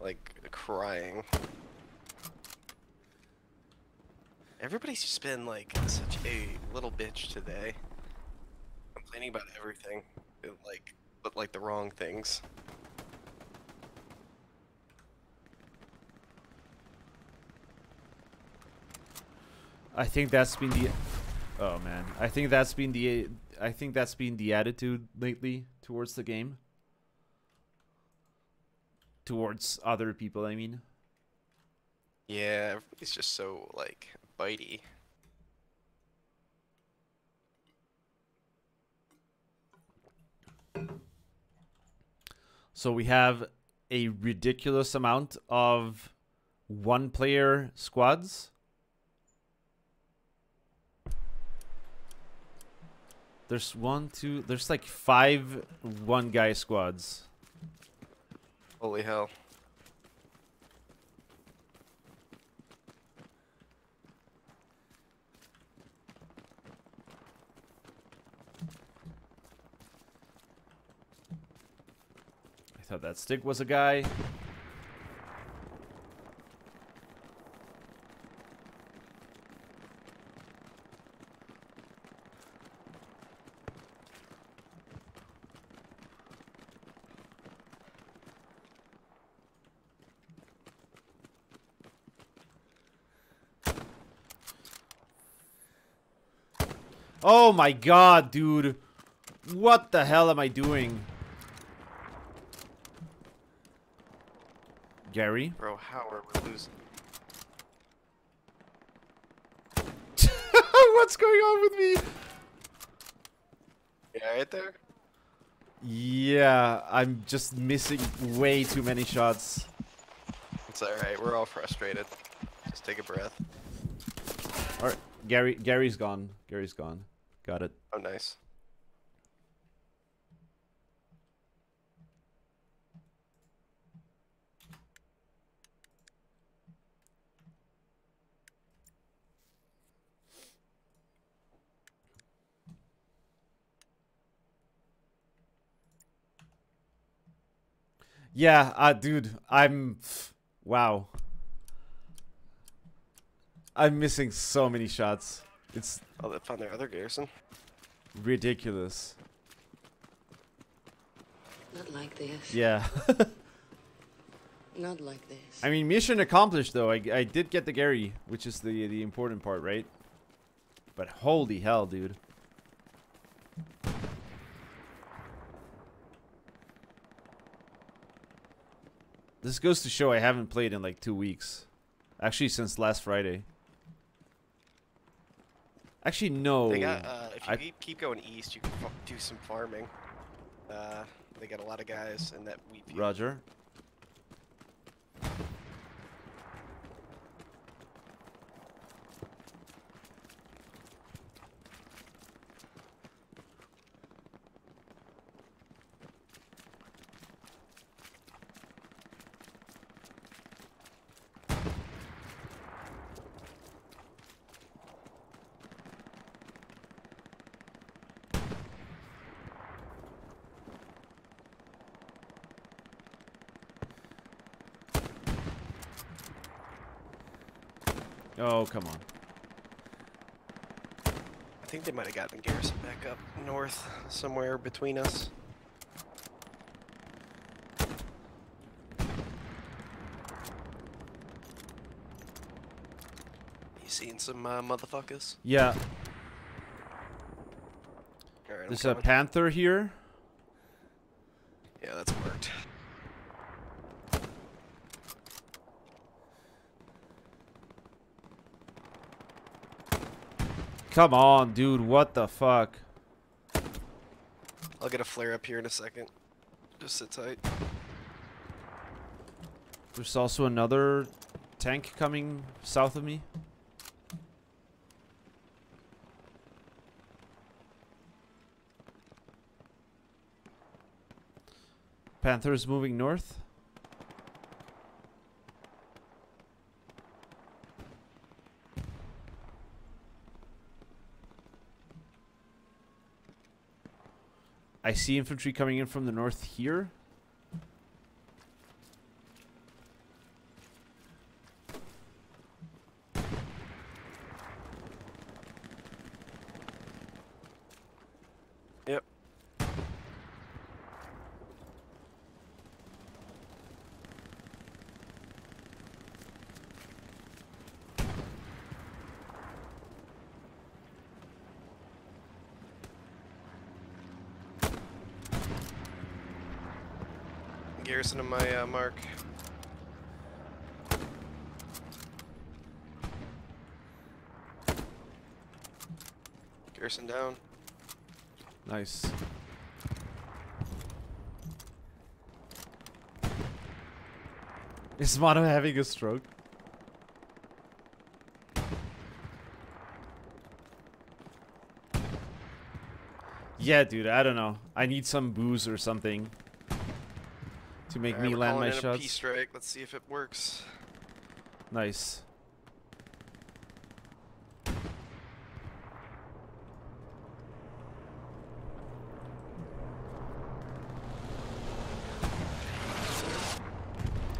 Like crying. Everybody's just been like such a little bitch today. Complaining about everything. Like but like the wrong things. I think that's been the Oh man. I think that's been the I think that's been the attitude lately towards the game. Towards other people, I mean. Yeah, everybody's just so like bitey. So we have a ridiculous amount of one player squads. There's one, two, there's like five one guy squads. Holy hell. I thought that stick was a guy. Oh my god, dude. What the hell am I doing? Gary? Bro, how are we losing? *laughs* What's going on with me? Yeah, right there. Yeah, I'm just missing way too many shots. It's alright, we're all frustrated. Just take a breath. Alright, Gary Gary's gone. Gary's gone. Got it. Oh, nice. Yeah, uh dude, I'm wow. I'm missing so many shots. It's Oh, they found their other garrison. ridiculous. Not like this. Yeah. *laughs* Not like this. I mean, mission accomplished though. I, I did get the Gary, which is the the important part, right? But holy hell, dude. This goes to show I haven't played in like two weeks. Actually, since last Friday. Actually, no. They got, uh, if you I- keep, keep going east, you can do some farming. Uh, they got a lot of guys in that wheat field. Roger. Oh, come on. I think they might have gotten garrison back up north, somewhere between us. You seen some uh, motherfuckers? Yeah, Alright, I'm there's a panther here. Yeah, that's marked. Come on, dude. What the fuck? I'll get a flare up here in a second. Just sit tight. There's also another tank coming south of me. Panther is moving north. I see infantry coming in from the north here. listen to my uh, mark. Garrison down. Nice. Is Mono having a stroke? Yeah, dude, I don't know. I need some booze or something to make Alright, me land my shots. P strike. Let's see if it works. Nice.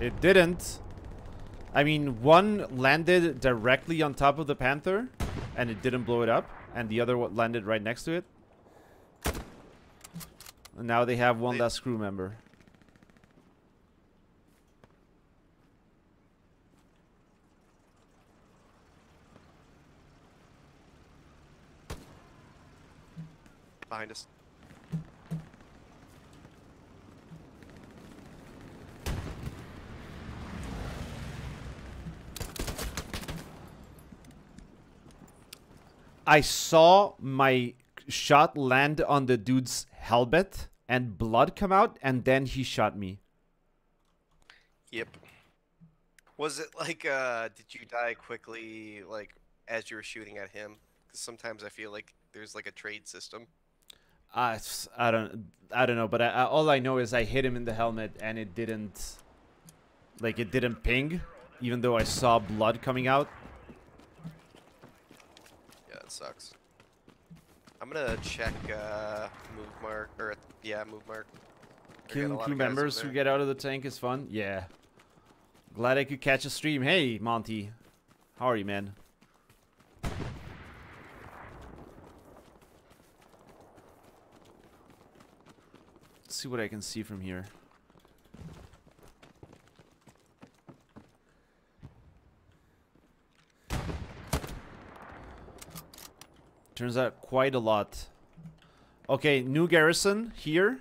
It didn't. I mean, one landed directly on top of the Panther, and it didn't blow it up, and the other one landed right next to it. And now they have one They- less crew member. Behind us. I saw my shot land on the dude's helmet and blood come out, and then he shot me. Yep. Was it like, uh, did you die quickly, like, as you were shooting at him? Because sometimes I feel like there's like a trade system. I, I don't I don't know, but I, I, all I know is I hit him in the helmet and it didn't like it didn't ping, even though I saw blood coming out. Yeah, it sucks. I'm gonna check, uh, move mark, or, yeah, move mark. Killing crew of guys over members who get out of the tank is fun. Yeah. Glad I could catch a stream. Hey, Monty. How are you, man? See what I can see from here. Turns out quite a lot. Okay, new garrison here.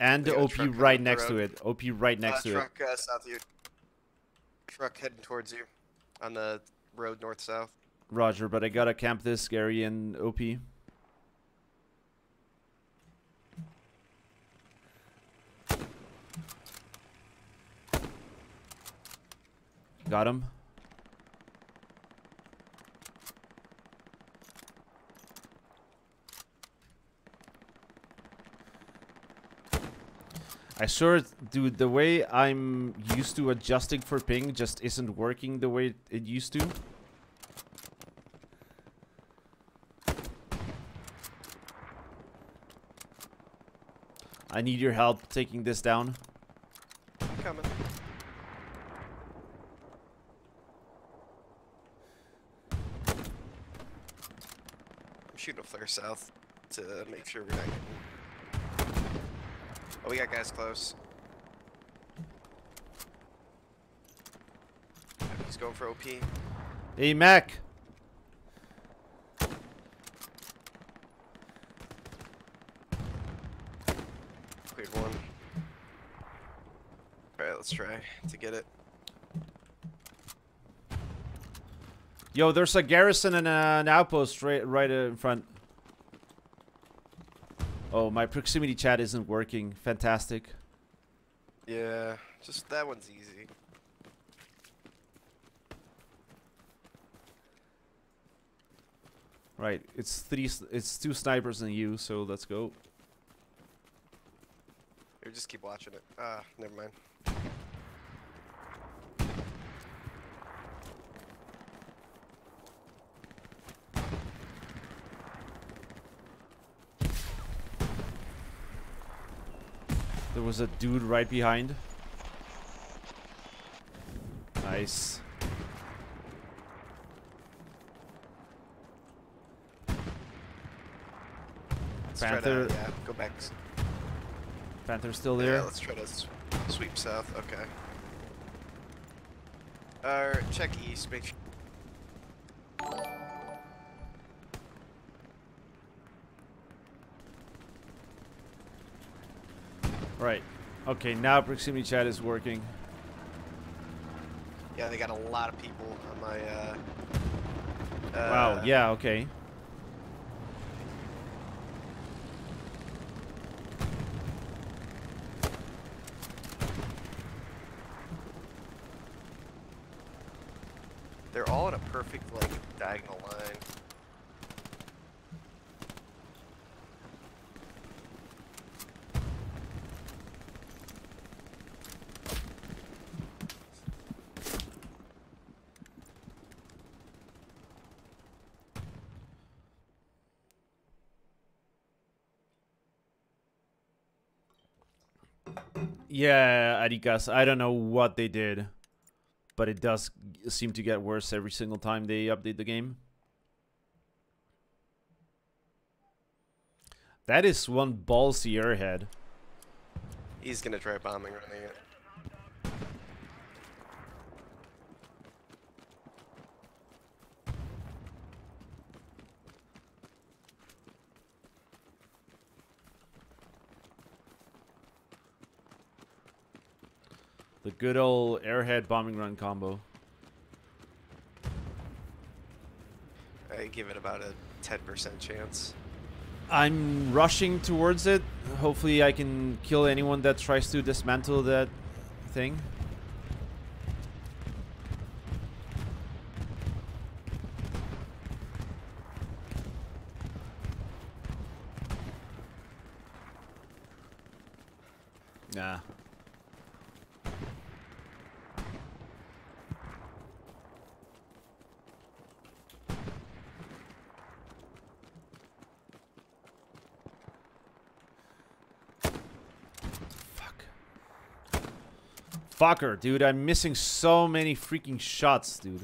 And a OP right the next to it. OP right next uh, to it. truck, uh, south of you. Truck heading towards you. On the road north-south. Roger, but I gotta camp this, Gary and OP. Got him. I sure, dude, the way I'm used to adjusting for ping just isn't working the way it used to. I need your help taking this down. I'm Coming. I'm shooting a flare south to make sure we're not getting... Oh, we got guys close. He's going for OP. Hey, Mac. Cleared one. Alright, let's try to get it. Yo, there's a garrison and an outpost right, right in front. Oh, my proximity chat isn't working. Fantastic. Yeah, just that one's easy. Right, it's three. It's two snipers and you. So let's go. Here, just keep watching it. Ah, never mind. Was a dude right behind. Nice. Let's Panther. to, yeah, go back. Panther's still Yeah, there. let's try to sweep south. Okay. Uh, check east. Make sure. Right. Okay, now proximity chat is working. Yeah, they got a lot of people on my, uh... uh wow, yeah, okay. Yeah, Adikas. I don't know what they did, but it does seem to get worse every single time they update the game. That is one ballsy airhead. He's gonna try bombing running it. Good old airhead bombing run combo. I give it about a 10% chance. I'm rushing towards it. Hopefully, I can kill anyone that tries to dismantle that thing. Nah. Fuck. Fucker, dude. I'm missing so many freaking shots, dude.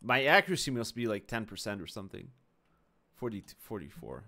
My accuracy must be like 10% or something. 40 to 44.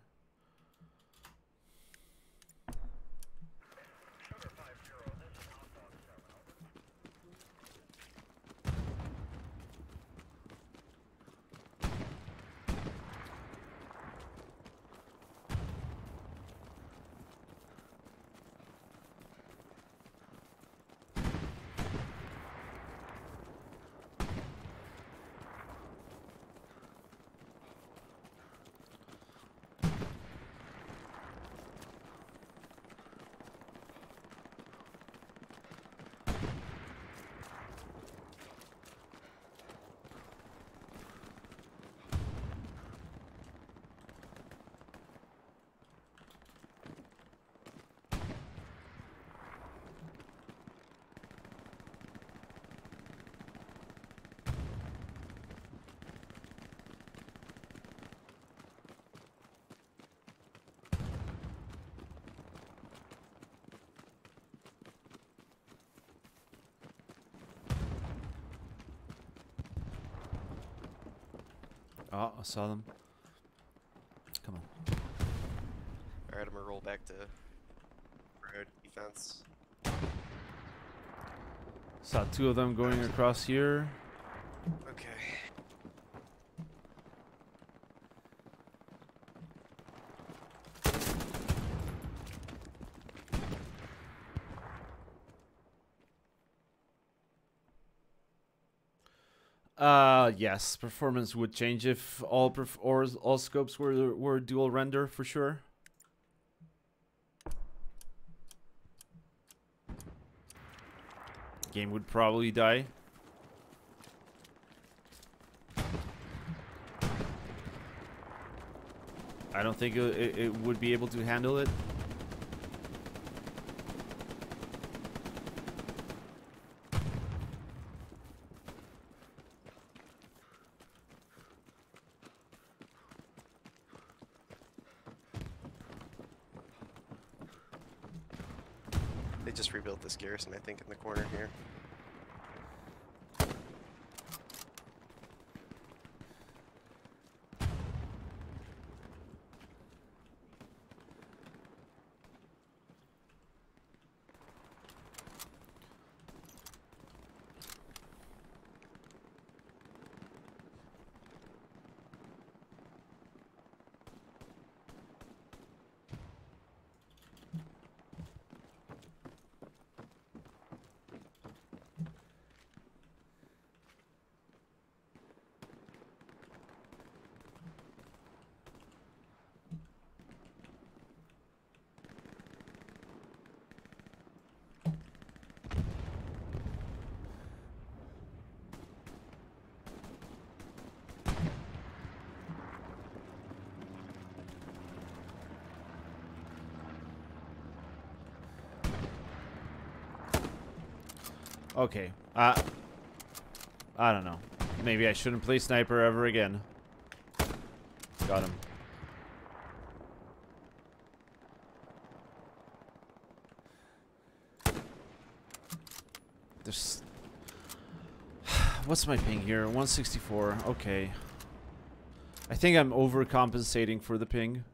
Oh, I saw them. Come on. Alright, I'm gonna roll back to road defense. Saw two of them going across here. Okay. Uh, yes, performance would change if all or all scopes were were dual render for sure. Game would probably die. I don't think it, it, it would be able to handle it. They just rebuilt this garrison, I think, in the corner here. Okay. Uh, I don't know. Maybe I shouldn't play sniper ever again. Got him. There's... *sighs* What's my ping here? 164. Okay. I think I'm overcompensating for the ping.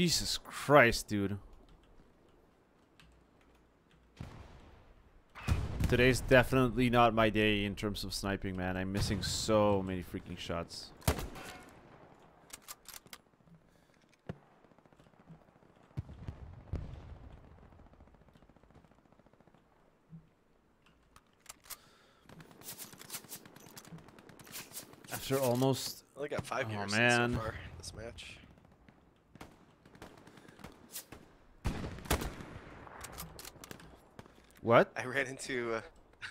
Jesus Christ, dude. Today's definitely not my day in terms of sniping, man. I'm missing so many freaking shots. After almost... I got five Oh, years man. so far this match. What? I ran into uh,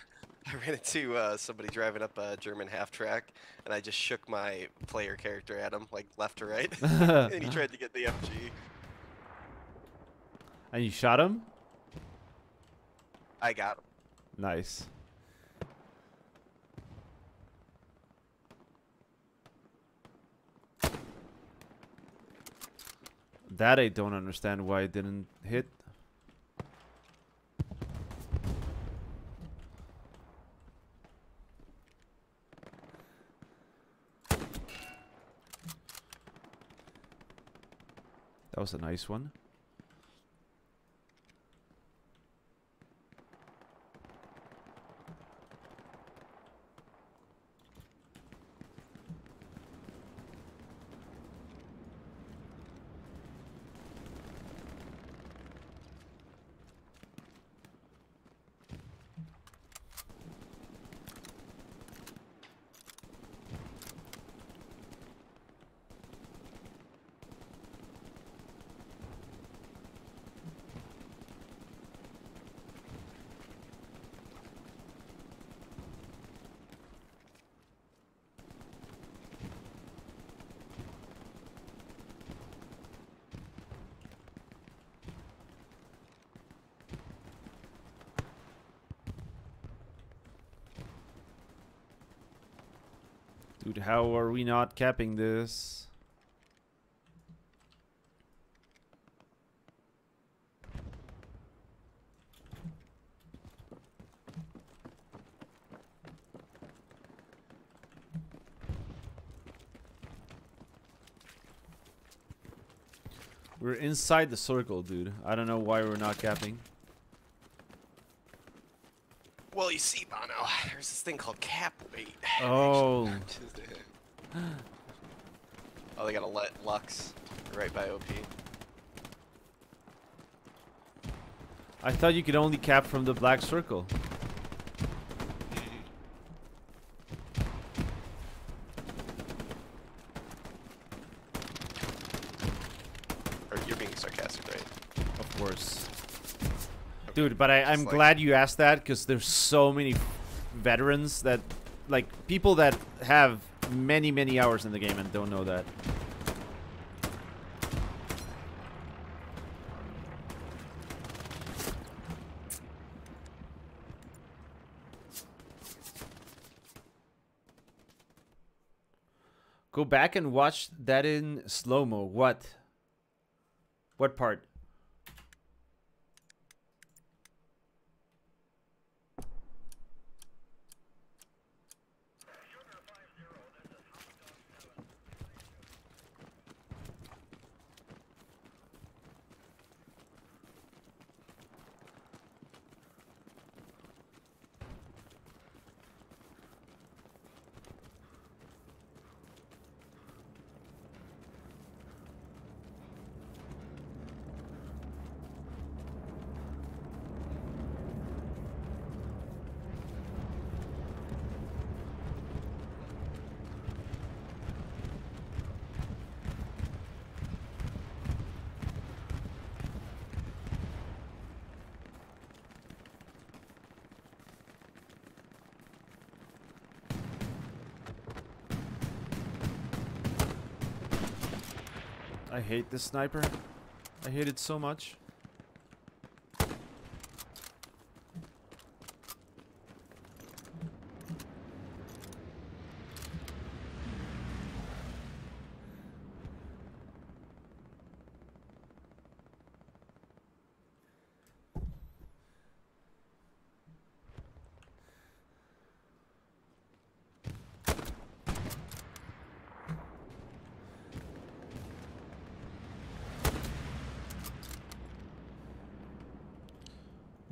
*laughs* I ran into uh, somebody driving up a German half track, and I just shook my player character at him, like left to right, *laughs* *laughs* and he tried to get the FG. And you shot him? I got him. Nice. That I don't understand why it didn't hit. That was a nice one. Dude, how are we not capping this? We're inside the circle, dude. I don't know why we're not capping. Well, you see, Bono, there's this thing called cap weight. Oh they got a let Lux right by OP. I thought you could only cap from the black circle. Or you're being sarcastic, right? Of course. Dude, but I, I'm glad you asked that because there's so many veterans that, like, people that have many, many hours in the game and don't know that. Back and watch that in slow-mo. What? What part? Hate this sniper. I hate it so much.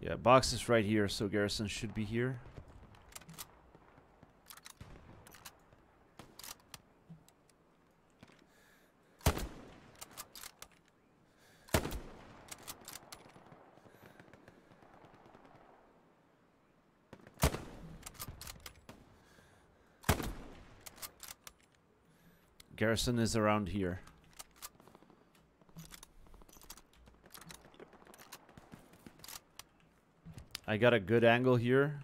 Yeah, box is right here, so Garrison should be here. Garrison is around here. I got a good angle here.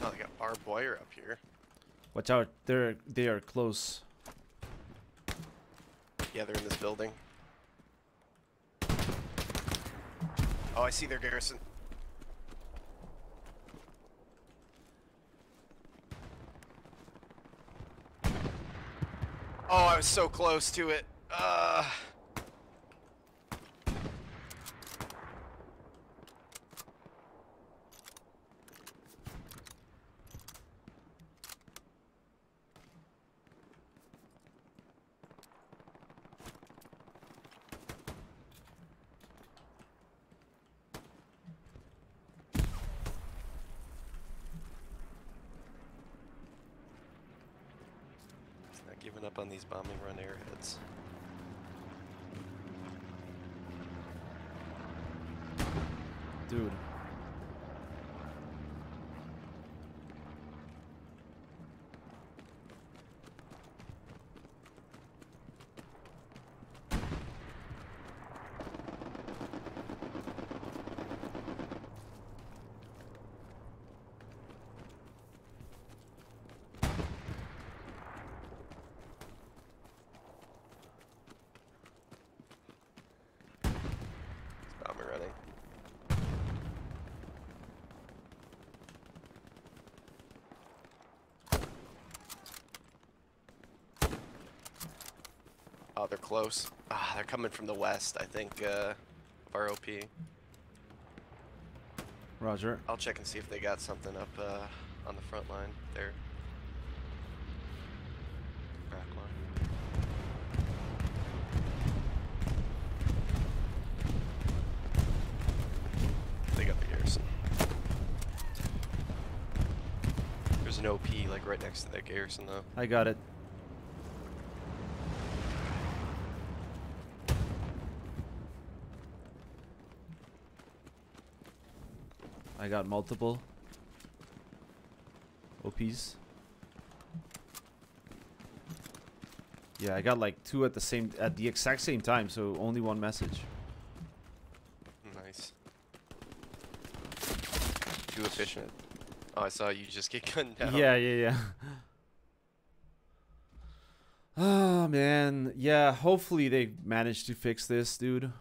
Oh, they got barbed wire up here. Watch out, they're they are close. Yeah, they're in this building. Oh, I see their garrison. Oh, I was so close to it. Uh. He's not giving up on these bombing run airheads. Dude. He's bombing running. Oh, they're close. Ah, they're coming from the west, I think, uh, of our OP. Roger. I'll check and see if they got something up uh, on the front line there. Back line. They got the garrison. There's an OP like right next to that garrison though. I got it. I got multiple OPs. Yeah, I got like two at the same at the exact same time, so only one message. Nice. Too efficient. Oh, I saw you just get *laughs* gunned down. Yeah, yeah, yeah. Oh *sighs* man, yeah. Hopefully they manage to fix this, dude.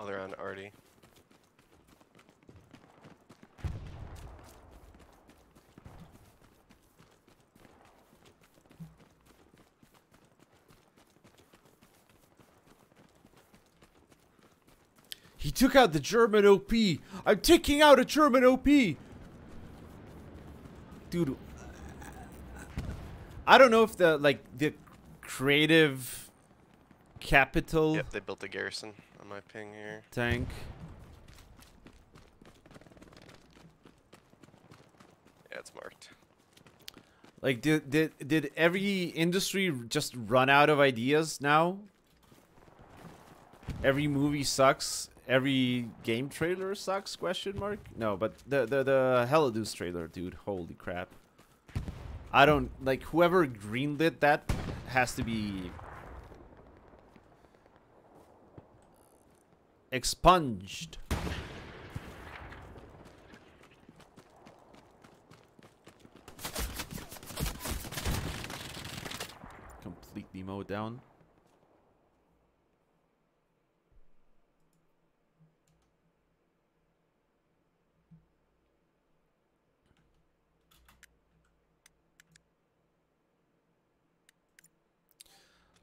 Oh, they're on Artie. He took out the German OP. I'm taking out a German OP. Dude, I don't know if the like the creative capital Yep, they built a garrison on my ping here. tank. Yeah, it's marked. Like did did did every industry just run out of ideas now? Every movie sucks every game trailer sucks? Question mark. No, but the the the Helldivers trailer, dude. Holy crap! I don't like whoever greenlit that has to be expunged. Completely mowed down.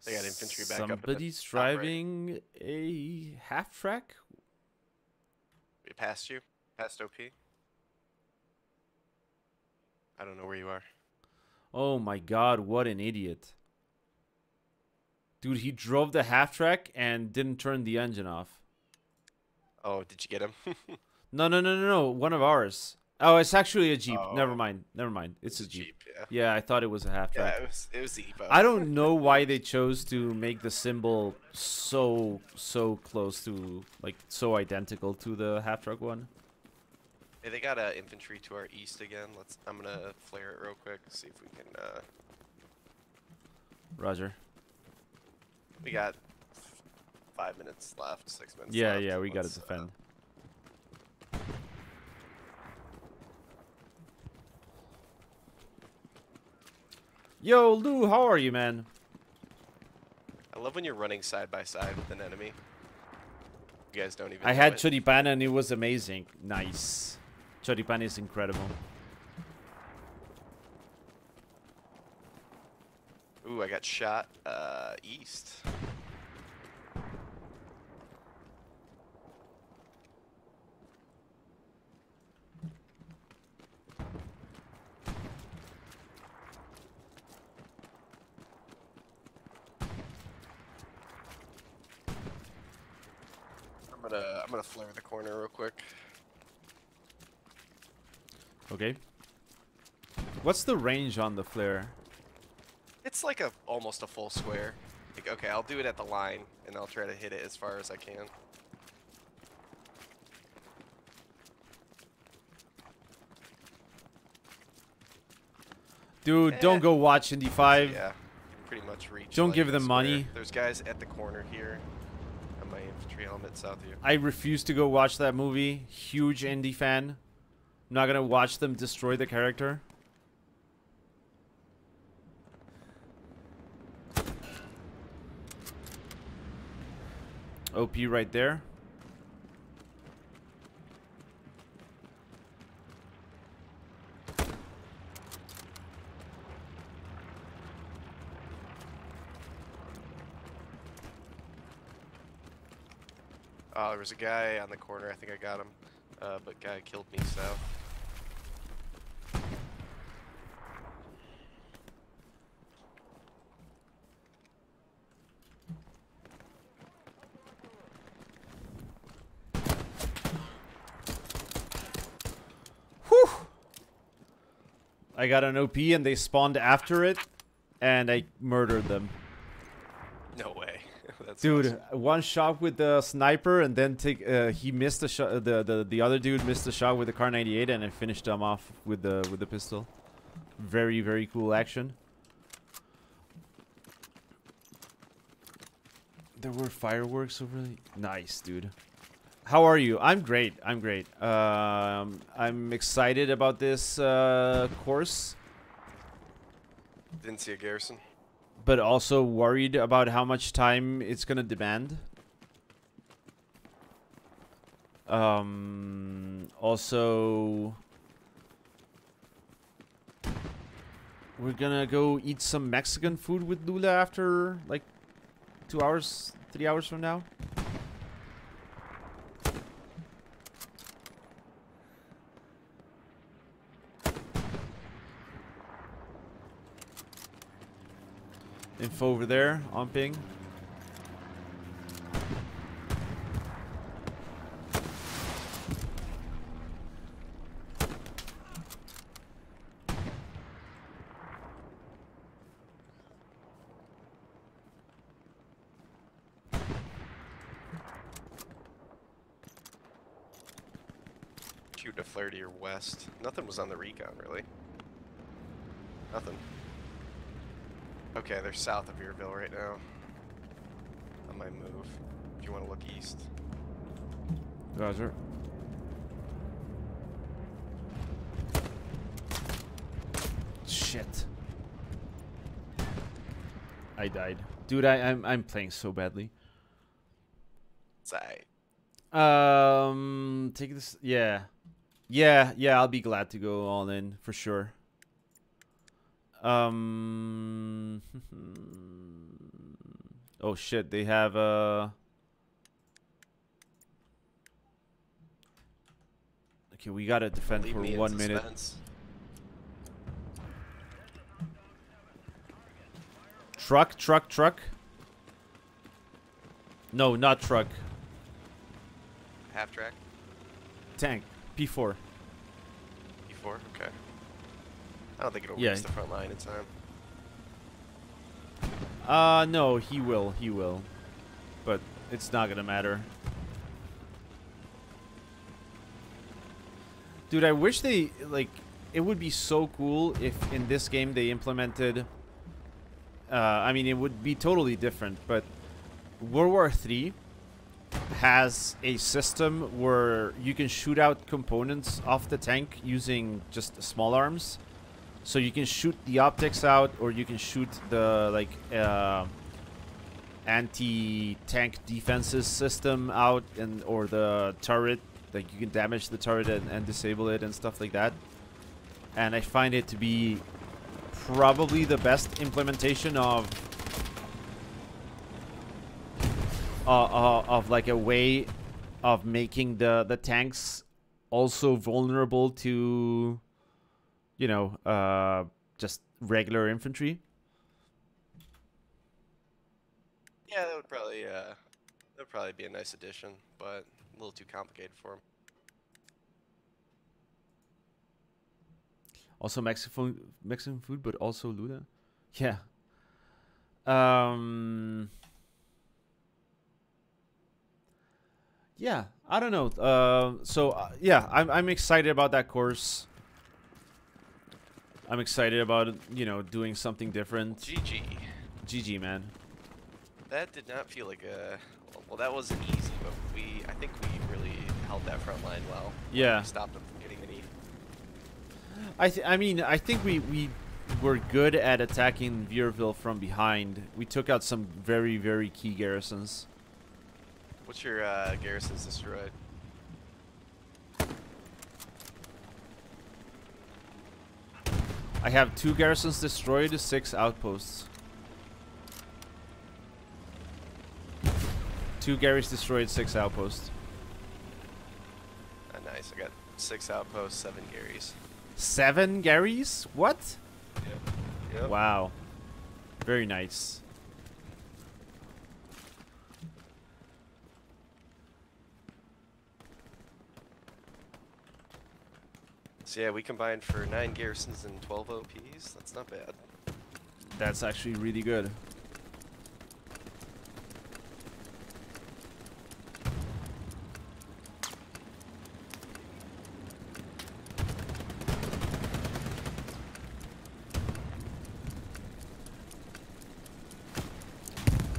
They got infantry back Somebody's top right. driving a half track. We passed you, past OP. I don't know where you are. Oh my god, what an idiot. Dude, he drove the half track and didn't turn the engine off. Oh, did you get him? *laughs* No, no, no, no, no. One of ours. Oh, it's actually a Jeep. Never Oh. mind. Never mind. It's, a Jeep. yeah. Yeah, I thought it was a half Yeah, it was it was the Evo. I don't know *laughs* why they chose to make the symbol so so close to like so identical to the half truck one. Hey, they got uh, infantry to our east again. Let's. I'm gonna flare it real quick. See if we can. Uh, Roger. we got f- five minutes left. Six minutes. Yeah, left. yeah, we got to Let's, uh, Yo, Lou, how are you, man? I love when you're running side by side with an enemy. You guys don't even. I had it. Choripan and it was amazing. Nice. Choripan is incredible. Ooh, I got shot uh, east. I'm gonna I'm gonna flare the corner real quick. Okay. What's the range on the flare? It's like a almost a full square. Like, okay, I'll do it at the line, and I'll try to hit it as far as I can. Dude, don't Eh. go watch Indy 5. Yeah, pretty much reach. Don't like, give them square. money. There's guys at the corner here. My infantry helmet south of you. I refuse to go watch that movie. Huge Indy fan. I'm not gonna watch them destroy the character. OP right there. Oh, there was a guy on the corner. I think I got him. Uh, but guy killed me so. Whew. I got an OP and they spawned after it, and I murdered them. That's Dude, awesome. one shot with the sniper, and then take. Uh, he missed the shot. The, the the other dude missed the shot with the Kar 98, and I finished him off with the with the pistol. Very very cool action. There were fireworks over. the- Nice, dude. How are you? I'm great. I'm great. Um, I'm excited about this uh, course, Didn't see a garrison. But also worried about how much time it's gonna demand. Um, also, we're gonna go eat some Mexican food with Lula after like two hours, three hours from now. Info over there on ping. shooting a flare to your west. Nothing was on the recon, really. Nothing. Okay, they're south of Vierville right now. On my move. If you want to look east. Roger. Shit. I died. Dude, I, I'm I'm playing so badly. Side. Um, take this. Yeah, yeah, yeah. I'll be glad to go all in for sure. Um. oh shit! They have uh Okay, we gotta defend Leave for one minute. Truck, truck, truck. No, not truck. Half track. Tank. P4. P4. Okay. I don't think it'll Yeah. reach the front line in time. Uh, no, he will. He will. But it's not gonna matter. Dude, I wish they, like, it would be so cool if in this game they implemented. Uh, I mean, it would be totally different, but World War III has a system where you can shoot out components off the tank using just small arms. So you can shoot the optics out, or you can shoot the like uh, anti-tank defenses system out, and or the turret. Like you can damage the turret and, and disable it and stuff like that. And I find it to be probably the best implementation of uh, uh, of like a way of making the the tanks also vulnerable to you know uh just regular infantry? Yeah, that would probably uh, that would probably be a nice addition, but a little too complicated for him. also mexican food, mexican food but also luda? Yeah. Um yeah i don't know uh, so uh, yeah I'm, I'm excited about that course i'm excited about you know doing something different GG. gg man That did not feel like a. Well, that wasn't easy, but we. I think we really held that front line well. Yeah. We stopped them from getting any. I th- I mean, I think we we were good at attacking Vierville from behind. We took out some very very key garrisons. What's your uh, garrisons destroyed? I have two garrisons destroyed, six outposts. Two Garys destroyed, six outposts. Uh, nice. I got six outposts, seven Garys. Seven Garys? What? Yep. Wow. Very nice. Yeah, we combined for nine garrisons and 12 OPs. That's not bad. That's actually really good.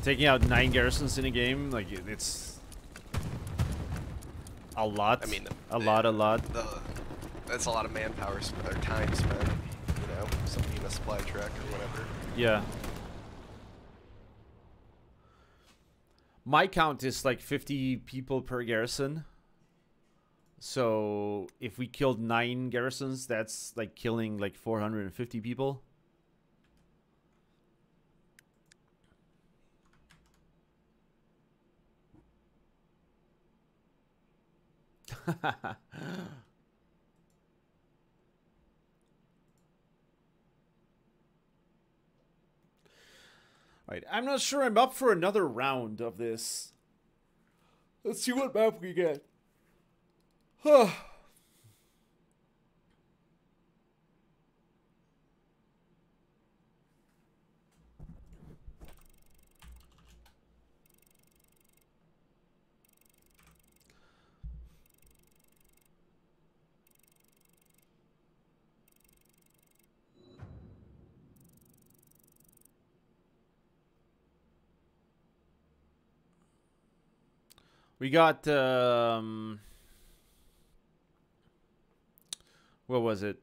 Taking out nine garrisons in a game, like it's a lot. I mean, a lot, a lot. The, that's a lot of manpower or time spent. You know, somebody in a supply truck or whatever. Yeah. My count is like 50 people per garrison. So if we killed nine garrisons, that's like killing like 450 people. *laughs* Right, I'm not sure I'm up for another round of this. Let's see what map we get. We got um what was it?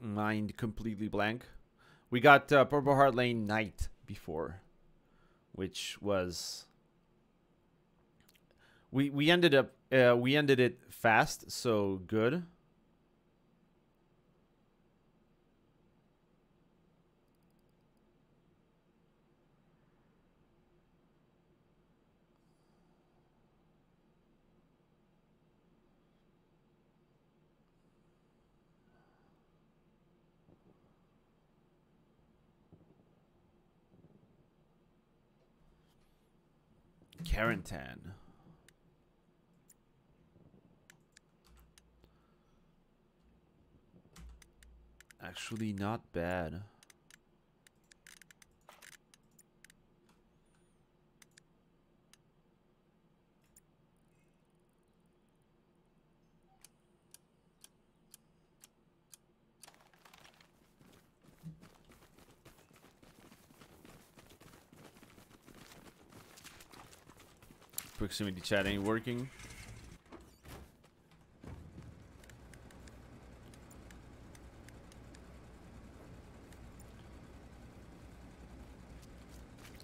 Mind completely blank. We got uh, Purple Heart Lane Night before, which was we we ended up uh, we ended it fast, so good. Carentan. Actually, not bad. Proximity chat ain't working.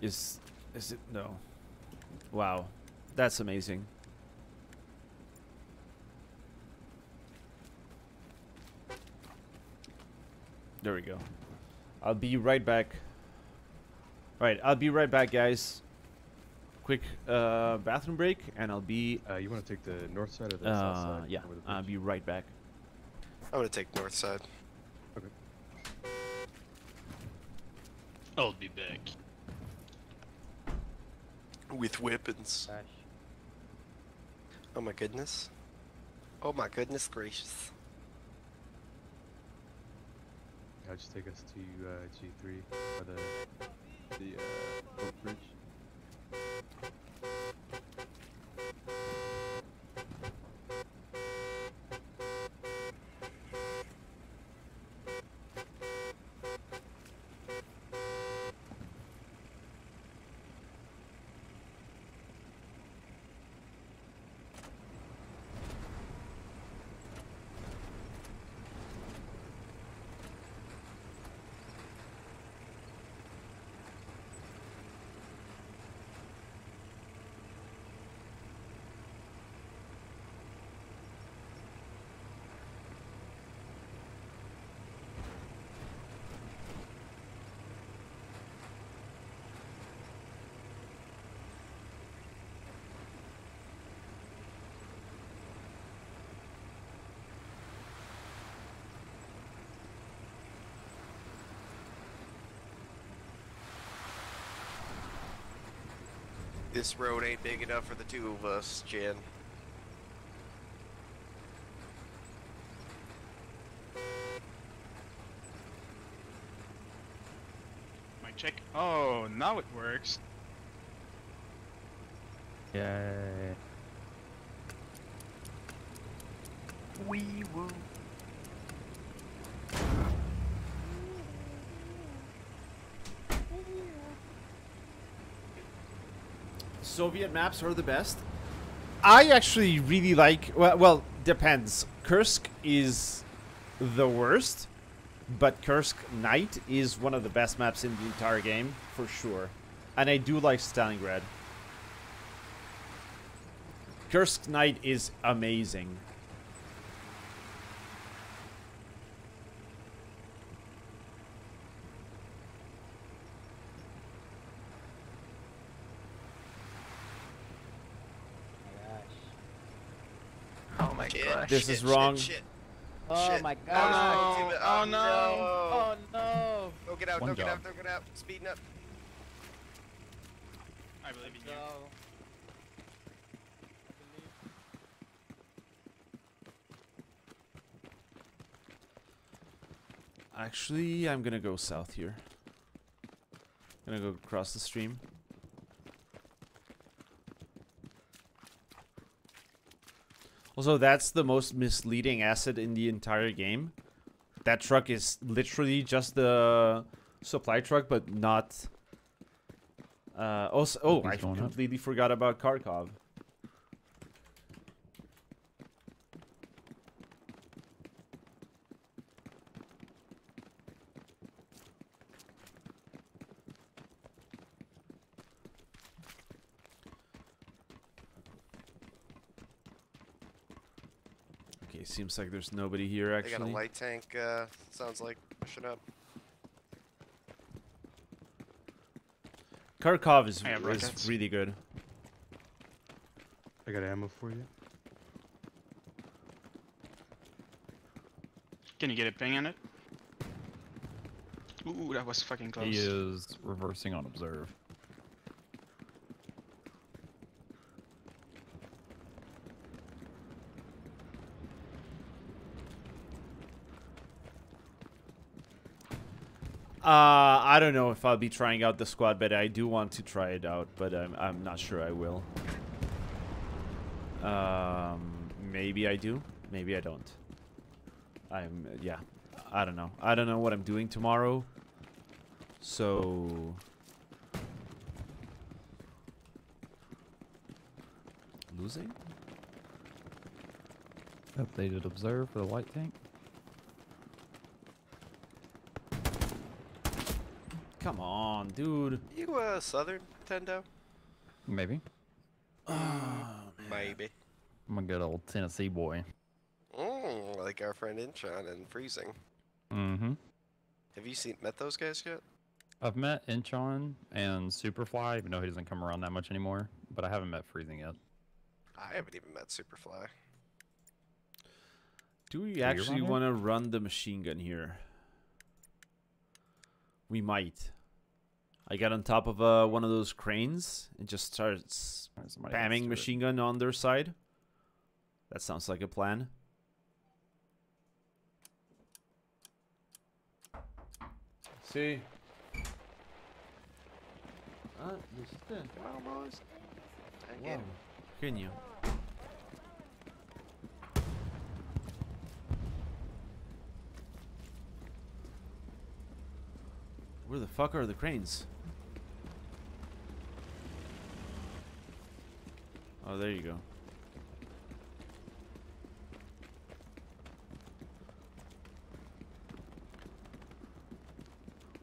Is is it no? Wow. That's amazing. There we go. I'll be right back. Alright, I'll be right back guys. Quick uh, bathroom break and I'll be Uh, you want to take the north side or the south uh, side? yeah, over the I'll be right back. I'm gonna take north side. Okay. I'll be back. With weapons. Oh my goodness. Oh my goodness gracious. I'll just take us to uh, G3 or the the uh, bridge. This road ain't big enough for the two of us, Jen. Mic check. Oh, now it works. Yeah. Wee woo. Soviet maps are the best. I actually really like. Well, well, depends. Kursk is the worst, but Kursk Night is one of the best maps in the entire game for sure. And I do like Stalingrad. Kursk Night is amazing. Oh my Shit, gosh. This shit, is wrong. Shit, Oh Shit. my Oh, god. no. Oh, Oh, no. Oh no. Oh, don't get out, One don't get out, don't get out. Speeding up. I believe in you. Actually, I'm gonna go south here. I'm Gonna go across the stream. Also, that's the most misleading asset in the entire game. that truck is literally just the supply truck, but not. Uh, also, oh, I going up. completely forgot about Kharkov. Okay, seems like there's nobody here actually. They got a light tank, uh, sounds like pushing up. Kharkov is, is really good. I got ammo for you. Can you get a ping on it? Ooh, that was fucking close. He is reversing on observe. Uh, I don't know if I'll be trying out the squad but I do want to try it out, but I'm, I'm not sure I will. Um, maybe I do, maybe I don't. I'm, yeah, I don't know. I don't know what I'm doing tomorrow. So... Losing? Updated observe for the light tank. Come on, dude. You, uh, Southern, Nintendo? Maybe. Maybe. I'm a good old Tennessee boy. Mm, like our friend Inchon and Freezing. Mm-hmm. Have you seen met those guys yet? I've met Inchon and Superfly, even though he doesn't come around that much anymore. But I haven't met Freezing yet. I haven't even met Superfly. Do we you actually want to run the machine gun here? We might. I got on top of uh, one of those cranes and just starts Alright, spamming machine gun on their side. That sounds like a plan. See. Ah, Come on, boys. I get Wow. him. Can you? Where the fuck are the cranes? Oh, there you go.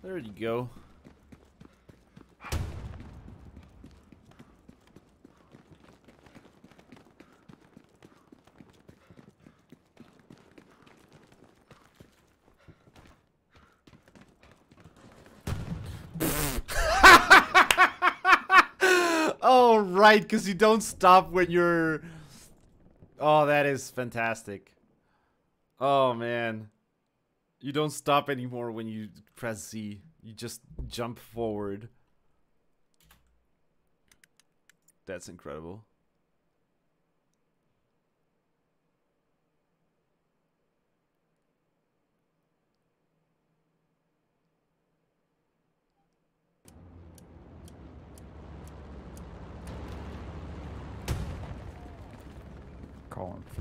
There you go. Right, because you don't stop when you're. Oh, that is fantastic. Oh, man. You don't stop anymore when you press Z. You just jump forward. That's incredible.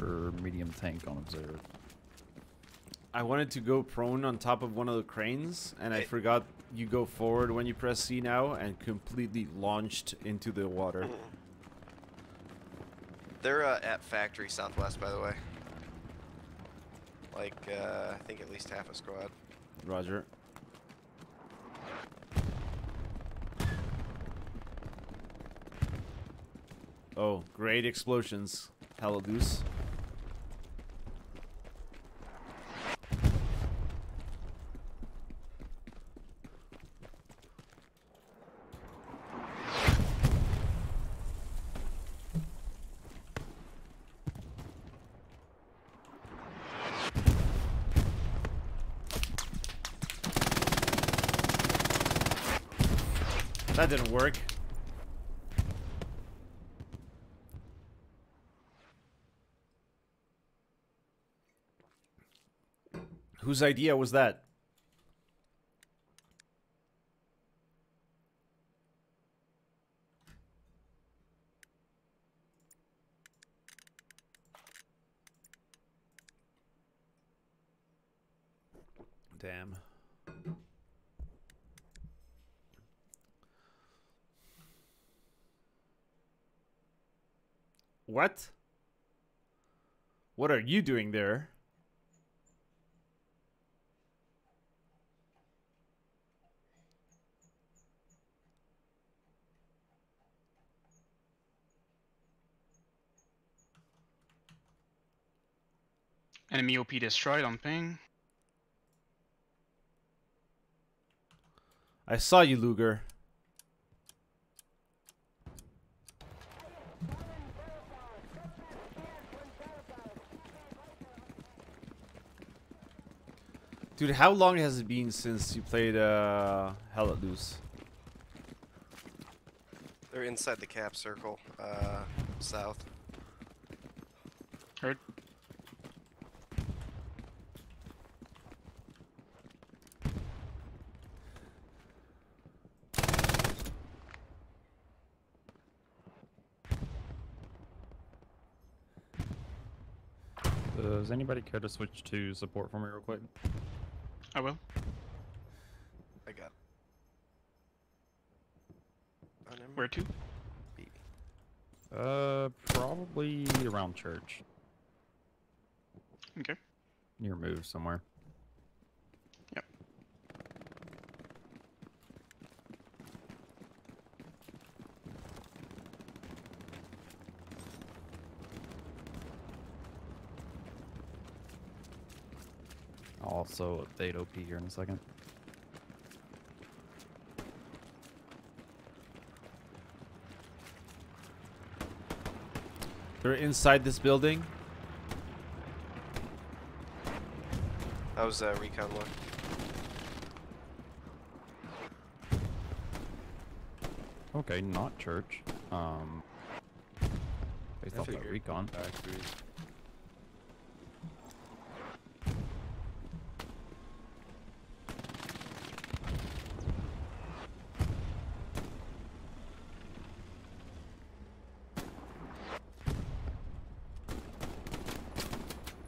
Calling for medium tank on observe. I wanted to go prone on top of one of the cranes, and I Hey. forgot you go forward when you press C now, and completely launched into the water. They're uh, at factory southwest, by the way. Like, uh, I think at least half a squad. Roger. Oh, great explosions. Hello, Goose. That didn't work. Whose idea was that? Damn. What? What are you doing there? Enemy OP destroyed on ping. I saw you, Luger. Dude, how long has it been since you played uh, Hell Let Loose? They're inside the cap circle, uh, south. Heard. Does anybody care to switch to support for me real quick? I will. I got. Oh, Where to? B. Uh, probably around church. Okay. Near move somewhere. Also update OP here in a second. They're inside this building. That was a recon look? Okay, not church. Um, based I off that recon. Factory.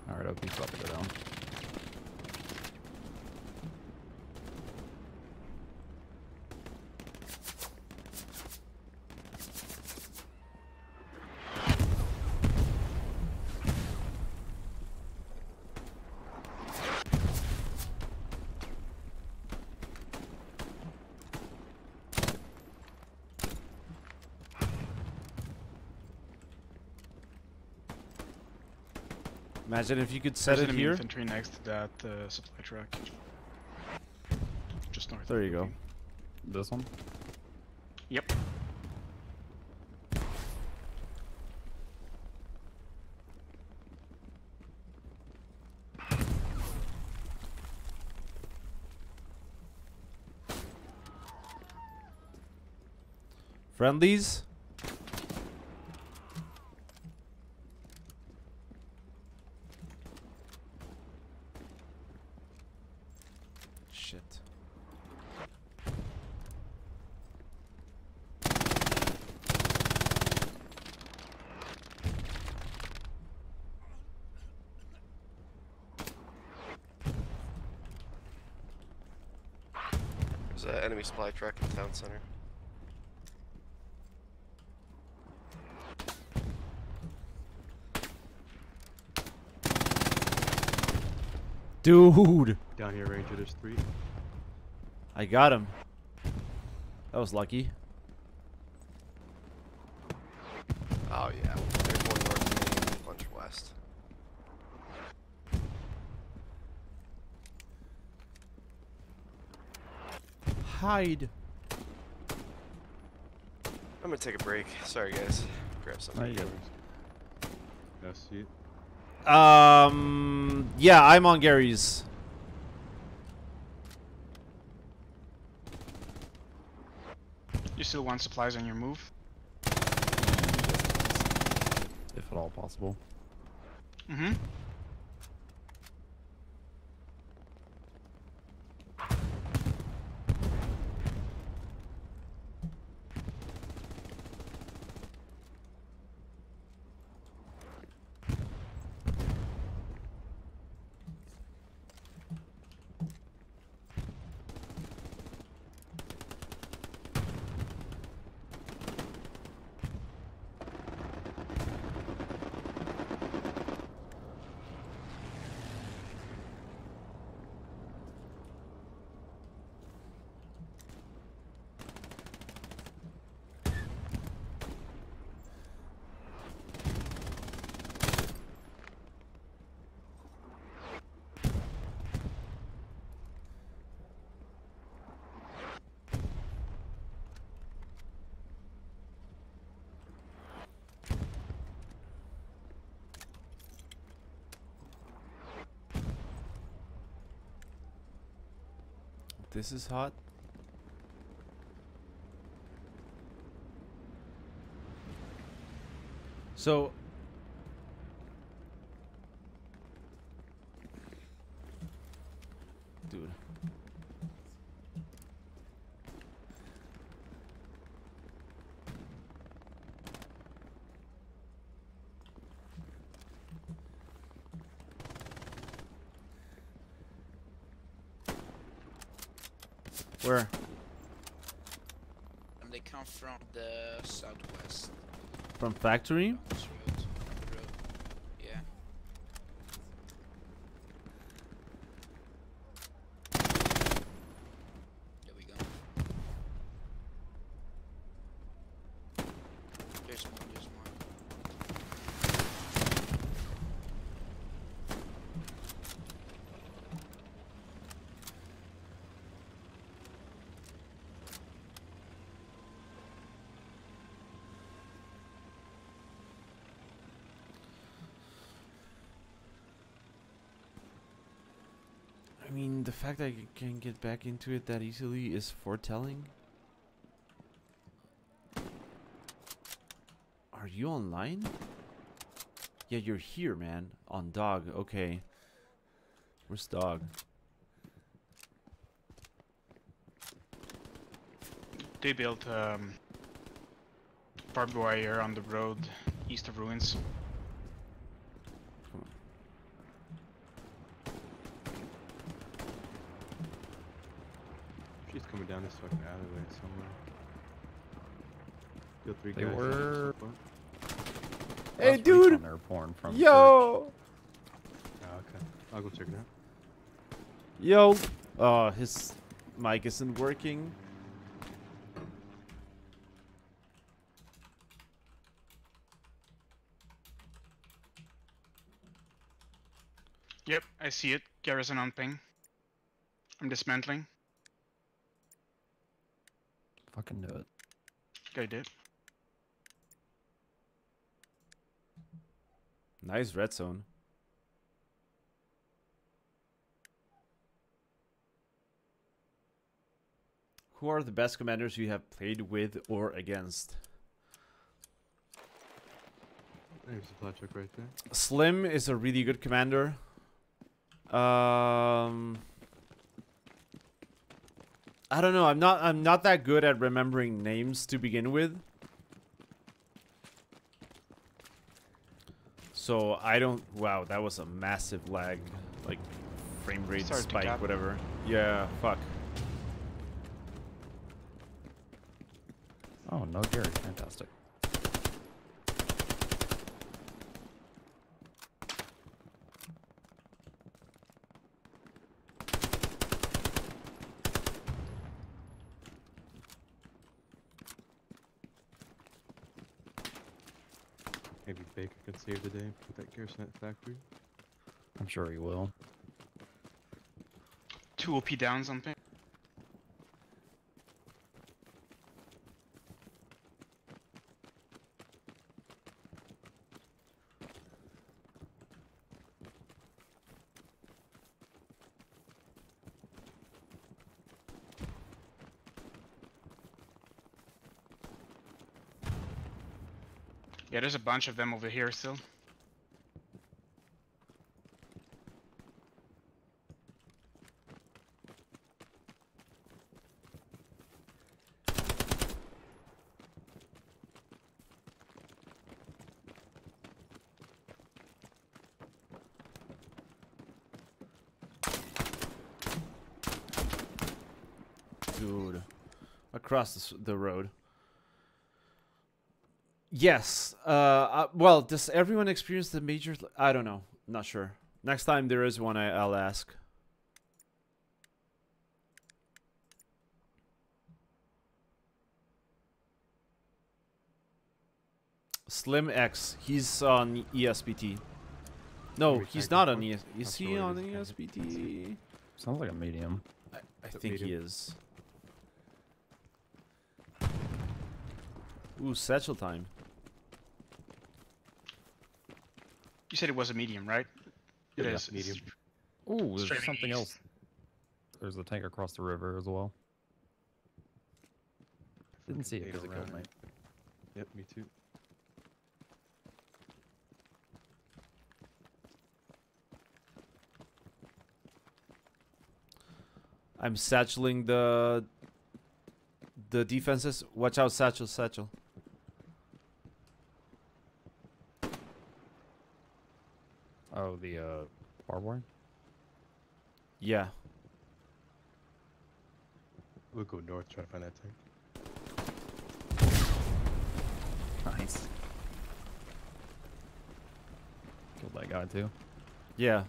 Alright, OP's about to go down. Imagine if you could set There's it enemy here. infantry next to that uh, supply truck. Just north. There you go. This one? Yep. Friendlies? Shit. There's an enemy supply truck in town center. Dude! Down here, Ranger, there's three. I got him. That was lucky. Oh yeah, there's one north of me, and a bunch west. Hide. I'm gonna take a break. Sorry guys. Grab No, something. you good. Yes, it? Um, yeah, I'm on Gary's. You still want supplies on your move? If at all possible. Mm-hmm. This is hot. So Dude. Where? And they come from the southwest. From factory? This road. The road. Yeah. There we go. There's more, there's more. I mean, the fact that I can get back into it that easily is foretelling. Are you online? Yeah, you're here, man. On dog. Okay. Where's dog? They built um, barbed wire on the road east of ruins. She's coming down this fucking alleyway somewhere. Killed three They guys. were- Hey, Last dude! on their porn from. Yo! Ah, okay. I'll go check it out. Yo! Oh, his mic isn't working. Yep, I see it. Garrison on ping. I'm dismantling. Fucking do it. Guy dude. Nice red zone. Who are the best commanders you have played with or against? There's a supply truck right there. Slim is a really good commander. Um, I don't know. I'm not. I'm not that good at remembering names to begin with. So I don't. Wow, that was a massive lag, like frame rate spike, whatever. Yeah, fuck. Oh, no Gary. Fantastic. Maybe Baker can save the day and put that garrison at factory. I'm sure he will. Two OP downs on ping. There's a bunch of them over here still. Dude, across the, road. Yes. Uh, uh. Well, does everyone experience the major? I don't know. Not sure. Next time there is one, I, I'll ask. Slim X. He's on ESPT. No, he's not on for- ES. Is he on this ESPT? Sounds like a medium. I, I Is it think he is. Ooh, satchel time. You said it was a medium, right? It Yeah, is. medium. Ooh, there's Straight something east. else. There's a tank across the river as well. Didn't see it because it killed around. me. Yep, me too. I'm satcheling the the defenses. Watch out, satchel, satchel. Oh, the uh, barbed wire. Yeah. We'll go north, try to find that tank. Nice. Killed that guy too. Yeah.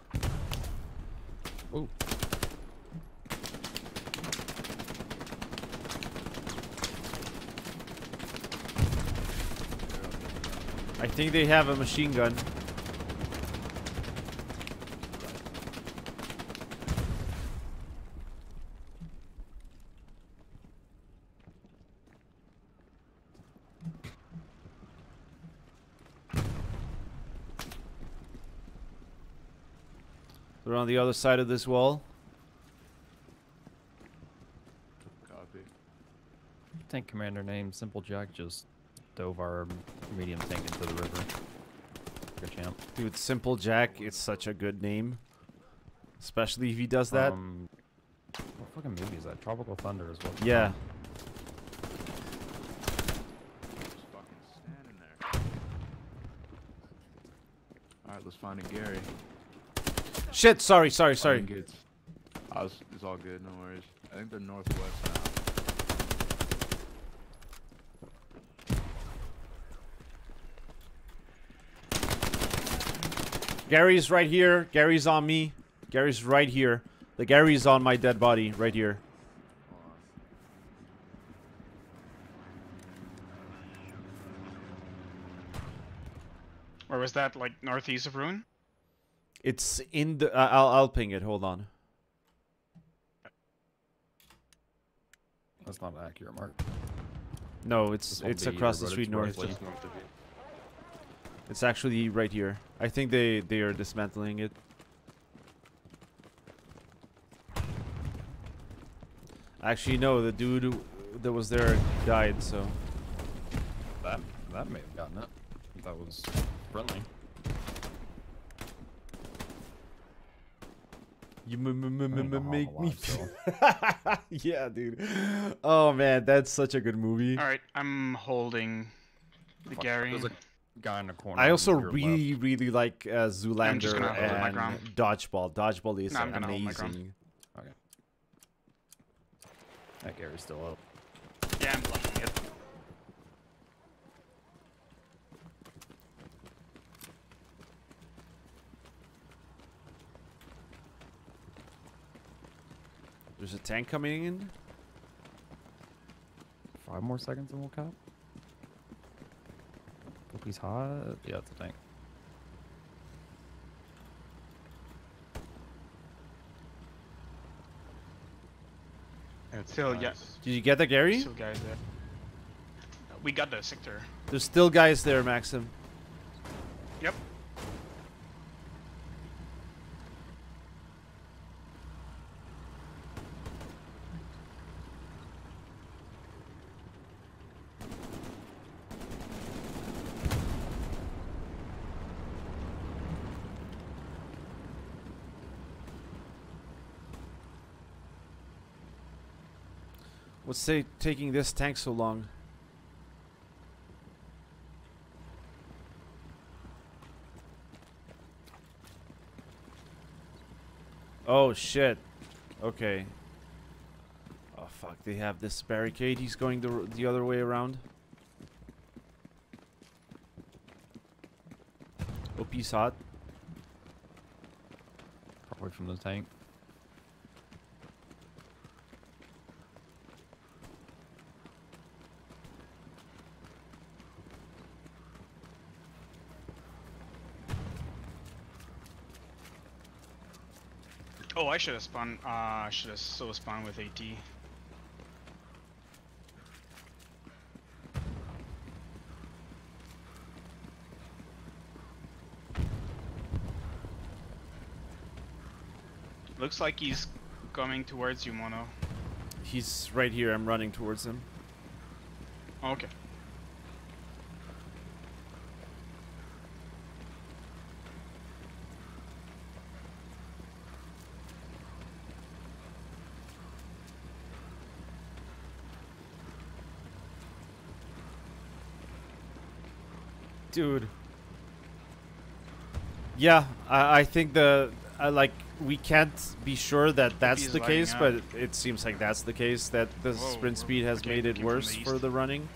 Ooh. I think they have a machine gun. They're on the other side of this wall. Copy. Tank commander named Simple Jack just dove our medium tank into the river. Like a champ. Dude, Simple Jack, it's such a good name. Especially if he does that. Um, what fucking movie is that? Tropical Thunder is what. yeah. Just fucking standing there. Alright, let's find a Gary. Shit, sorry, sorry, sorry. Find Gids. I was, it's all good, no worries. I think they're northwest now. Gary's right here. Gary's on me. Gary's right here. The Gary's on my dead body right here. Or was that like northeast of Ruin? It's in the. Uh, I'll I'll ping it. Hold on. That's not an accurate mark. No, it's it's be across here, the street north. roughly- Just north of you. It's actually right here. I think they they are dismantling it. Actually, no. The dude that was there died. So That that may have gotten it. That was friendly. You m- m- m- I m- don't know m- make me. feel- *laughs* yeah, dude. Oh man, that's such a good movie. All right, I'm holding the Fuck, Gary. There's a guy in the corner. I also your really, really like uh, just Zoolander gonna hold my and ground. Dodgeball. Dodgeball is No, I'm gonna hold my ground. amazing. Okay. That Gary's still up. Yeah, I'm blocking it. There's a tank coming in. Five more seconds and we'll cap. Hope he's hot. Yeah, it's a tank. That's Still, yeah. Did you get that, Gary? Still guys there. We got the sector. There's still guys there, Maxim. Yep. What's they taking this tank so long? Oh shit. Okay. Oh fuck, they have this barricade. He's going the the other way around. Oh, OP's hot. Probably from the tank. Oh, I should have spawned. Uh, I should have so spawned with AT. Looks like he's coming towards you, Mono. He's right here. I'm running towards him. Okay. Dude. Yeah, I, I think the uh, like we can't be sure that that's the case, out. but it seems like that's the case. That the Whoa, sprint speed has made it from the worse for the running.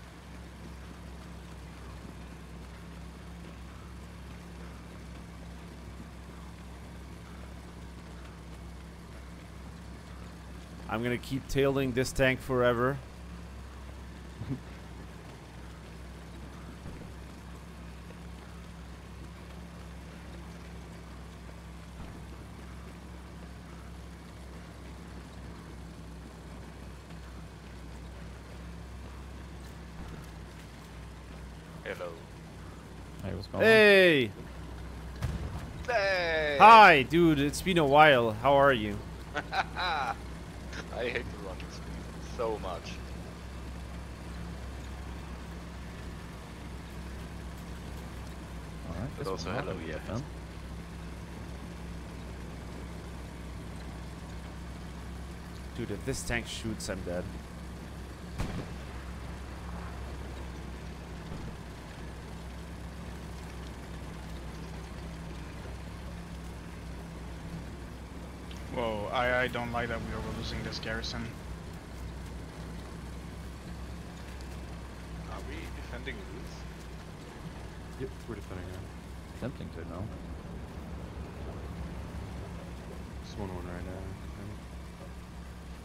I'm gonna keep tailing this tank forever. Hello. Hey, what's going on? Hey! Hey! Hi, dude. It's been a while. How are you? *laughs* I hate the running speed so much. Alright. But also hello, yeah. defend. Dude, if this tank shoots, I'm dead. Whoa, I, I don't like that we are losing this garrison. Are we defending Luz? Yep, we're defending now. Tempting to, no? Just one one right now.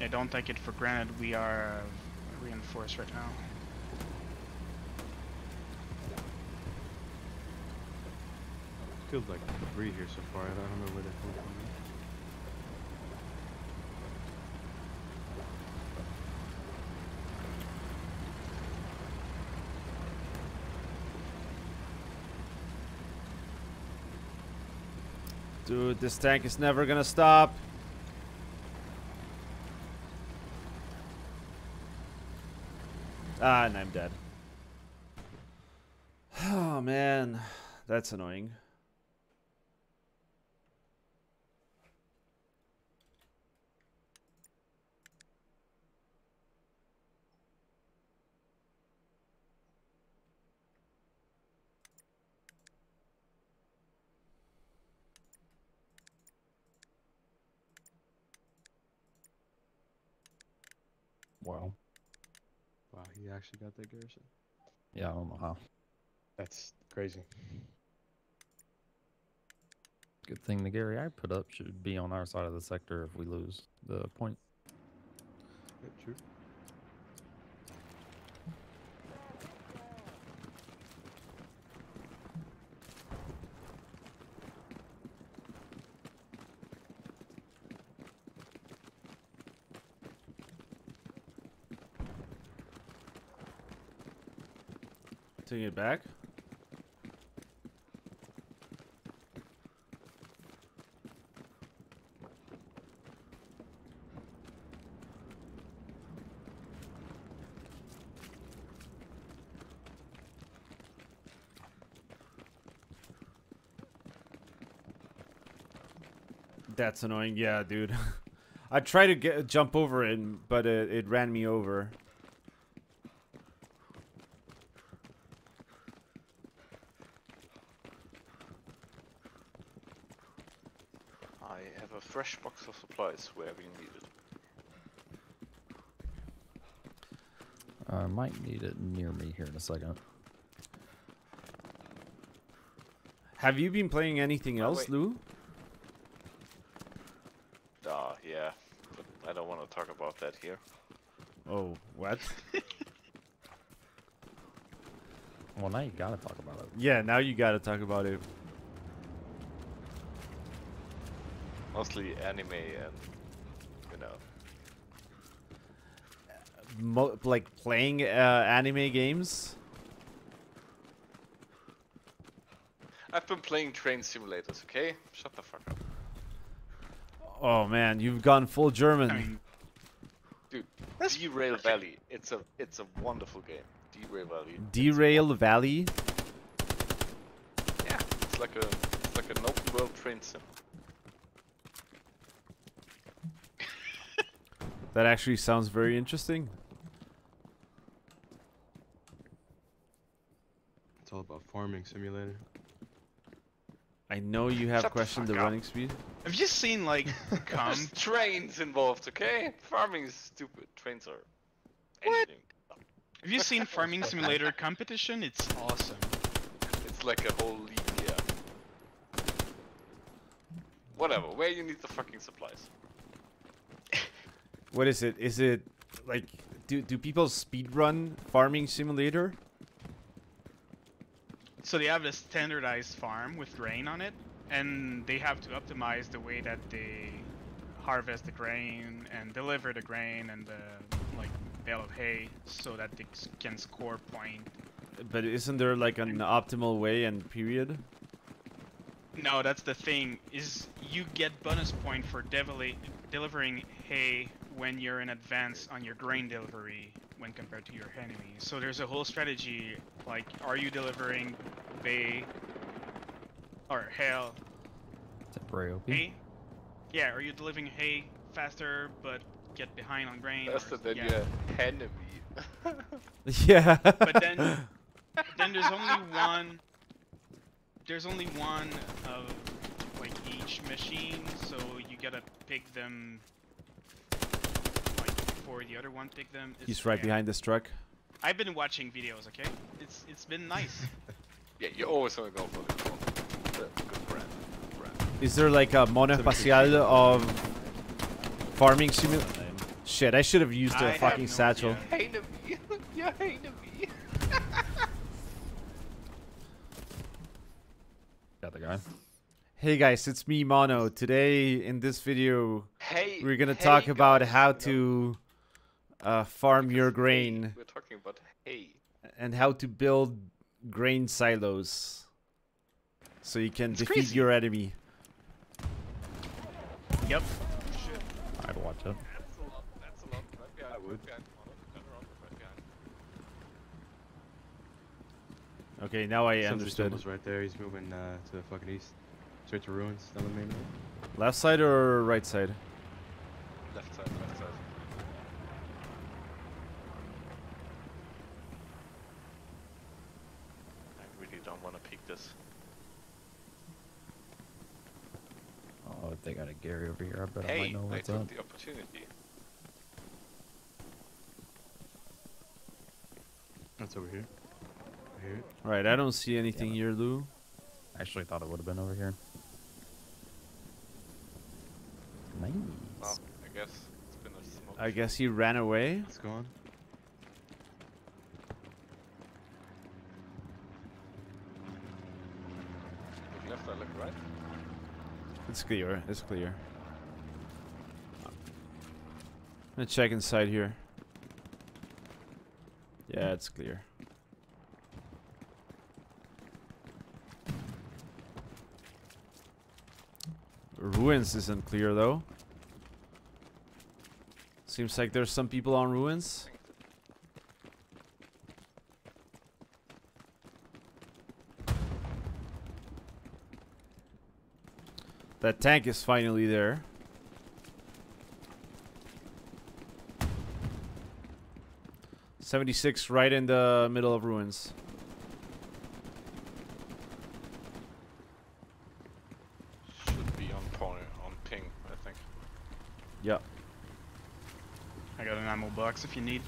Yeah, don't take it for granted. We are uh, reinforced right now. Killed like three here so far. I don't know where they're coming from. Dude, this tank is never gonna stop. Ah, and I'm dead. *sighs* Oh man, that's annoying. Wow. Wow, he actually got that garrison. Yeah, I don't know how. That's crazy. Good thing the Gary I put up should be on our side of the sector if we lose the point. Yeah, true. Taking it back. That's annoying. Yeah, dude. *laughs* I tried to get jump over it, but it, it ran me over. I have a fresh box of supplies where we need it. I might need it near me here in a second. Have you been playing anything Oh, else, wait. Lou? Ah, yeah. But I don't want to talk about that here. Oh, what? *laughs* Well, now you gotta talk about it. yeah, now you gotta talk about it. Mostly anime and, you know. Mo- like playing uh, anime games. I've been playing train simulators, okay? Shut the fuck up. Oh man, you've gone full German. I mean, Dude, Derail Valley. It's a it's a wonderful game. Derail Valley. Derail Valley. Yeah, it's like a it's like an open world train sim. That actually sounds very interesting. It's all about farming simulator. I know you have Shut questioned the, fuck up. running speed. have you seen like *laughs* come? Trains involved, okay? Farming is stupid. Trains are anything. Have you seen Farming Simulator competition? It's awesome. It's like a whole league, yeah. Whatever, where you need the fucking supplies. What is it? Is it like do do people speed run farming simulator? So they have a standardized farm with grain on it, and they have to optimize the way that they harvest the grain and deliver the grain and the like bale of hay, so that they can score point. But isn't there like an optimal way and period? No, that's the thing. Is you get bonus point for devili- delivering hay when you're in advance on your grain delivery when compared to your enemy. So there's a whole strategy. Like, are you delivering bay or hail Is that Briope? hay? Yeah, are you delivering hay faster but get behind on grain? Faster or- than yeah. your enemy. *laughs* Yeah. But then, *laughs* then there's only one. There's only one of like each machine, so you gotta pick them. Like before the other one pick them. He's right yeah. behind this truck. I've been watching videos. Okay, it's it's been nice. *laughs* yeah, you always want to go for the goal. That's a good brand. brand. Is there like a monoespacial of farming simulator? Shit, I should have used I a have fucking no satchel. idea. Enemy! Your enemy! Got the guy. Hey guys, it's me Mono. Today in this video Hey, we're gonna hey talk about how to uh, farm your grain We're talking about hay. and how to build grain silos so you can It's defeat crazy. your enemy. Yep. I'd watch it. That's a lot. That's a lot. Right I would. Right behind, Turn around, right behind. Okay, now I Sensor understood. symbol's right there. He's moving uh, to the fucking east. Straight to ruins down the main road. Left side or right side? Left side, left side. I really don't want to peek this. Oh, if they got a Gary over here, I bet I might know what's I what's took up. the opportunity. That's over here. I hear. Right, I don't see anything here, Lou. I actually thought it would have been over here. Nice. Well, I guess it's been a smoke. I guess he ran away. It's gone. Look left, I look right. It's clear. It's clear. I'm gonna check inside here. Yeah, it's clear. Ruins isn't clear though. Seems like there's some people on ruins. That tank is finally there. Seventy-six, right in the middle of ruins. Should be on point, on ping, I think. Yep. I got an ammo box if you need.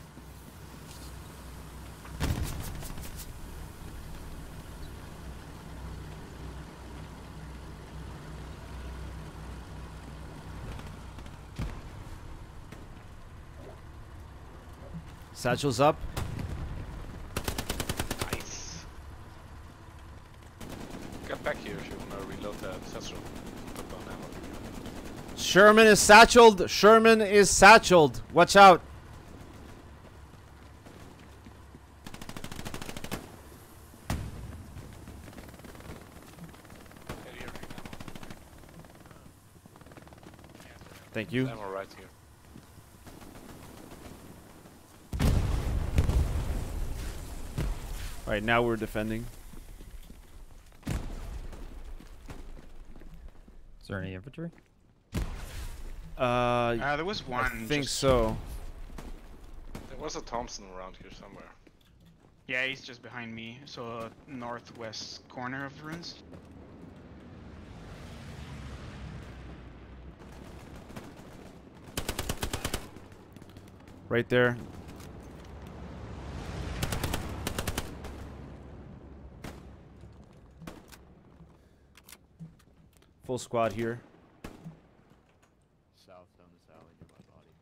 Satchel's up. Nice. Get back here if you wanna reload that sensor. Put down ammo. Sherman is satcheled. Sherman is satcheled. Watch out. Thank you. Ammo right here. Alright, now we're defending. Is there any infantry? Uh, Uh, there was one. I think so. There was a Thompson around here somewhere. Yeah, he's just behind me. So uh, northwest corner of the ruins. Right there. Full squad here. South down this alley near my body.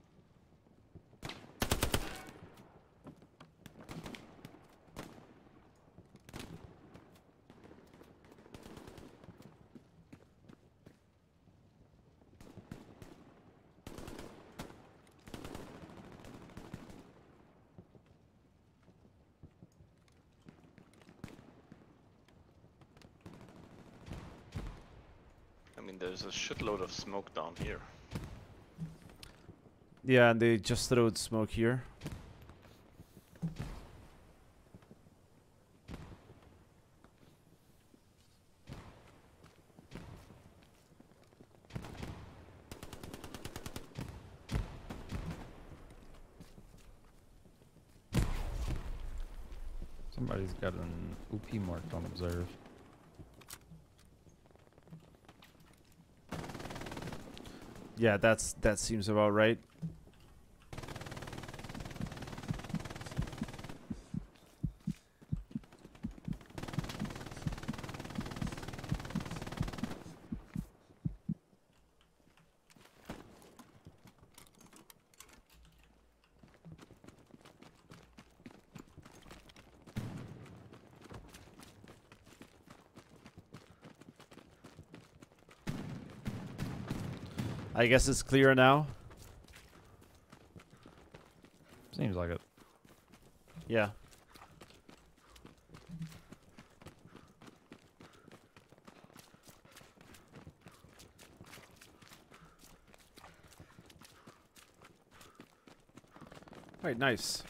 I mean, there's a shitload of smoke down here. Yeah, and they just throwed smoke here. Somebody's got an OP marked on observe. Yeah, that's that seems about right. I guess it's clear now. Seems like it. Yeah. Alright, nice.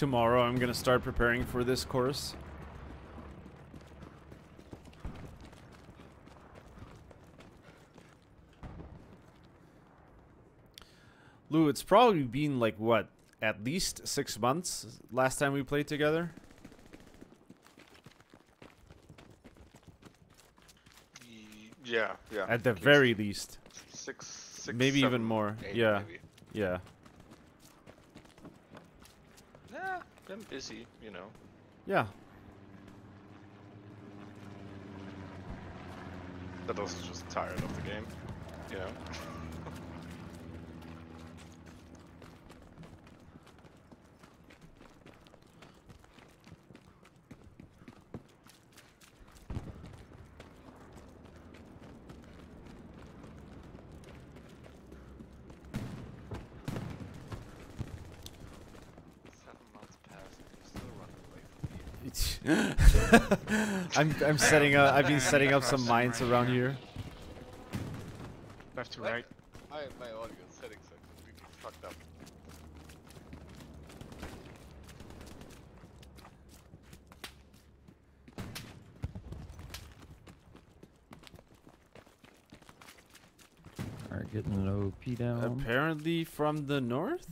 Tomorrow I'm gonna start preparing for this course. Lou, it's probably been like what, at least six months last time we played together. Yeah, yeah. At the very least. Six, six maybe even more. yeah. maybe. Yeah. Yeah, been busy, you know. Yeah. But also just tired of the game, you know. *laughs* Seven months passed and you're still running away from me. I'm I'm setting up I've been setting up some mines around here. here. Left to What? right. My, my audio settings are completely fucked up. Alright, getting an OP down. Apparently from the north?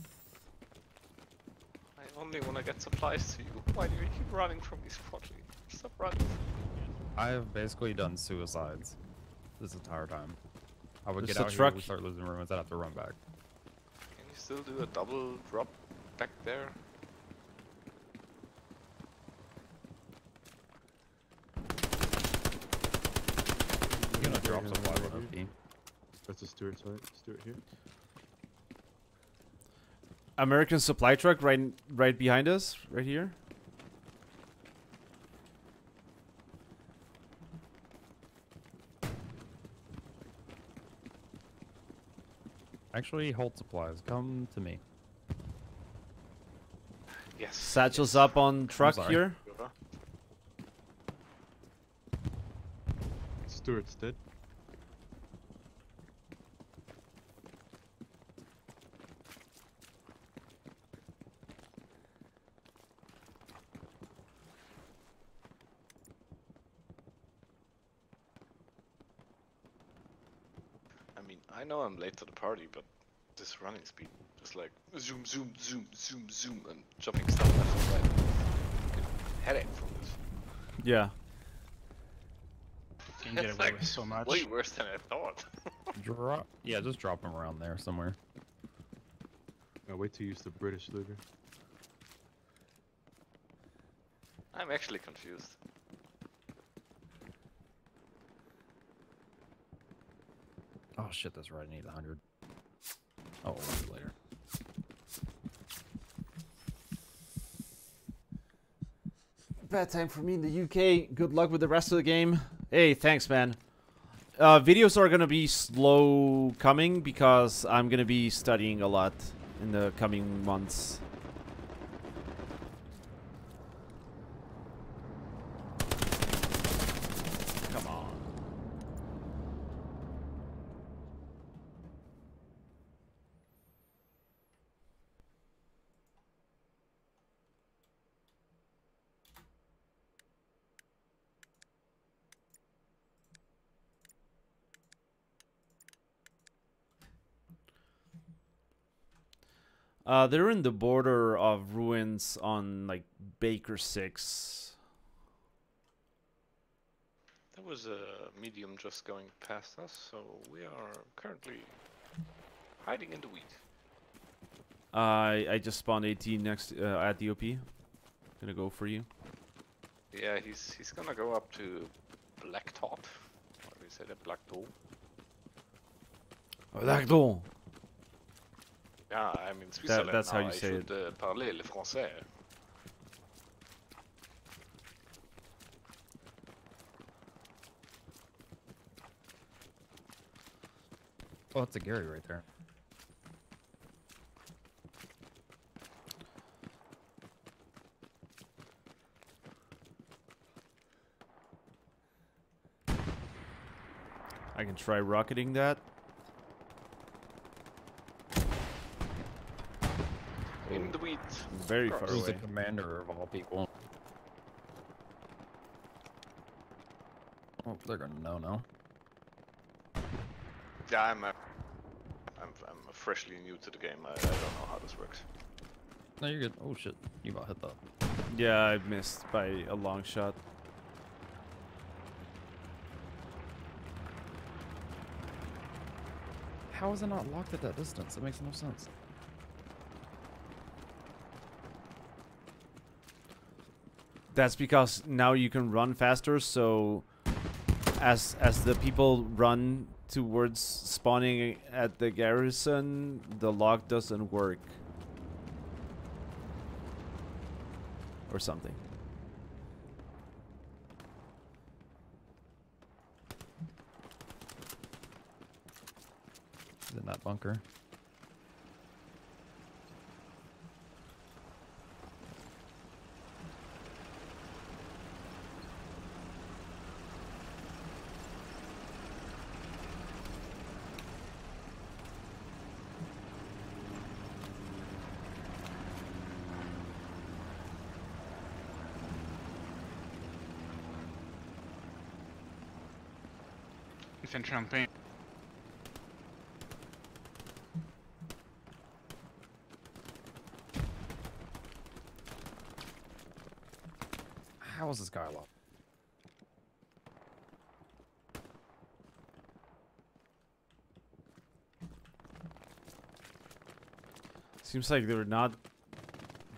I only want to get supplies to you. Why do you keep running from me, Sprotly? Stop running. I have basically done suicides this entire time. I would There's get a out truck- here, we start losing ruins, I'd have to run back. Can you still do a double drop back there? I'm gonna drop some supply with OP. That's a Stuart site. Stuart here. American supply truck right right behind us, right here. Actually, hold supplies. Come to me. Yes. Satchel's up on truck here. Stuart's dead. I mean, I know I'm late to the party, but this running speed, just like zoom, zoom, zoom, zoom, zoom, and jumping stuff left and right. Get a headache from this. Yeah. Can get away like with so much. Way worse than I thought. *laughs* Drop. Yeah, just drop them around there somewhere. Now wait to use the British Luger. I'm actually confused. Oh shit, that's right. I need 100. Oh, do later. Bad time for me in the UK. Good luck with the rest of the game. Hey, thanks, man. Uh, videos are gonna be slow coming because I'm gonna be studying a lot in the coming months. Uh, they're in the border of ruins on like Baker Six. That was a medium just going past us, so we are currently hiding in the wheat. I I just spawned 18 next uh, at the OP. Gonna go for you. Yeah, he's he's gonna go up to Blacktop. Or do you say that? Black Door? Blackdoor. Yeah, I mean in Switzerland that's how you I say should uh, parler le français. Oh, that's a Gary right there. I can try rocketing that. In the wheat. Very far Who's the commander of all people? Oh, they're gonna know now. Yeah, I'm, uh, I'm I'm freshly new to the game. I, I don't know how this works. No, you're good. Oh shit, you about hit that. Yeah, I missed by a long shot. How is it not locked at that distance? That makes no sense. That's because now you can run faster. So as as the people run towards spawning at the garrison, the lock doesn't work. Or something. Is in that bunker? Infantry on ping. How is this guy locked? Seems like they're not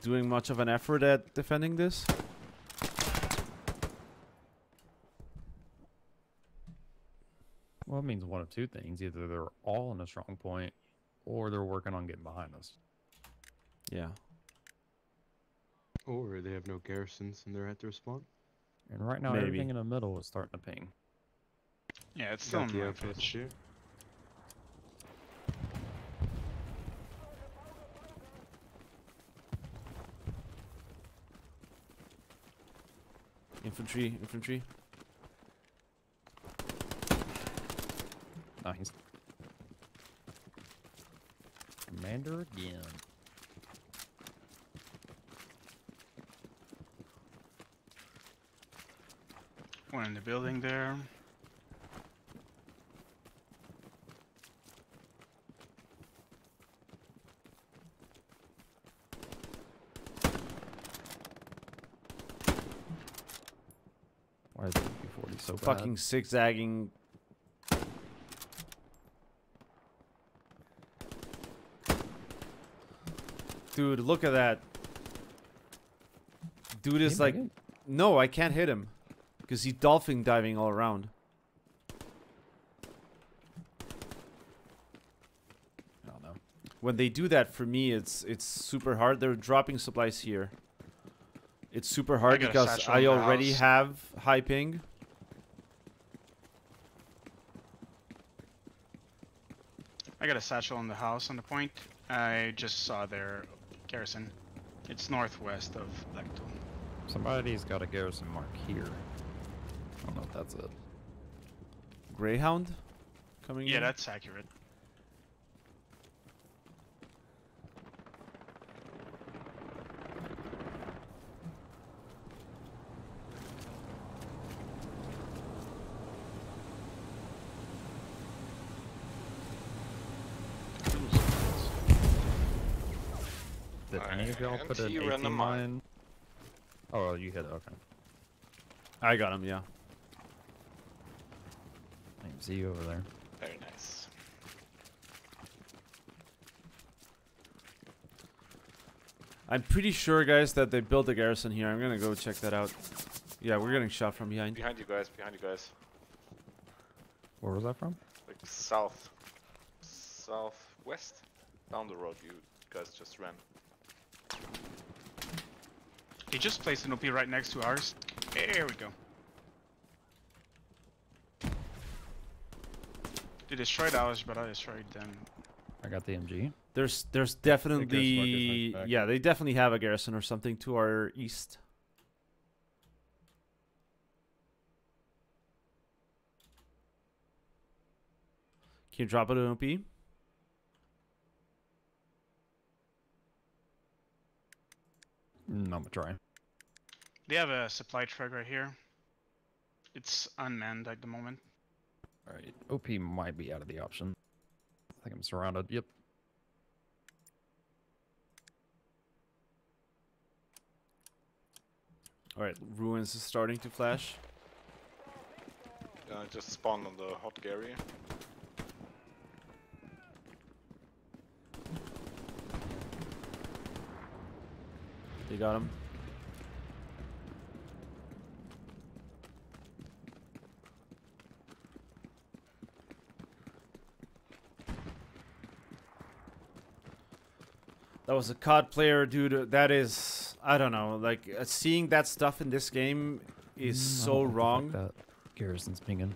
doing much of an effort at defending this. two things. Either they're all in a strong point or they're working on getting behind us. Yeah. Or they have no garrisons and they're at their spawn. And right now, Maybe. everything in the middle is starting to ping. Yeah, it's still in my pitch. Infantry, infantry. Commander again. One in the building there. Why is the MP40 so bad? Fucking zigzagging. Dude, look at that. Dude is like, again? no, I can't hit him, because he's dolphin diving all around. I don't know. When they do that, for me, it's it's super hard. They're dropping supplies here. It's super hard got a because I already house. have high ping. I got a satchel in the house on the point. I just saw their garrison. It's northwest of Blacktool. Somebody's got a garrison mark here. I don't know if that's it. Greyhound, coming Yeah, in. that's accurate. Y'all And put an he ran 18 mine. mine? Oh, you hit it. Okay. I got him. Yeah. I can see you over there. Very nice. I'm pretty sure, guys, that they built a garrison here. I'm gonna go check that out. Yeah, we're getting shot from behind. Behind you guys, behind you guys. Where was that from? Like south. Southwest? Down the road you guys just ran. He just placed an OP right next to ours. There we go. They destroyed ours, but I destroyed them. I got the MG. There's there's garrison mark is definitely back. yeah they definitely have a garrison or something to our east. Can you drop it an OP? Mm, I'm gonna try. They have a supply truck right here. It's unmanned at the moment. Alright. OP might be out of the option. I think I'm surrounded. Yep. All right, ruins is starting to flash. Uh, just spawned on the hot Gary. They got him. That was a COD player, dude. That is, I don't know, like uh, seeing that stuff in this game is Mm, so don't know what the fuck wrong. That garrison's pinging.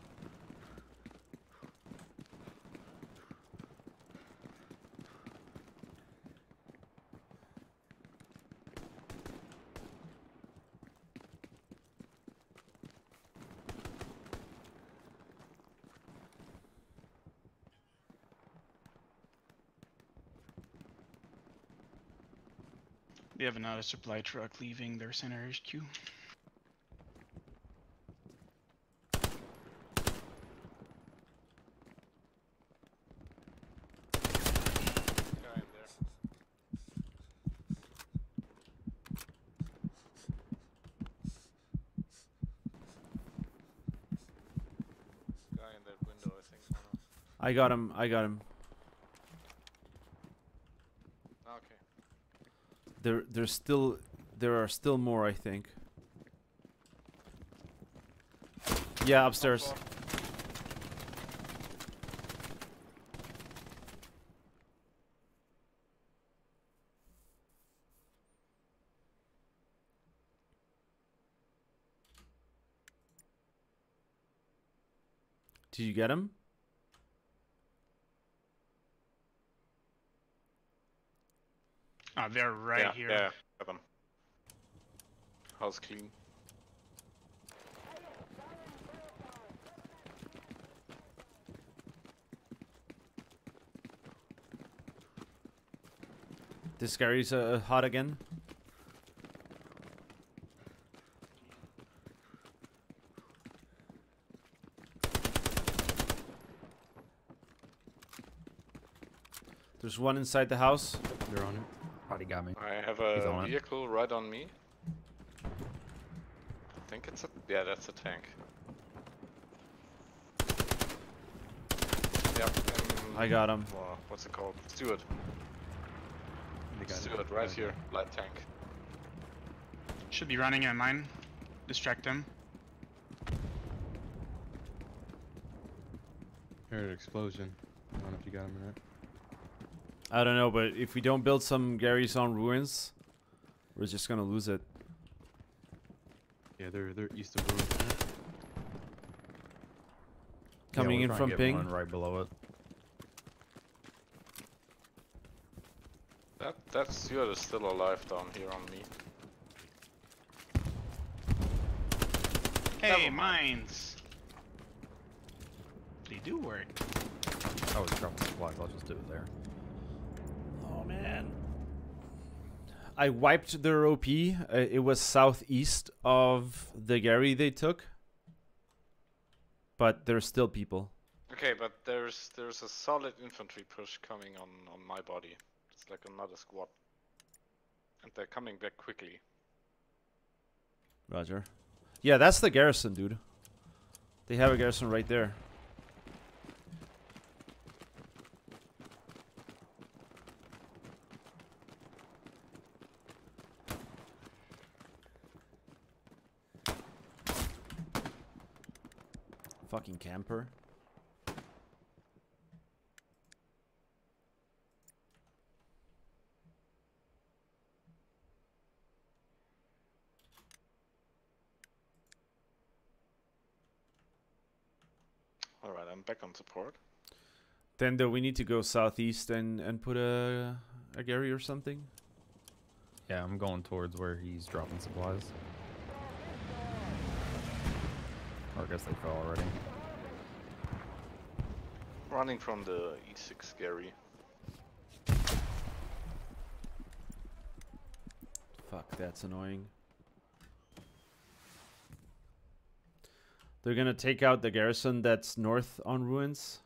Have another supply truck leaving their center HQ. Guy in there. Guy in that window, I think. No. I got him. I got him. There, there's still, there are still more. I think. Yeah, upstairs. Did you get him? Ah, oh, they're right yeah, here. Yeah, got them. House clean. This guy's uh, hot again. There's one inside the house. They're on it. Probably got me. I have a on it. vehicle right on me. I think it's a yeah, that's a tank. Yep. um, I got him. what's it called? Stuart. They got it. Stuart, right Okay. here, light tank. Should be running in mine. Distract him. Heard an explosion. I don't know if you got him or not. I don't know, but if we don't build some Gary's on ruins, we're just gonna lose it. Yeah, they're they're east of ruins. Coming we're in from ping. one right below it. That that Stuart is still alive down here on me. Hey, mines. They do work. I was dropping supplies. I'll just do it there. Oh man. I wiped their OP. Uh, it was southeast of the Gary they took. But there's still people. Okay, but there's there's a solid infantry push coming on on my body. It's like another squad, and they're coming back quickly. Roger. Yeah, that's the garrison, dude. They have a garrison right there. Fucking camper. All right, I'm back on support. Then do we need to go southeast and and put a a Gary or something? Yeah, I'm going towards where he's dropping supplies. Or I guess they fell already. Running from the E6 Gary. Fuck, that's annoying. They're gonna take out the garrison that's north on ruins.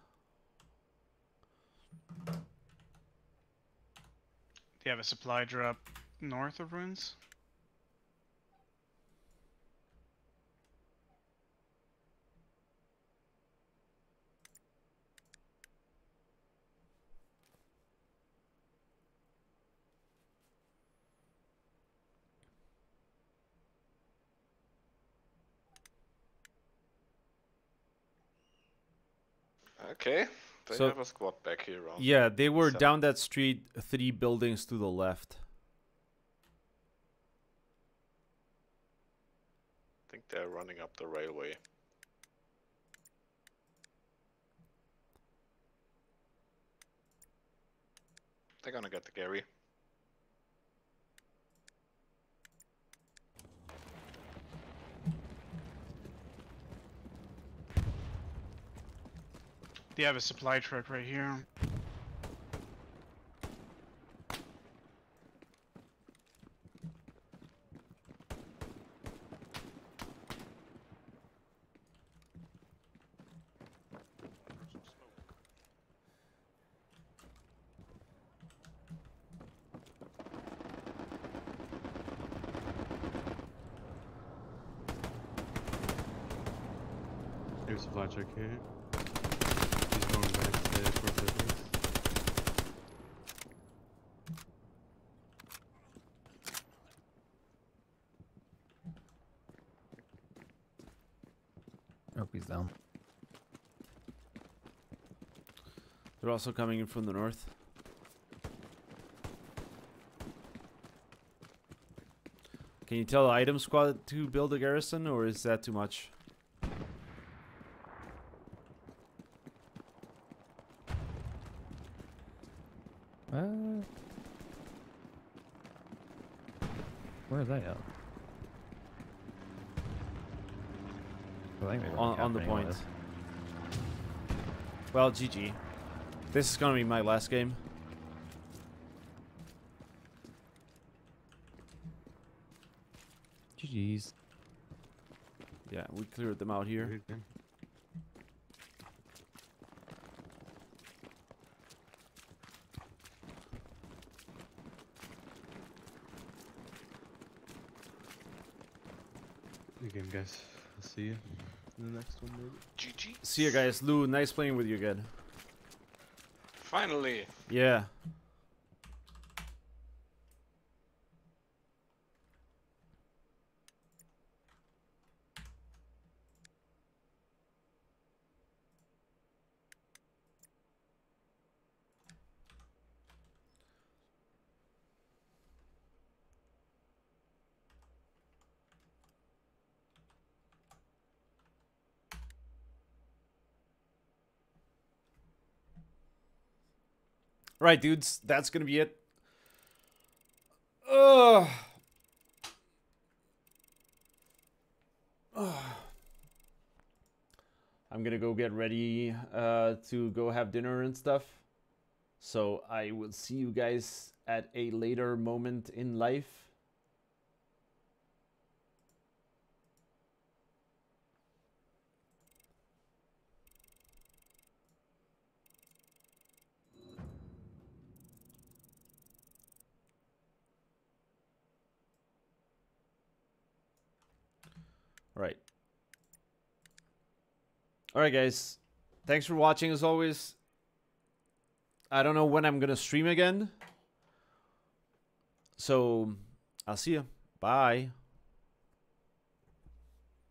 They have a supply drop north of ruins. Okay, they So- have a squad back here. Yeah, they were seven. down that street, three buildings to the left. I think they're running up the railway. They're gonna get the Gary. They have a supply truck right here. There's a flat check here. He's going back to towards the base. Nope, down. They're also coming in from the north. Can you tell the item squad to build a garrison, or is that too much? Oh, GG. This is gonna be my last game. GG's. Yeah, we cleared them out here. The next one, maybe. GG. See you guys. Lou, nice playing with you again. Finally. Yeah. Right, dudes. That's gonna be it. Ugh. Ugh. I'm gonna go get ready uh, to go have dinner and stuff. So I will see you guys at a later moment in life. Right. All right, guys. Thanks for watching as always. I don't know when I'm going to stream again. So, I'll see you. Bye.